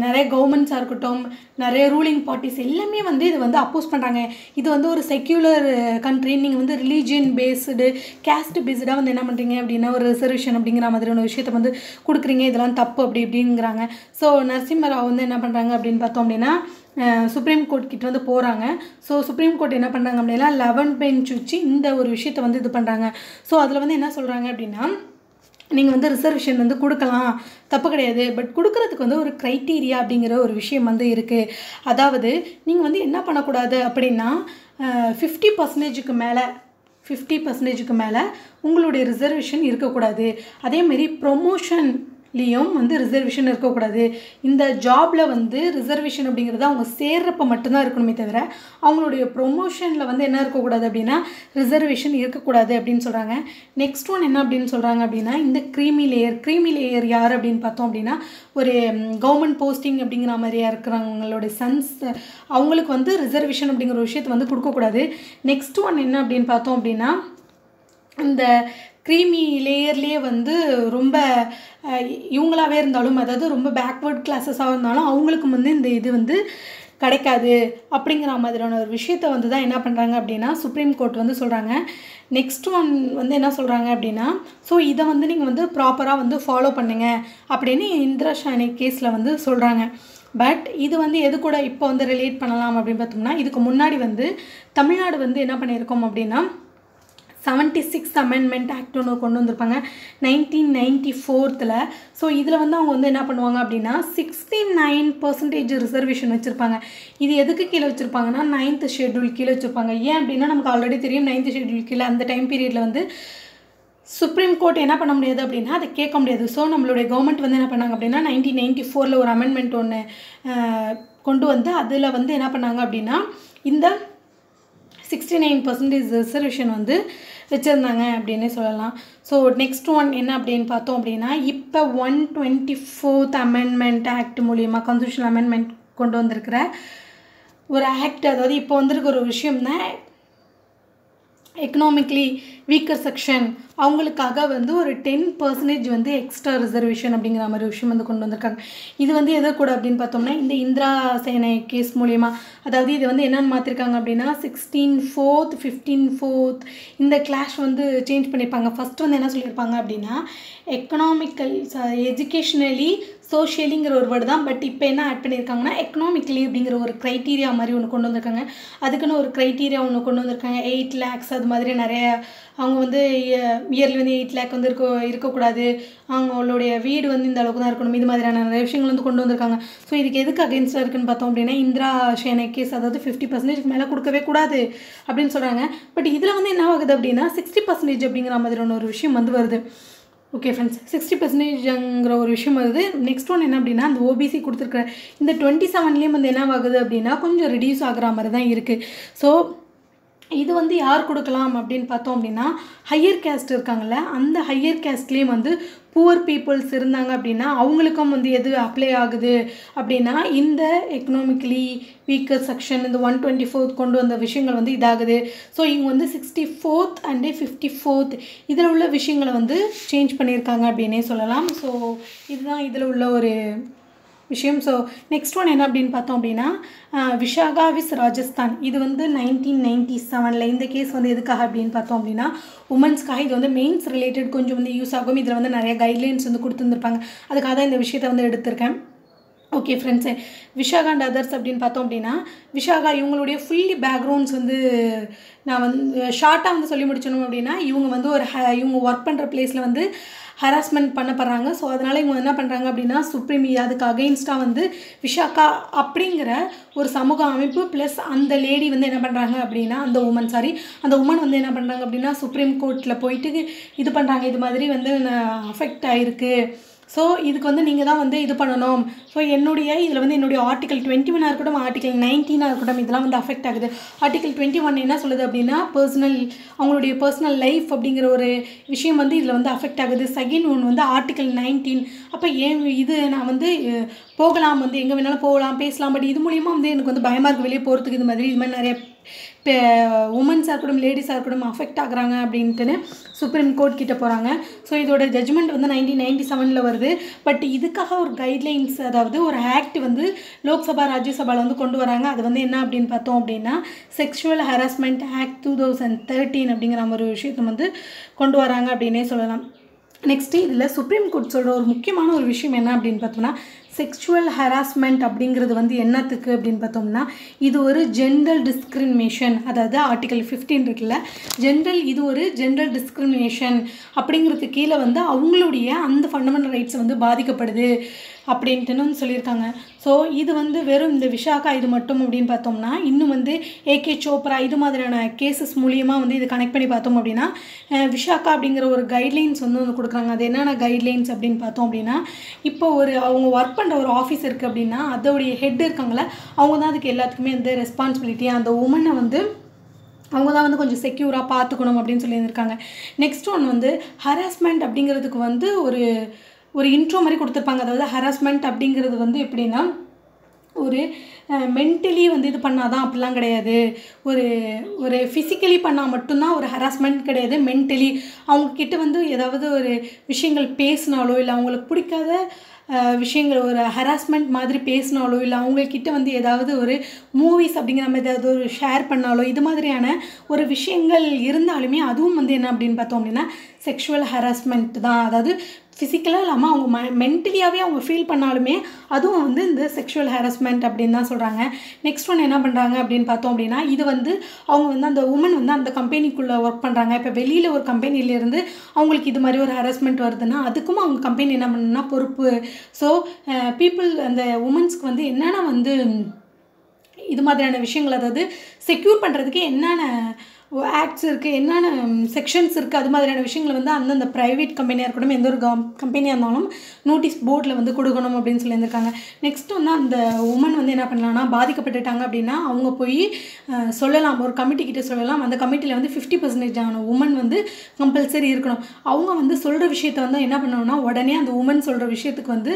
நிறைய கவர்மெண்ட்ஸாக இருக்கட்டும் நிறைய ரூலிங் பார்ட்டிஸ் எல்லாமே வந்து இது வந்து அப்போஸ் பண்ணுறாங்க இது வந்து ஒரு செக்யூலர் கண்ட்ரி நீங்கள் வந்து ரிலீஜியன் பேஸ்டு கேஸ்ட் பேஸ்டாக வந்து என்ன பண்ணுறீங்க அப்படின்னா ஒரு ரிசர்வேஷன் அப்படிங்கிற மாதிரியான விஷயத்தை வந்து கொடுக்குறீங்க. இதெல்லாம் தப்பு அப்படி இப்படிங்கிறாங்க. ஸோ நரசிம்மராவ் வந்து என்ன பண்ணுறாங்க அப்படின்னு பார்த்தோம் அப்படின்னா சுப்ரீம் கோர்ட் கிட்ட வந்து போகிறாங்க ஸோ சுப்ரீம் கோர்ட் என்ன பண்ணுறாங்க அப்படின்னா லெவன் பெஞ்ச் வச்சு இந்த ஒரு விஷயத்தை வந்து இது பண்ணுறாங்க ஸோ அதில் வந்து என்ன சொல்கிறாங்க அப்படின்னா நீங்கள் வந்து ரிசர்வேஷன் வந்து கொடுக்கலாம். தப்பு கிடையாது. பட் கொடுக்குறதுக்கு வந்து ஒரு க்ரைட்டீரியா அப்படிங்கிற ஒரு விஷயம் வந்து இருக்குது அதாவது நீங்கள் வந்து என்ன பண்ணக்கூடாது அப்படின்னா ஃபிஃப்டி பர்சன்டேஜுக்கு மேலே ஃபிஃப்டி பர்சன்டேஜுக்கு மேலே உங்களுடைய ரிசர்வேஷன் இருக்கக்கூடாது. அதேமாரி ப்ரொமோஷன் லியும் வந்து ரிசர்வேஷன் இருக்கக்கூடாது. இந்த ஜாபில் வந்து ரிசர்வேஷன் அப்படிங்கிறது அவங்க சேர்றப்ப மட்டும்தான் இருக்கணுமே தவிர அவங்களுடைய ப்ரொமோஷனில் வந்து என்ன இருக்கக்கூடாது அப்படின்னா ரிசர்வேஷன் இருக்கக்கூடாது அப்படின்னு சொல்கிறாங்க நெக்ஸ்ட் ஒன் என்ன அப்படின்னு சொல்கிறாங்க அப்படின்னா இந்த க்ரீமி லேயர் க்ரீமி லேயர் யார் அப்படின்னு பார்த்தோம் அப்படின்னா ஒரு கவர்மெண்ட் போஸ்டிங் அப்படிங்கிற மாதிரியா இருக்கிறவங்களோட சன்ஸ் அவங்களுக்கு வந்து ரிசர்வேஷன் அப்படிங்கிற ஒரு விஷயத்தை வந்து கொடுக்கக்கூடாது. நெக்ஸ்ட் ஒன் என்ன அப்படின்னு பார்த்தோம் அப்படின்னா இந்த க்ரீமி லேயர்லேயே வந்து ரொம்ப இவங்களாகவே இவங்களாவே இருந்தாலும் அதாவது ரொம்ப பேக்வேர்ட் கிளாஸஸாக இருந்தாலும் அவங்களுக்கு வந்து இந்த இது வந்து கிடைக்காது. அப்படிங்கிற மாதிரியான ஒரு விஷயத்த வந்து தான் என்ன பண்ணுறாங்க அப்படின்னா சுப்ரீம் கோர்ட் வந்து சொல்கிறாங்க நெக்ஸ்ட் ஒன் வந்து என்ன சொல்கிறாங்க அப்படின்னா ஸோ இதை வந்து நீங்கள் வந்து ப்ராப்பராக வந்து ஃபாலோ பண்ணுங்கள் அப்படின்னு இந்திரா ஷானி கேஸில் வந்து சொல்கிறாங்க பட் இது வந்து எது கூட இப்போ வந்து ரிலேட் பண்ணலாம் அப்படின்னு பார்த்தோம்னா இதுக்கு முன்னாடி வந்து தமிழ்நாடு வந்து என்ன பண்ணியிருக்கோம் அப்படின்னா செவன்ட்டி சிக்ஸ் அமெண்ட்மெண்ட் ஆக்ட் ஒன்று கொண்டு வந்திருப்பாங்க. நைன்டீன் நைன்டி ஃபோர்த்தில் ஸோ இதில் வந்து அவங்க வந்து என்ன பண்ணுவாங்க அப்படின்னா சிக்ஸ்டி நைன் பர்சன்டேஜ் ரிசர்வேஷன் வச்சுருப்பாங்க. இது எதுக்கு கீழே வச்சுருப்பாங்கன்னா நைன்த் ஷெட்யூல் கீழே வச்சுருப்பாங்க. ஏன் அப்படின்னா நமக்கு ஆல்ரெடி தெரியும் நைன்த் ஷெட்யூல் கீழே அந்த டைம் பீரியடில் வந்து சுப்ரீம் கோர்ட் என்ன பண்ண முடியாது அப்படின்னா அதை கேட்க முடியாது. ஸோ நம்மளுடைய கவர்மெண்ட் வந்து என்ன பண்ணாங்க அப்படின்னா நைன்டீன் நைன்டி ஃபோரில் ஒரு அமெண்ட்மெண்ட் ஒன்று கொண்டு வந்து அதில் வந்து என்ன பண்ணாங்க அப்படின்னா இந்த சிக்ஸ்டி நைன் பர்சன்டேஜ் ரிசர்வேஷன் வந்து வச்சுருந்தாங்க அப்படின்னே சொல்லலாம். ஸோ நெக்ஸ்ட் ஒன் என்ன அப்படின்னு பார்த்தோம் அப்படின்னா இப்போ one twenty fourth amendment act மூலியமாக கான்ஸ்டியூஷன் அமெண்ட்மெண்ட் கொண்டு வந்திருக்கிற ஒரு ஆக்ட் அதாவது இப்போ வந்திருக்க ஒரு விஷயம் தான் எக்கனாமிக்லி வீக்கர் செக்ஷன் அவங்களுக்காக வந்து ஒரு டென் பர்சன்டேஜ் வந்து எக்ஸ்ட்ரா ரிசர்வேஷன் அப்படிங்கிற மாதிரி விஷயம் வந்து கொண்டு வந்திருக்காங்க. இது வந்து எதை கூட அப்படின்னு பார்த்தோம்னா இந்த இந்திரா சேனை கேஸ் மூலயமா அதாவது இது வந்து என்னென்னு மாற்றிருக்காங்க அப்படின்னா சிக்ஸ்டீன் ஃபோர்த் ஃபிஃப்டீன் ஃபோர்த் இந்த கிளாஷ் வந்து சேஞ்ச் பண்ணியிருப்பாங்க ஃபஸ்ட் வந்து என்ன சொல்லியிருப்பாங்க அப்படின்னா எக்கனாமிக்கல் எஜுகேஷ்னலி சோஷியலிங்கிற ஒரு வேர்டு தான். பட் இப்போ என்ன ஆட் பண்ணியிருக்காங்கன்னா எக்கனாமிக்கலி அப்படிங்கிற ஒரு க்ரைட்டீரியா மாதிரி ஒன்று கொண்டு வந்திருக்காங்க. அதுக்குன்னு ஒரு க்ரைட்டீரியா ஒன்று கொண்டு வந்திருக்காங்க. எயிட் லேக்ஸ் அது மாதிரி நிறைய அவங்க வந்து இயர்லி வந்து எயிட் லேக் வந்து இருக்க இருக்கக்கூடாது. அவங்களுடைய வீடு வந்து இந்த அளவுக்கு தான் இருக்கணும். இது மாதிரியான நிறைய விஷயங்கள் வந்து கொண்டு வந்திருக்காங்க. ஸோ இதுக்கு எதுக்கு அகேன்ஸ்டாக இருக்குன்னு பார்த்தோம் அப்படின்னா இந்திரா ஷேனை கேஸ் அதாவது ஃபிஃப்டி பர்சன்டேஜ் மேலே கொடுக்கவே கூடாது அப்படின்னு சொல்கிறாங்க பட் இதில் வந்து என்ன ஆகுது அப்படின்னா சிக்ஸ்டி பர்சன்டேஜ் அப்படிங்கிற மாதிரியான ஒரு விஷயம் வந்து வருது. ஓகே ஃப்ரெண்ட்ஸ் சிக்ஸ்டி பர்சன்டேஜ்ங்கிற ஒரு விஷயம் வருது. நெக்ஸ்ட் ஒன் என்ன அப்படின்னா அந்த ஓபிசி கொடுத்துருக்குற இந்த டுவெண்ட்டி செவன்லேயும் வந்து என்ன ஆகுது அப்படின்னா கொஞ்சம் ரிடியூஸ் ஆகிற மாதிரி தான் இருக்குது ஸோ இது வந்து யார் கொடுக்கலாம் அப்படின்னு பார்த்தோம் அப்படின்னா ஹையர் கேஸ்ட் இருக்காங்கல்ல அந்த ஹையர் கேஸ்ட்லேயும் வந்து புவர் பீப்புள்ஸ் இருந்தாங்க அப்படின்னா அவங்களுக்கும் வந்து எது அப்ளை ஆகுது அப்படின்னா இந்த எக்கனாமிக்கலி வீக்கர் செக்ஷன் இந்த ஒன் டுவெண்ட்டி ஃபோர்த் கொண்டு வந்த விஷயங்கள் வந்து இதாகுது. ஸோ இவங்க வந்து sixty fourth and fifty fourth இதில் உள்ள விஷயங்களை வந்து சேஞ்ச் பண்ணியிருக்காங்க அப்படின்னே சொல்லலாம். ஸோ இதுதான் இதில் உள்ள ஒரு விஷயம். ஸோ நெக்ஸ்ட் ஒன் என்ன அப்படின்னு பார்த்தோம் அப்படின்னா விஷாகா விஸ் ராஜஸ்தான். இது வந்து நைன்டீன் நைன்டி செவனில் இந்த கேஸ் வந்து எதுக்காக அப்படின்னு பார்த்தோம் அப்படின்னா உமன்ஸ்க்காக இது வந்து மெயின்ஸ் ரிலேட்டட் கொஞ்சம் வந்து யூஸ் ஆகும். இதில் வந்து நிறைய கைட்லைன்ஸ் வந்து கொடுத்துருந்துருப்பாங்க. அதுக்காக தான் இந்த விஷயத்தை வந்து எடுத்திருக்கேன். Okay friends Vishaka and others அப்படின்னு பார்த்தோம் அப்படின்னா விஷாகா இவங்களுடைய ஃபுல்லி பேக்ரவுண்ட்ஸ் வந்து நான் வந்து ஷார்ட்டாக வந்து சொல்லி முடிச்சணும் அப்படின்னா இவங்க வந்து ஒரு ஹ இவங்க ஒர்க் பண்ணுற பிளேஸில் வந்து ஹராஸ்மெண்ட் பண்ணப்படுறாங்க. ஸோ அதனால் இவங்க என்ன பண்ணுறாங்க அப்படின்னா சுப்ரீம் அதுக்கு அகெயின்ஸ்டாக வந்து விஷாக்கா அப்படிங்கிற ஒரு சமூக அமைப்பு ப்ளஸ் அந்த லேடி வந்து என்ன பண்ணுறாங்க அப்படின்னா அந்த உமன் சாரி அந்த உமன் வந்து என்ன பண்ணுறாங்க அப்படின்னா சுப்ரீம் கோர்ட்டில் போயிட்டு இது பண்ணுறாங்க இது மாதிரி வந்து அஃபெக்ட் ஆகிருக்கு ஸோ இதுக்கு வந்து நீங்கள் தான் வந்து இது பண்ணணும். ஸோ என்னுடைய இதில் வந்து என்னுடைய ஆர்டிகல் டுவெண்ட்டி ஒன்னாக இருக்கட்டும் ஆர்டிகல் நைன்டீனாக இருக்கட்டும் இதெல்லாம் வந்து அஃபெக்ட் ஆகுது. ஆர்டிகல் டுவெண்ட்டி ஒன் என்ன சொல்லுது அப்படின்னா பர்சனல் அவங்களுடைய பர்சனல் லைஃப் அப்படிங்கிற ஒரு விஷயம் வந்து இதில் வந்து அஃபெக்ட் ஆகுது. செகண்ட் ஒன் வந்து ஆர்டிகல் நைன்டீன் அப்போ ஏன் இது நான் வந்து போகலாம் வந்து எங்கே வேணாலும் போகலாம் பேசலாம். பட் இது மூலியமாக வந்து எனக்கு வந்து பயமாக இருக்குது வெளியே போகிறதுக்கு இது மாதிரி இது மாதிரி நிறைய உமன்ஸாக இருக்கட்டும் லேடிஸாக இருக்கட்டும் அஃபெக்ட் ஆகுறாங்க அப்படின்ட்டுன்னு சுப்ரீம் கோர்ட் கிட்டே போகிறாங்க ஸோ இதோட ஜட்ஜ்மெண்ட் வந்து நைன்டீன் நைன்டி செவனில் வருது. பட் இதுக்காக ஒரு கைட்லைன்ஸ் அதாவது ஒரு ஆக்ட் வந்து லோக்சபா ராஜ்யசபாவில் வந்து கொண்டு வராங்க. அது வந்து என்ன அப்படின்னு பார்த்தோம் அப்படின்னா sexual harassment act two thousand thirteen அப்படிங்கிற ஒரு விஷயத்தை வந்து கொண்டு வராங்க அப்படின்னே சொல்லலாம். நெக்ஸ்ட்டு இதில் சுப்ரீம் கோர்ட் சொல்கிற ஒரு முக்கியமான ஒரு விஷயம் என்ன அப்படின்னு பார்த்தோம்னா செக்ஷுவல் ஹராஸ்மெண்ட் அப்படிங்கிறது வந்து என்னத்துக்கு அப்படின்னு பார்த்தோம்னா இது ஒரு ஜென்ரல் டிஸ்கிரிமினேஷன் அதாவது ஆர்டிகல் 15 இருக்குல்ல ஜென்ரல் இது ஒரு ஜென்ரல் டிஸ்கிரிமினேஷன் அப்படிங்கிறது கீழே வந்து அவங்களுடைய அந்த ஃபண்டமெண்டல் ரைட்ஸ் வந்து பாதிக்கப்படுது. அப்படின்ட்டுன்னு சொல்லியிருக்காங்க. ஸோ இது வந்து வெறும் இந்த விஷாக்கா இது மட்டும் அப்படின்னு பார்த்தோம்னா இன்னும் வந்து ஏகே சோப்ரா இது மாதிரியான கேசஸ் மூலியமாக வந்து இது கனெக்ட் பண்ணி பார்த்தோம் அப்படின்னா விஷாக்கா அப்படிங்கிற ஒரு கைட்லைன்ஸ் வந்து வந்து கொடுக்குறாங்க. அது என்னென்ன கைட்லைன்ஸ் அப்படின்னு பார்த்தோம் அப்படின்னா இப்போ ஒரு அவங்க ஒர்க் பண்ணுற ஒரு ஆஃபீஸ் இருக்குது அப்படின்னா அதோடைய ஹெட் இருக்காங்களே அவங்க தான் அதுக்கு எல்லாத்துக்குமே வந்து ரெஸ்பான்சிபிலிட்டி அந்த உமனை வந்து அவங்க தான் வந்து கொஞ்சம் செக்யூராக பார்த்துக்கணும் அப்படின்னு சொல்லியிருந்திருக்காங்க. நெக்ஸ்ட் ஒன் வந்து ஹராஸ்மெண்ட் அப்படிங்கிறதுக்கு வந்து ஒரு ஒரு இன்ட்ரோ மாதிரி கொடுத்துருப்பாங்க. அதாவது ஹராஸ்மெண்ட் அப்படிங்கிறது வந்து எப்படின்னா ஒரு மென்டலி வந்து இது பண்ணாதான் அப்படிலாம் கிடையாது. ஒரு ஒரு ஃபிசிக்கலி பண்ணால் மட்டும்தான் ஒரு ஹராஸ்மெண்ட் கிடையாது. மென்டலி அவங்கக்கிட்ட வந்து ஏதாவது ஒரு விஷயங்கள் பேசினாலோ இல்லை அவங்களுக்கு பிடிக்காத விஷயங்கள் ஒரு ஹராஸ்மெண்ட் மாதிரி பேசினாலோ இல்லை அவங்கக்கிட்ட வந்து ஏதாவது ஒரு மூவிஸ் அப்படிங்கிற மாதிரி ஏதாவது ஒரு ஷேர் பண்ணாலோ இது மாதிரியான ஒரு விஷயங்கள் இருந்தாலுமே அதுவும் வந்து என்ன அப்படின்னு பார்த்தோம் அப்படின்னா செக்ஷுவல் ஹராஸ்மெண்ட் தான். அதாவது ஃபிசிக்கலாக இல்லாமல் அவங்க ம மென்டலியாகவே அவங்க ஃபீல் பண்ணாலுமே அதுவும் வந்து இந்த செக்ஷுவல் ஹராஸ்மெண்ட் அப்படின்னு தான் சொல்கிறாங்க நெக்ஸ்ட் ஒன் என்ன பண்ணுறாங்க அப்படின்னு பார்த்தோம் அப்படின்னா இது வந்து அவங்க வந்து அந்த உமன் வந்து அந்த கம்பெனிக்குள்ளே ஒர்க் பண்ணுறாங்க இப்போ வெளியில் ஒரு கம்பெனிலேருந்து அவங்களுக்கு இது மாதிரி ஒரு ஹராஸ்மெண்ட் வருதுன்னா அதுக்கும் அவங்க கம்பெனி என்ன பண்ணணும்னா பொறுப்பு. ஸோ பீப்புள் அந்த உமன்ஸ்க்கு வந்து என்னென்ன வந்து இது மாதிரியான விஷயங்கள் அதாவது செக்யூர் பண்ணுறதுக்கு என்னென்ன ஆக்ட்ஸ் இருக்குது என்னென்ன செக்ஷன்ஸ் இருக்குது அது மாதிரியான விஷயங்களை வந்து அந்தந்த ப்ரைவேட் கம்பெனியாக இருக்கட்டும் எந்த ஒரு கம் கம்பெனியாக இருந்தாலும் நோட்டீஸ் போர்டில் வந்து கொடுக்கணும் அப்படின்னு சொல்லியிருந்திருக்காங்க. நெக்ஸ்ட் வந்து அந்த உமன் வந்து என்ன பண்ணலாம்னா பாதிக்கப்பட்டுட்டாங்க அப்படின்னா அவங்க போய் சொல்லலாம். ஒரு கமிட்டிக்கிட்ட சொல்லலாம். அந்த கமிட்டியில் வந்து ஃபிஃப்டி பர்சன்டேஜ் ஆன உமன் வந்து கம்பல்சரி இருக்கணும். அவங்க வந்து சொல்கிற விஷயத்த வந்து என்ன பண்ணணும்னா உடனே அந்த உமன் சொல்கிற விஷயத்துக்கு வந்து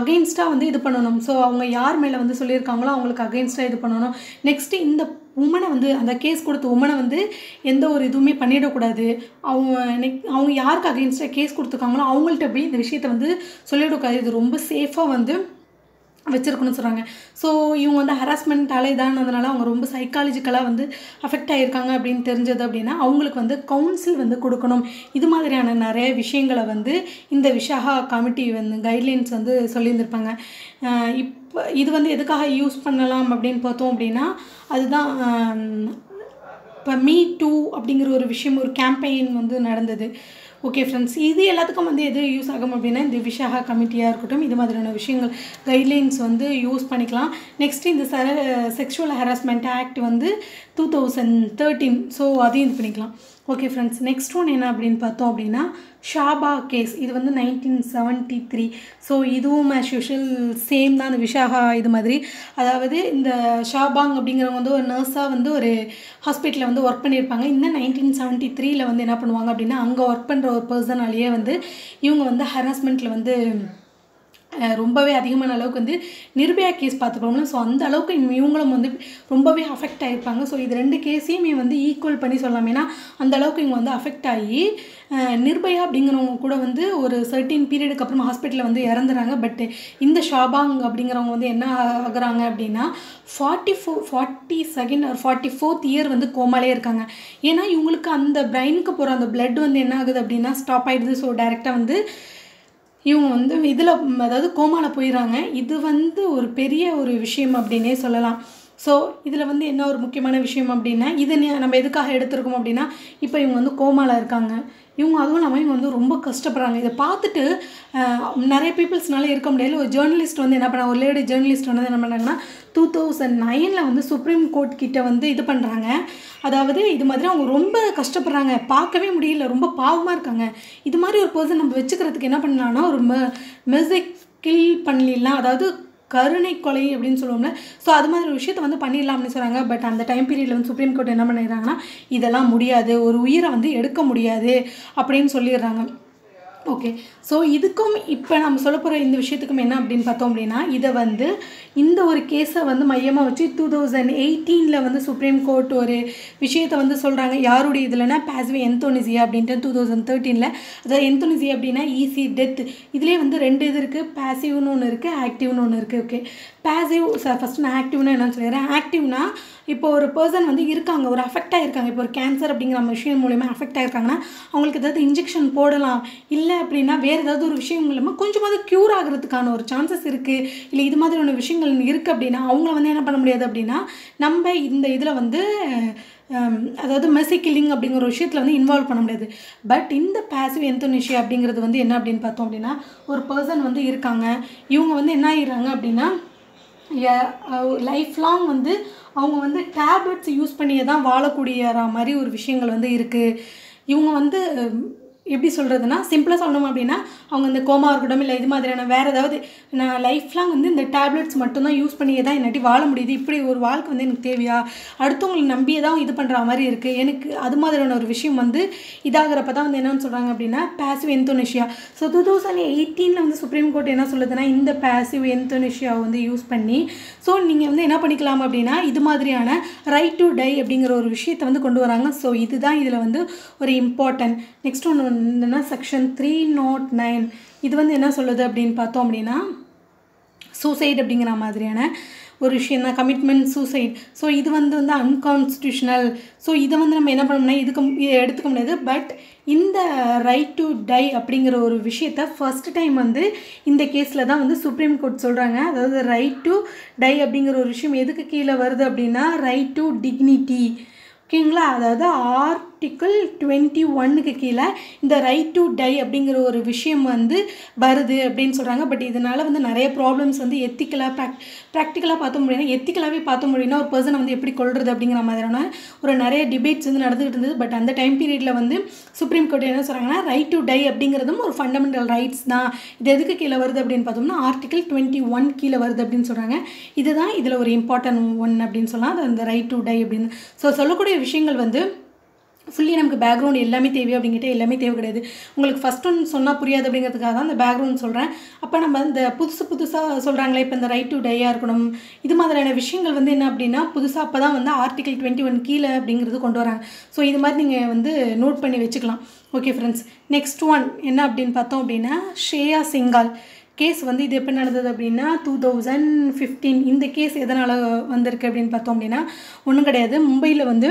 அகெயின்ஸ்டாக வந்து இது பண்ணணும். ஸோ அவங்க யார் மேலே வந்து சொல்லியிருக்காங்களோ அவங்களுக்கு அகெயின்ஸ்டாக இது பண்ணணும். நெக்ஸ்ட்டு இந்த உமனை வந்து அந்த கேஸ் கொடுத்த உமனை வந்து எந்த ஒரு இதுவுமே பண்ணிடக்கூடாது. அவங்க நெக் அவங்க யாருக்கு அகெயின்ஸ்டாக கேஸ் கொடுத்துருக்காங்களோ அவங்கள்ட்ட போய் இந்த விஷயத்தை வந்து சொல்லிவிடக்கூடாது இது ரொம்ப சேஃபாக வந்து வச்சுருக்கணும்னு சொல்கிறாங்க ஸோ இவங்க வந்து ஹராஸ்மெண்ட் இதானதுனால அவங்க ரொம்ப சைக்காலஜிக்கலாக வந்து அஃபெக்ட் ஆகியிருக்காங்க அப்படின்னு தெரிஞ்சது அப்படின்னா அவங்களுக்கு வந்து கவுன்சில் வந்து கொடுக்கணும். இது மாதிரியான நிறைய விஷயங்களை வந்து இந்த விஷாகா கமிட்டி வந்து கைட்லைன்ஸ் வந்து சொல்லியிருந்திருப்பாங்க. இப் இது வந்து எதுக்காக யூஸ் பண்ணலாம் அப்படின்னு பார்த்தோம் அப்படின்னா அதுதான் இப்போ மீ டூ அப்படிங்கிற ஒரு விஷயம் ஒரு கேம்பெயின் வந்து நடந்தது. ஓகே ஃப்ரெண்ட்ஸ் இது எல்லாத்துக்கும் வந்து எது யூஸ் ஆகும் அப்படின்னா இந்த விஷாகா கமிட்டியாக இருக்கட்டும் இது மாதிரியான விஷயங்கள் கைட்லைன்ஸ் வந்து யூஸ் பண்ணிக்கலாம். நெக்ஸ்ட்டு இந்த செக்ஷுவல் ஹராஸ்மெண்ட் ஆக்ட் வந்து டூ தௌசண்ட் தேர்ட்டீன் ஸோ அதையும் இது பண்ணிக்கலாம். ஓகே ஃப்ரெண்ட்ஸ் நெக்ஸ்ட் ஒன் என்ன அப்படின்னு பார்த்தோம் அப்படின்னா ஷாபா கேஸ் இது வந்து நைன்டீன் செவன்ட்டி த்ரீ ஸோ இதுவும் ஆஸ் யூஷுவல் சேம் தான். அந்த விஷாகா இது மாதிரி. அதாவது இந்த ஷாபாங் அப்படிங்கிறவங்க வந்து ஒரு நர்ஸாக வந்து ஒரு ஹாஸ்பிட்டலில் வந்து ஒர்க் பண்ணியிருப்பாங்க. இந்த நைன்டீன் செவன்ட்டி த்ரீயில் வந்து என்ன பண்ணுவாங்க அப்படின்னா அங்கே ஒர்க் பண்ணுற ஒரு பர்சனாலேயே வந்து இவங்க வந்து ஹராஸ்மெண்ட்டில் வந்து ரொம்பவே அதிகமான அளவுக்கு வந்து நிர்பயா கேஸ் பார்த்துக்கோங்களா ஸோ அந்த அளவுக்கு இவங்க- இவங்களும் வந்து ரொம்பவே அஃபெக்ட் ஆகிருப்பாங்க ஸோ இது ரெண்டு கேஸையுமே வந்து ஈக்குவல் பண்ணி சொல்லலாம். ஏன்னா அந்த அளவுக்கு இவங்க வந்து அஃபெக்ட் ஆகி நிர்பயா அப்படிங்கிறவங்க கூட வந்து ஒரு சர்டின் பீரியடுக்கு அப்புறம் ஹாஸ்பிட்டலில் வந்து இறந்துறாங்க. பட் இந்த ஷாபாங் அப்படிங்கிறவங்க வந்து என்ன ஆகுறாங்க அப்படின்னா forty four forty second or forty fourth year வந்து கோமாலே இருக்காங்க. ஏன்னா இவங்களுக்கு அந்த பிரெயினுக்கு போகிற அந்த பிளட் வந்து என்ன ஆகுது அப்படின்னா ஸ்டாப் ஆகிடுது ஸோ டைரெக்டாக வந்து இவங்க வந்து இதில் அதாவது கோமாவில் போயிடுறாங்க இது வந்து ஒரு பெரிய ஒரு விஷயம் அப்படின்னே சொல்லலாம். ஸோ இதில் வந்து என்ன ஒரு முக்கியமான விஷயம் அப்படின்னா இதை நம்ம எதுக்காக எடுத்திருக்கோம் அப்படின்னா இப்போ இவங்க வந்து கோமாவில் இருக்காங்க. இவங்க அதுவும் இல்லாமல் இவங்க வந்து ரொம்ப கஷ்டப்படுறாங்க. இதை பார்த்துட்டு நிறைய பீப்புள்ஸ்னால இருக்க முடியல. ஒரு ஜேர்னலிஸ்ட் வந்து என்ன பண்ணாங்க ஒரு லேடி ஜேர்னலிஸ்ட் வந்து என்ன பண்ணாங்கன்னா டூ தௌசண்ட் நைனில் வந்து சுப்ரீம் கோர்ட் கிட்ட வந்து இது பண்ணுறாங்க அதாவது இது மாதிரி அவங்க ரொம்ப கஷ்டப்படுறாங்க. பார்க்கவே முடியல. ரொம்ப பாவமாக இருக்காங்க. இது மாதிரி ஒரு பர்சன் நம்ம வச்சுக்கிறதுக்கு என்ன பண்ணலான்னா ஒரு மெ மெசிக் கில் பண்ணிடலாம். அதாவது கருணை கொலை அப்படின்னு சொல்லுவோம்ல. ஸோ அது மாதிரி ஒரு விஷயத்தை வந்து பண்ணிடலாம் அப்படின்னு சொல்கிறாங்க பட் அந்த டைம் பீரியடில் வந்து சுப்ரீம் கோர்ட் என்ன பண்ணிடுறாங்கன்னா இதெல்லாம் முடியாது. ஒரு உயிரை வந்து எடுக்க முடியாது. அப்படின்னு சொல்லிடுறாங்க. ஓகே ஸோ இதுக்கும் இப்போ நம்ம சொல்ல போகிற இந்த விஷயத்துக்கும் என்ன அப்படின்னு பார்த்தோம் அப்படின்னா இதை வந்து இந்த ஒரு கேஸை வந்து மையமாக வச்சு டூ தௌசண்ட் எயிட்டீனில் வந்து சுப்ரீம் கோர்ட் ஒரு விஷயத்தை வந்து சொல்கிறாங்க யாருடைய இதுலனா பேஸ்வே என்தோனிசியா அப்படின்ட்டு டூ தௌசண்ட் தேர்ட்டீனில் அதாவது எந்தோனிசியா அப்படின்னா ஈஸி டெத் இதுலேயே வந்து ரெண்டு இது இருக்குது பேசிவ்னு ஒன்று இருக்குது ஆக்டிவ்னு ஒன்று இருக்குது ஓகே சார் ஃபஸ்ட்டு நான் ஆக்டிவ்னா என்னன்னு சொல்லிடுறேன். ஆக்டிவ்னா இப்போ ஒரு பர்சன் வந்து இருக்காங்க ஒரு அஃபெக்ட் ஆகிருக்காங்க இப்போ ஒரு கேன்சர் அப்படிங்கிற விஷயம் மூலயமா அஃபெக்ட் ஆகிருக்காங்கன்னா அவங்களுக்கு ஏதாவது இன்ஜெக்ஷன் போடலாம். இல்லை அப்படின்னா வேறு ஏதாவது ஒரு விஷயம் மூலமாக கொஞ்சமாவது க்யூர் ஆகிறதுக்கான ஒரு சான்சஸ் இருக்குது இல்லை இது மாதிரியான விஷயங்கள் இருக்குது அப்படின்னா அவங்கள வந்து என்ன பண்ண முடியாது அப்படின்னா நம்ம இந்த இதில் வந்து அதாவது மெஸ்ஸி கில்லிங் அப்படிங்கிற ஒரு விஷயத்தில் வந்து இன்வால்வ் பண்ண முடியாது. பட் இந்த பாசிவ் எந்தோனிஷியா அப்படிங்கிறது வந்து என்ன அப்படின்னு பார்த்தோம் அப்படின்னா ஒரு பர்சன் வந்து இருக்காங்க. இவங்க வந்து என்ன ஆகிடுறாங்க அப்படின்னா லைஃப் லாங் வந்து அவங்க வந்து டேப்லெட்ஸ் யூஸ் பண்ணியே தான் வாழக்கூடிய மாதிரி ஒரு விஷயங்கள் வந்து இருக்குது இவங்க வந்து எப்படி சொல்கிறதுனா சிம்பிளாக சொல்லணும் அப்படின்னா அவங்க இந்த கோமா இருக்கட்டும் இல்லை இது மாதிரியான வேறு ஏதாவது நான் லைஃப்லாம் வந்து இந்த டேப்லெட்ஸ் மட்டும்தான் யூஸ் பண்ணியே தான் என்னாட்டி வாழ முடியுது. இப்படி ஒரு வாழ்க்கை வந்து எனக்கு தேவையா? அடுத்தவங்களை நம்பியே தான் இது பண்ணுற மாதிரி இருக்குது எனக்கு அது மாதிரியான ஒரு விஷயம் வந்து இதாகிறப்ப தான் வந்து என்னென்னு சொல்கிறாங்க அப்படின்னா passive euthanasia so two thousand எயிட்டீனில் வந்து சுப்ரீம் கோர்ட் என்ன சொல்லுதுன்னா இந்த பேசிவ் எந்தோனேஷியாவை வந்து யூஸ் பண்ணி ஸோ நீங்கள் வந்து என்ன பண்ணிக்கலாம் அப்படின்னா இது மாதிரியான ரைட் டு டை அப்படிங்கிற ஒரு விஷயத்தை வந்து கொண்டு வராங்க. ஸோ இதுதான் இதில் வந்து ஒரு இம்பார்ட்டன்ட் நெக்ஸ்ட் ஒன்று என்னென்னா செக்ஷன் த்ரீ நாட் நைன் இது வந்து என்ன சொல்லுது அப்படின்னு பார்த்தோம் அப்படின்னா சூசைட் அப்படிங்கிற மாதிரியான ஒரு விஷயம் தான். கமிட்மெண்ட் சூசைட் ஸோ இது வந்து வந்து அன்கான்ஸ்டியூஷனல் ஸோ இதை வந்து நம்ம என்ன பண்ணோம்னா இதுக்கு இதை எடுத்துக்க முடியாது. பட் இந்த ரைட் டு டை அப்படிங்கிற ஒரு விஷயத்த ஃபர்ஸ்ட் டைம் வந்து இந்த கேஸில் தான் வந்து சுப்ரீம் கோர்ட் சொல்கிறாங்க அதாவது ரைட் டு டை அப்படிங்கிற ஒரு விஷயம் எதுக்கு கீழே வருது அப்படின்னா ரைட் டு டிக்னிட்டி ஓகேங்களா அதாவது ஆர்டிக்கிள் டுவெண்ட்டி ஒன்னுக்கு கீழே இந்த ரைட் டு டை அப்படிங்கிற ஒரு விஷயம் வந்து வருது அப்படின்னு சொல்கிறாங்க பட் இதனால் வந்து நிறைய ப்ராப்ளம்ஸ் வந்து எத்திக்கலாக ப்ராக் ப்ராக்டிக்கலாக பார்த்த முடியும்னா எத்திக்கலாகவே பார்த்த முடியும்னா ஒரு பர்சனை வந்து எப்படி கொள்வது அப்படிங்கிற மாதிரியான ஒரு நிறைய டிபேட்ஸ் வந்து நடந்துகிட்டு இருந்தது. பட் அந்த டைம் பீரியடில் வந்து சுப்ரீம் கோர்ட் என்ன சொல்கிறாங்கன்னா ரைட் டு டை அப்படிங்கிறதும் ஒரு ஃபண்டமெண்டல் ரைட்ஸ் தான். இது எதுக்கு கீழே வருது அப்படின்னு பார்த்தோம்னா ஆர்டிக்கிள் டுவெண்ட்டி ஒன் கீழே வருது அப்படின்னு சொல்கிறாங்க இதுதான் இதில் ஒரு இம்பார்ட்டன்ட் ஒன் அப்படின்னு சொல்லலாம். அது அந்த ரைட் டு டை அப்படின்னு. ஸோ சொல்லக்கூடிய விஷயங்கள் வந்து ஃபுல்லி நமக்கு பேக்ரவுண்ட் எல்லாமே தேவை அப்படிங்கிட்ட எல்லாமே தேவை கிடையாது. உங்களுக்கு ஃபஸ்ட் ஒன் சொன்னால் புரியாது அப்படிங்கிறதுக்காக தான் அந்த பேக்ரவுண்ட் சொல்கிறேன் அப்போ நம்ம இந்த புதுசு புதுசாக சொல்கிறாங்களே இப்போ இந்த ரைட் டு டையாக இருக்கணும். இது மாதிரியான விஷயங்கள் வந்து என்ன அப்படின்னா புதுசாக அப்போ தான் வந்து ஆர்டிகல் டுவெண்ட்டி ஒன் கீழே அப்படிங்கிறது கொண்டு வராங்க. ஸோ இது மாதிரி நீங்கள் வந்து நோட் பண்ணி வச்சுக்கலாம். ஓகே ஃப்ரெண்ட்ஸ் நெக்ஸ்ட் ஒன் என்ன அப்படின்னு பார்த்தோம் அப்படின்னா ஷ்ரேயா சிங்கால். கேஸ் வந்து இது எப்போ நடந்தது அப்படின்னா டூ தௌசண்ட் ஃபிஃப்டீன் இந்த கேஸ் எதனால் வந்திருக்கு அப்படின்னு பார்த்தோம் அப்படின்னா ஒன்றும் கிடையாது. மும்பையில் வந்து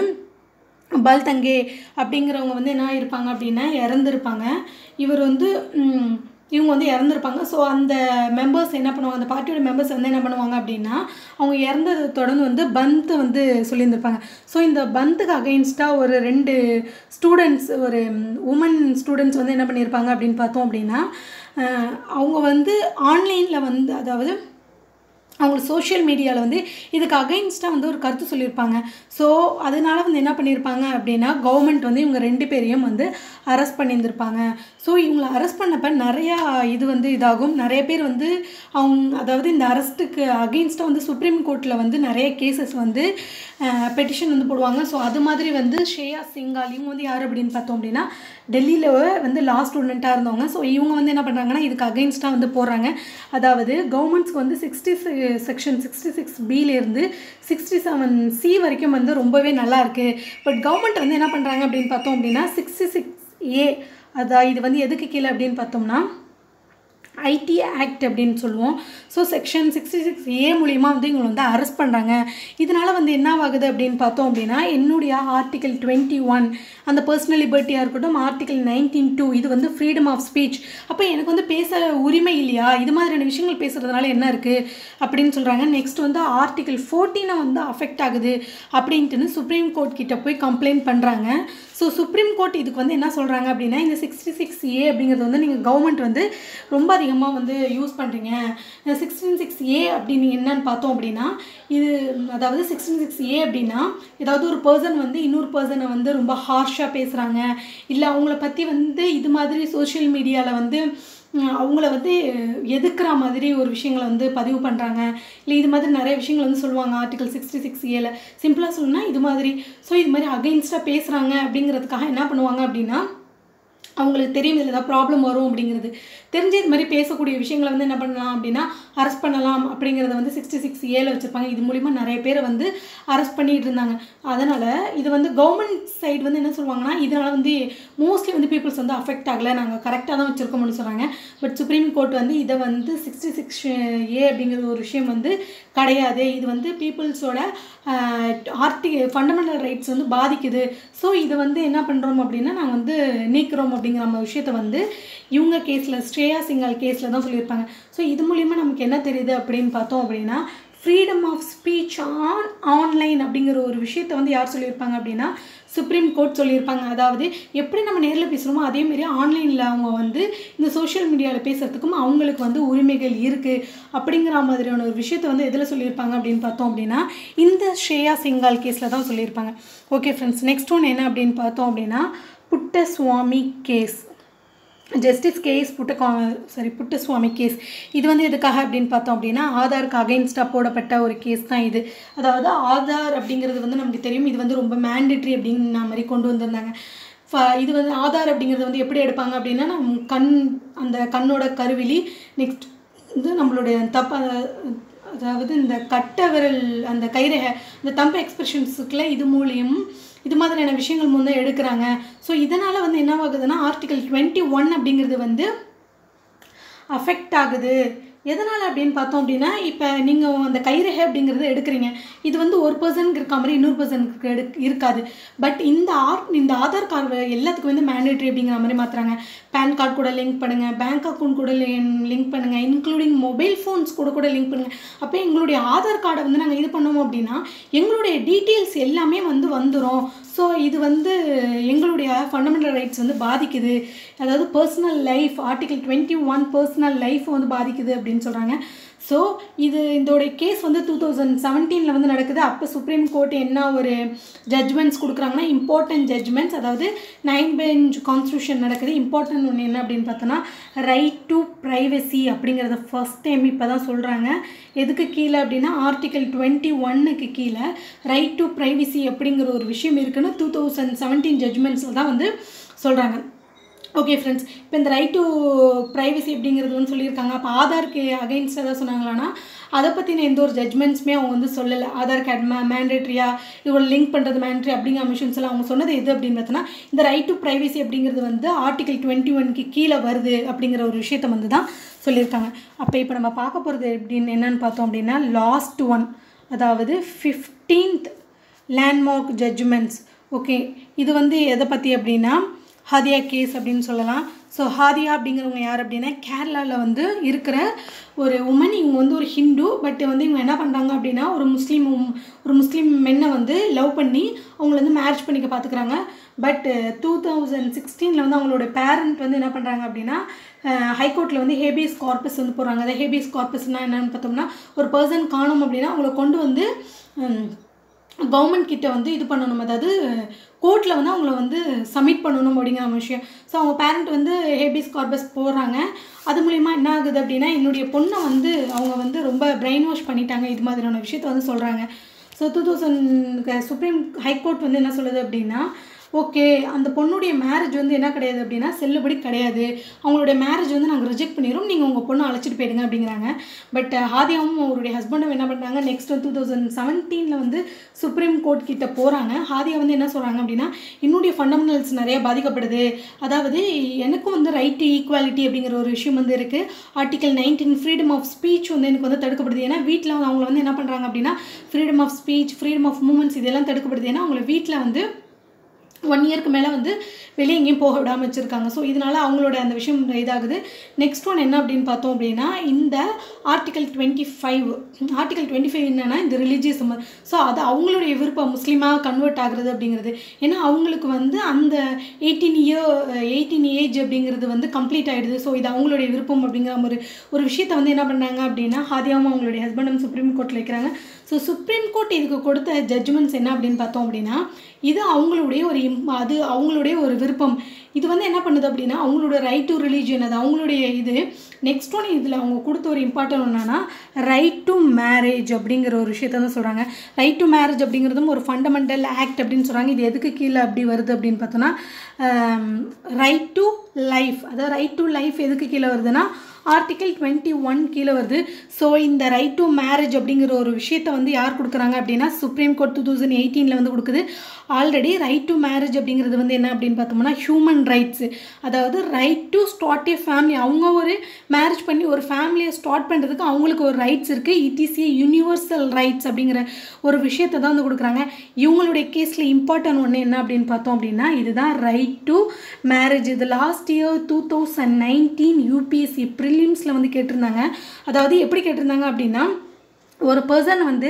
பல்தங்கே அப்படிங்கிறவங்க வந்து என்ன இருப்பாங்க அப்படின்னா இறந்துருப்பாங்க. இவர் வந்து இவங்க வந்து இறந்துருப்பாங்க. ஸோ அந்த மெம்பர்ஸ் என்ன பண்ணுவாங்க? அந்த பார்ட்டியோட மெம்பர்ஸ் வந்து என்ன பண்ணுவாங்க அப்படின்னா அவங்க இறந்ததை தொடர்ந்து வந்து பந்த் வந்து சொல்லியிருந்திருப்பாங்க. ஸோ இந்த பந்துக்கு அகெயின்ஸ்டாக ஒரு ரெண்டு ஸ்டூடெண்ட்ஸ் ஒரு உமன் ஸ்டூடெண்ட்ஸ் வந்து என்ன பண்ணியிருப்பாங்க அப்படின்னு பார்த்தோம் அப்படின்னா அவங்க வந்து ஆன்லைனில் வந்து அதாவது அவங்க சோஷியல் மீடியாவில் வந்து இதுக்கு அகைன்ஸ்டாக வந்து ஒரு கருத்து சொல்லியிருப்பாங்க. ஸோ அதனால வந்து என்ன பண்ணியிருப்பாங்க அப்படின்னா கவர்மெண்ட் வந்து இவங்க ரெண்டு பேரையும் வந்து அரெஸ்ட் பண்ணியிருந்திருப்பாங்க. ஸோ இவங்களை அரெஸ்ட் பண்ணப்போ நிறையா இது வந்து இதாகும். நிறைய பேர் வந்து அவங்க அதாவது இந்த அரெஸ்ட்டுக்கு அகெயின்ஸ்டாக வந்து சுப்ரீம் கோர்ட்டில் வந்து நிறைய கேசஸ் வந்து பெட்டிஷன் வந்து போடுவாங்க. ஸோ அது மாதிரி வந்து ஷேயா சிங்கால் இவங்க வந்து யார் அப்படின்னு பார்த்தோம் அப்படின்னா டெல்லியில் வந்து லா ஸ்டூடெண்ட்டாக இருந்தவங்க. ஸோ இவங்க வந்து என்ன பண்ணுறாங்கன்னா இதுக்கு அகெயின்ஸ்டாக வந்து போடுறாங்க அதாவது கவர்மெண்ட்ஸ்க்கு வந்து சிக்ஸ்டி செக்ஷன் சிக்ஸ்டி சிக்ஸ் பிலேருந்து சிக்ஸ்டி செவன் சி வரைக்கும் வந்து ரொம்பவே நல்லா இருக்குது பட் கவர்மெண்ட் வந்து என்ன பண்ணுறாங்க அப்படின்னு பார்த்தோம் அப்படின்னா சிக்ஸ்டி சிக்ஸ் ஏ அதான் இது வந்து எதுக்கு கீழே அப்படின்னு பார்த்தோம்னா ஐடி ஆக்ட் அப்படின்னு சொல்லுவோம். So section sixty six A மூலியமாக வந்து இவங்களை வந்து அரெஸ்ட் பண்ணுறாங்க இதனால் வந்து என்ன ஆகுது அப்படின்னு பார்த்தோம் அப்படின்னா என்னுடைய ஆர்டிக்கல் டுவெண்ட்டி ஒன் அந்த பர்சனல் லிபர்ட்டியாக இருக்கட்டும் ஆர்டிக்கல் நைன்டீன் டூ இது வந்து ஃப்ரீடம் ஆஃப் ஸ்பீச் அப்போ எனக்கு வந்து பேச உரிமை இல்லையா? இது மாதிரியான விஷயங்கள் பேசுகிறதுனால என்ன இருக்குது அப்படின்னு சொல்கிறாங்க நெக்ஸ்ட் வந்து ஆர்டிக்கல் ஃபோர்டீனை வந்து அஃபெக்ட் ஆகுது அப்படின்ட்டுன்னு சுப்ரீம் கோர்ட் கிட்ட போய் கம்ப்ளைண்ட் பண்ணுறாங்க ஸோ சுப்ரீம் கோர்ட் இதுக்கு வந்து என்ன சொல்கிறாங்க அப்படின்னா இந்த சிக்ஸ்டி சிக்ஸ் ஏ அப்படிங்கிறது வந்து நீங்கள் கவர்மெண்ட் வந்து ரொம்ப அதிகமாக வந்து யூஸ் பண்ணுறீங்க சிக்ஸ்டீன் சிக்ஸ் ஏ அப்படின்னு என்னன்னு பார்த்தோம் அப்படின்னா இது அதாவது சிக்ஸ்டீன் சிக்ஸ் ஏ அப்படின்னா ஏதாவது ஒரு பர்சன் வந்து இன்னொரு பர்சனை வந்து ரொம்ப ஹார்ஷாக பேசுகிறாங்க இல்லை அவங்கள பற்றி வந்து இது மாதிரி சோஷியல் மீடியாவில் வந்து அவங்கள வந்து எதுக்குற மாதிரி ஒரு விஷயங்களை வந்து பதிவு பண்ணுறாங்க இல்லை இது மாதிரி நிறைய விஷயங்கள் வந்து சொல்லுவாங்க ஆர்டிகல் சிக்ஸ்டி சிக்ஸ் ஏல சிம்பிளாக சொல்லணும்னா இது மாதிரி. ஸோ இது மாதிரி அகெயின்ஸ்டாக பேசுகிறாங்க அப்படிங்கிறதுக்காக என்ன பண்ணுவாங்க அப்படின்னா அவங்களுக்கு தெரியும் இதில் ஏதாவது ப்ராப்ளம் வரும் அப்படிங்கிறது. தெரிஞ்சு இது மாதிரி பேசக்கூடிய விஷயங்களை வந்து என்ன பண்ணலாம் அப்படின்னா அரெஸ்ட் பண்ணலாம் அப்படிங்கிறத வந்து சிக்ஸ்டி சிக்ஸ் ஏல வச்சுருப்பாங்க. இது மூலிமா நிறைய பேரை வந்து அரெஸ்ட் பண்ணிட்டு இருந்தாங்க. அதனால் இது வந்து கவர்மெண்ட் சைடு வந்து என்ன சொல்லுவாங்கன்னா இதனால் வந்து மோஸ்ட்லி வந்து பீப்புள்ஸ் வந்து அஃபெக்ட் ஆகலை. நாங்கள் கரெக்டாக தான் வச்சுருக்கோம்னு சொல்கிறாங்க பட் சுப்ரீம் கோர்ட் வந்து இதை வந்து சிக்ஸ்டி சிக்ஸ் ஏ அப்படிங்கிற ஒரு விஷயம் வந்து கிடையாது. இது வந்து பீப்புள்ஸோட ஆர்டி ஃபண்டமெண்டல் ரைட்ஸ் வந்து பாதிக்குது. ஸோ இதை வந்து என்ன பண்ணுறோம் அப்படின்னா நாங்கள் வந்து நீக்கிறோம் அப்படிங்கிற நம்ம விஷயத்த வந்து இவங்க கேஸில் ஸ்ரேயா சிங்கால் கேஸில் தான் சொல்லியிருப்பாங்க. ஸோ இது மூலிமா நமக்கு என்ன தெரியுது அப்படின்னு பார்த்தோம் அப்படின்னா freedom of speech on online அப்படிங்கிற ஒரு விஷயத்த வந்து யார் சொல்லியிருப்பாங்க அப்படின்னா சுப்ரீம் கோர்ட் சொல்லியிருப்பாங்க. அதாவது எப்படி நம்ம நேரில் பேசுகிறோமோ அதேமாரி ஆன்லைனில் அவங்க வந்து இந்த சோஷியல் மீடியாவில் பேசுகிறதுக்கும் அவங்களுக்கு வந்து உரிமைகள் இருக்குது அப்படிங்கிற மாதிரியான ஒரு விஷயத்த வந்து எதில் சொல்லியிருப்பாங்க அப்படின்னு பார்த்தோம் அப்படின்னா இந்த ஸ்ரேயா சிங்கால் கேஸில் தான் சொல்லியிருப்பாங்க. ஓகே ஃப்ரெண்ட்ஸ் நெக்ஸ்ட் ஒன் என்ன அப்படின்னு பார்த்தோம் அப்படின்னா Puttaswamy case justice case Putta sorry Puttaswamy case இது வந்து எதுக்காக அப்படின்னு பார்த்தோம் அப்படின்னா ஆதாருக்கு அகைன்ஸ்டாக போடப்பட்ட ஒரு கேஸ் தான் இது. அதாவது ஆதார் அப்படிங்கிறது வந்து நமக்கு தெரியும். இது வந்து ரொம்ப மேண்டட்ரி அப்படின்னு மாதிரி கொண்டு வந்திருந்தாங்க. ஃப- இது வந்து ஆதார் அப்படிங்கிறது வந்து எப்படி எடுப்பாங்க அப்படின்னா நம்ம கண் அந்த கண்ணோட கருவிழி நெக்ஸ்ட் வந்து நம்மளுடைய தப்ப அதாவது இந்த கட்டை விரல் அந்த கைரேகை இந்த தம்பு எக்ஸ்பிரஷன்ஸுக்குள்ள இது மூலியம் இது மாதிரியான விஷயங்கள் முன்னே எடுக்கிறாங்க. ஸோ இதனால் வந்து என்ன ஆகுதுன்னா ஆர்டிகல் டுவெண்ட்டி ஒன் அப்படிங்கிறது வந்து அஃபெக்ட் ஆகுது. எதனால் அப்படின்னு பார்த்தோம் அப்படின்னா இப்போ நீங்கள் அந்த கைரேகை அப்படிங்கிறத எடுக்கிறீங்க. இது வந்து ஒரு பர்சனுக்கு இருக்க மாதிரி இன்னொரு பர்சனுக்கு எடு இருக்காது. பட் இந்த ஆர் இந்த ஆதார் கார்டு எல்லாத்துக்கும் வந்து மேண்டேட்ரி அப்படிங்கிற மாதிரி மாற்றுறாங்க பேன் கார்டு கூட லிங்க் பண்ணுங்கள் பேங்க் அக்கௌண்ட் கூட லிங்க் பண்ணுங்கள் இன்க்ளூடிங் மொபைல் ஃபோன்ஸ் கூட கூட லிங்க் பண்ணுங்கள் அப்போ எங்களுடைய ஆதார் கார்டை வந்து நாங்கள் இது பண்ணோம் அப்படின்னா எங்களுடைய டீட்டெயில்ஸ் எல்லாமே வந்து வந்துடும் ஸோ இது வந்து எங்களுடைய ஃபண்டமெண்டல் ரைட்ஸ் வந்து பாதிக்குது. அதாவது personal life article twenty one personal life வந்து பாதிக்குது அப்படின்னு சொல்கிறாங்க ஸோ இது இதோடைய கேஸ் வந்து டூ தௌசண்ட் செவன்டீனில் வந்து நடக்குது. அப்போ சுப்ரீம் கோர்ட் என்ன ஒரு ஜட்ஜ்மெண்ட்ஸ் கொடுக்குறாங்கன்னா இம்பார்ட்டன்ட் ஜட்ஜ்மெண்ட்ஸ் அதாவது நைன் பெஞ்ச் கான்ஸ்டியூஷன் நடக்குது. இம்பார்ட்டன்ட் ஒன்று என்ன அப்படின்னு பார்த்தோன்னா ரைட் டு ப்ரைவசி அப்படிங்கிறத ஃபர்ஸ்ட் டைம் இப்போ தான் சொல்கிறாங்க எதுக்கு கீழே அப்படின்னா ஆர்டிக்கல் டுவெண்ட்டி ஒன்னுக்கு கீழே ரைட் டு ப்ரைவசி அப்படிங்கிற ஒரு விஷயம் இருக்குன்னு டூ தௌசண்ட் செவன்டீன் ஜட்ஜ்மெண்ட்ஸில் தான் வந்து சொல்கிறாங்க ஓகே ஃப்ரெண்ட்ஸ் இப்போ இந்த ரைட் டு ப்ரைவசி அப்படிங்கிறது வந்து சொல்லியிருக்காங்க. அப்போ ஆதாருக்கு அகைன்ஸ்டாக தான் சொன்னாங்களான்னா அதை பற்றின எந்த ஒரு ஜட்மெண்ட்ஸுமே அவங்க வந்து சொல்லலை. ஆதார் கார்டு மே மேண்டேட்ரியா இதோட லிங்க் பண்ணுறது மேண்ட்ரி அப்படிங்கிற மிஷன்ஸ் எல்லாம் அவங்க சொன்னது எது அப்படின்னு பார்த்தோன்னா இந்த ரைட் டு ப்ரைவசி அப்படிங்கிறது வந்து ஆர்டிகல் டுவெண்ட்டி ஒன்க்கு கீழே வருது அப்படிங்கிற ஒரு விஷயத்தை வந்து தான் சொல்லியிருக்காங்க. அப்போ இப்போ நம்ம பார்க்க போகிறது எப்படின்னு என்னன்னு பார்த்தோம் அப்படின்னா லாஸ்ட் ஒன் அதாவது ஃபிஃப்டீன்த் லேண்ட்மார்க் ஜட்ஜ்மெண்ட்ஸ் ஓகே இது வந்து எதை பற்றி அப்படின்னா ஹாதியா கேஸ் அப்படின்னு சொல்லலாம். ஸோ ஹாதியா அப்படிங்கிறவங்க யார் அப்படின்னா கேரளாவில் வந்து இருக்கிற ஒரு உமன் இவங்க வந்து ஒரு ஹிந்து பட் வந்து இவங்க என்ன பண்ணுறாங்க அப்படின்னா ஒரு முஸ்லீம் ஒரு முஸ்லீம் மென்னை வந்து லவ் பண்ணி அவங்கள வந்து மேரேஜ் பண்ணிக்க பார்த்துக்குறாங்க பட் டூ தௌசண்ட் சிக்ஸ்டீனில் வந்து அவங்களோட பேரண்ட் வந்து என்ன பண்ணுறாங்க அப்படின்னா uh, ஹைகோர்ட்டில் வந்து ஹேபியஸ் கார்பஸ் வந்து போடுறாங்க. அதாவது ஹேபியஸ் கார்பஸ்னால் என்னென்னு பார்த்தோம்னா ஒரு பர்சன் காணும் அப்படின்னா அவங்கள கொண்டு வந்து um, கவர்மெண்ட் கிட்ட வந்து இது பண்ணணும். அதாவது கோர்ட்டில் வந்து அவங்கள வந்து சப்மிட் பண்ணணும் அப்படிங்கிற விஷயம். ஸோ அவங்க பேரண்ட் வந்து ஹேபிஸ் கார்பஸ் போடுறாங்க. அது மூலிமா என்ன ஆகுது அப்படின்னா என்னுடைய பொண்ணை வந்து அவங்க வந்து ரொம்ப பிரெயின் வாஷ் பண்ணிட்டாங்க. இது மாதிரியான விஷயத்த வந்து சொல்கிறாங்க so two thousand supreme high court வந்து என்ன சொல்லுது அப்படின்னா ஓகே அந்த பொண்ணுடைய மேரேஜ் வந்து என்ன கிடையாது அப்படின்னா செல்லுபடி கிடையாது. அவங்களுடைய மேரேஜ் வந்து நாங்கள் ரிஜெக்ட் பண்ணிடுறோம். நீங்கள் உங்கள் பொண்ணை அழைச்சிட்டு போயிடுங்க அப்படிங்கிறாங்க. பட் ஹாதியாவும் அவருடைய ஹஸ்பண்டும் என்ன பண்ணுறாங்க நெக்ஸ்ட் டூ தௌசண்ட் செவன்டீனில் வந்து சுப்ரீம் கோர்ட் கிட்ட போகிறாங்க ஹாதியா வந்து என்ன சொல்கிறாங்க அப்படின்னா என்னுடைய ஃபண்டமெண்டல்ஸ் நிறைய பாதிக்கப்படுது. அதாவது எனக்கும் வந்து ரைட் டு ஈக்குவாலிட்டி அப்படிங்கிற ஒரு விஷயம் வந்து இருக்குது article nineteen freedom of speech வந்து எனக்கு வந்து தடுக்கப்படுது. ஏன்னா வீட்டில் வந்து அவங்கள வந்து என்ன பண்ணுறாங்க அப்படின்னா freedom of speech freedom of movements இதெல்லாம் தடுக்கப்படுது. ஏன்னா அவங்கள வீட்டில் வந்து ஒன் இயர்க்கு மேலே வந்து வெளியே எங்கேயும் போக விடாமல் வச்சுருக்காங்க. ஸோ இதனால் அவங்களோட அந்த விஷயம் இதாகுது. நெக்ஸ்ட் ஒன் என்ன அப்படின்னு பார்த்தோம் அப்படின்னா இந்த article twenty five article twenty five என்னென்னா இந்த ரிலீஜியஸ் ஸோ அது அவங்களுடைய விருப்பம். முஸ்லீமாக கன்வெர்ட் ஆகுறது அப்படிங்கிறது. ஏன்னா அவங்களுக்கு வந்து அந்த எயிட்டீன் இயர் எயிட்டீன் ஏஜ் அப்படிங்கிறது வந்து கம்ப்ளீட் ஆகிடுது ஸோ இது அவங்களுடைய விருப்பம் அப்படிங்கிற ஒரு ஒரு விஷயத்தை வந்து என்ன பண்ணாங்க அப்படின்னா ஹாதியாவும் அவங்களுடைய ஹஸ்பண்டும் சுப்ரீம் கோர்ட்டில் வைக்கிறாங்க ஸோ சுப்ரீம் கோர்ட் இதுக்கு கொடுத்த ஜட்ஜ்மெண்ட்ஸ் என்ன அப்படின்னு பார்த்தோம் அப்படின்னா இது அவங்களுடைய ஒரு இம் அது அவங்களுடைய ஒரு விருப்பம். இது வந்து என்ன பண்ணுது அப்படின்னா அவங்களோட ரைட் டு ரிலீஜியன் அது அவங்களுடைய இது. நெக்ஸ்ட் ஒன் இதில் அவங்க கொடுத்த ஒரு இம்பார்ட்டன் என்னன்னா ரைட் டு மேரேஜ் அப்படிங்கிற ஒரு விஷயத்த தான் சொல்கிறாங்க ரைட் டு மேரேஜ் அப்படிங்கிறதும் ஒரு ஃபண்டமெண்டல் ஆக்ட் அப்படின்னு சொல்கிறாங்க இது எதுக்கு கீழே அப்படி வருது அப்படின்னு பார்த்தோன்னா ரைட் um, டு லைஃப் அதாவது ரைட் டு லைஃப் எதுக்கு கீழே வருதுன்னா ஆர்டிக்கல் டுவெண்ட்டி ஒன் கீழே வருது. ஸோ இந்த ரைட் டு மேரேஜ் அப்படிங்கிற ஒரு விஷயத்தை வந்து யார் கொடுக்குறாங்க அப்படின்னா சுப்ரீம் கோர்ட் டூ தௌசண்ட் எயிட்டீனில் வந்து கொடுக்குது. ஆல்ரெடி ரைட் டு மேரேஜ் அப்படிங்கிறது வந்து என்ன அப்படின்னு பார்த்தோம்னா ஹியூமன் ரைட்ஸு அதாவது right to start a family அவங்க ஒரு மேரேஜ் பண்ணி ஒரு ஃபேமிலியை ஸ்டார்ட் பண்ணுறதுக்கு அவங்களுக்கு ஒரு ரைட்ஸ் இருக்குது it is a universal rights அப்படிங்கிற ஒரு விஷயத்தை தான் வந்து கொடுக்குறாங்க. இவங்களுடைய கேஸில் இம்பார்ட்டன்ட் ஒன்று என்ன அப்படின்னு பார்த்தோம் அப்படின்னா இதுதான் ரைட் டு மேரேஜ் இது last year two thousand nineteen UPSC ப்ரிலிம்ஸில் வந்து கேட்டிருந்தாங்க. அதாவது எப்படி கேட்டிருந்தாங்க அப்படின்னா ஒரு பர்சன் வந்து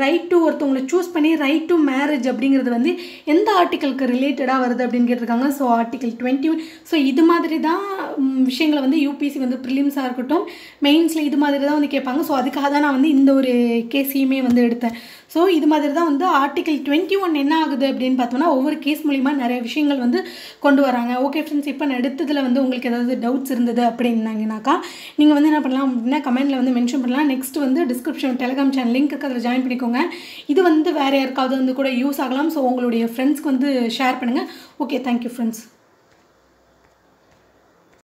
ரைட் டு ஒருத்தவங்களை சூஸ் பண்ணி ரைட் டு மேரேஜ் அப்படிங்கிறது வந்து எந்த ஆர்டிக்கலுக்கு ரிலேட்டடாக வருது அப்படின்னு கேட்டிருக்காங்க. ஸோ ஆர்டிக்கல் டுவெண்ட்டி ஸோ இது மாதிரி தான் விஷயங்களை வந்து யூபிசி வந்து ப்ரிலிம்ஸாக இருக்கட்டும் மெயின்ஸில் இது மாதிரி தான் வந்து கேட்பாங்க. ஸோ அதுக்காக தான் நான் வந்து இந்த ஒரு கேஸையுமே வந்து எடுத்தேன். ஸோ இது மாதிரி தான் வந்து ஆர்டிகல் டுவெண்ட்டி ஒன் என்ன ஆகுது அப்படின்னு பார்த்தோம்னா ஒவ்வொரு கேஸ் மூலிமா நிறைய விஷயங்கள் வந்து கொண்டு வராங்க. ஓகே ஃப்ரெண்ட்ஸ் இப்போ நான் எடுத்ததில் வந்து உங்களுக்கு ஏதாவது டவுட்ஸ் இருந்தது அப்படின்னாங்கனாக்கா நீங்கள் வந்து என்ன பண்ணலாம் அப்படின்னா கமெண்ட்டில் வந்து மென்ஷன் பண்ணலாம். நெக்ஸ்ட் வந்து டிஸ்கிரிப்ஷன் டெலிகிராம் சேனல் லிங்க் இருக்குது அதில் ஜாயின் பண்ணிக்கோங்க. இது வந்து வேறு யாருக்காவது வந்து கூட யூஸ் ஆகலாம். ஸோ உங்களுடைய ஃப்ரெண்ட்ஸ்க்கு வந்து ஷேர் பண்ணுங்கள் ஓகே தேங்க்யூ ஃப்ரெண்ட்ஸ்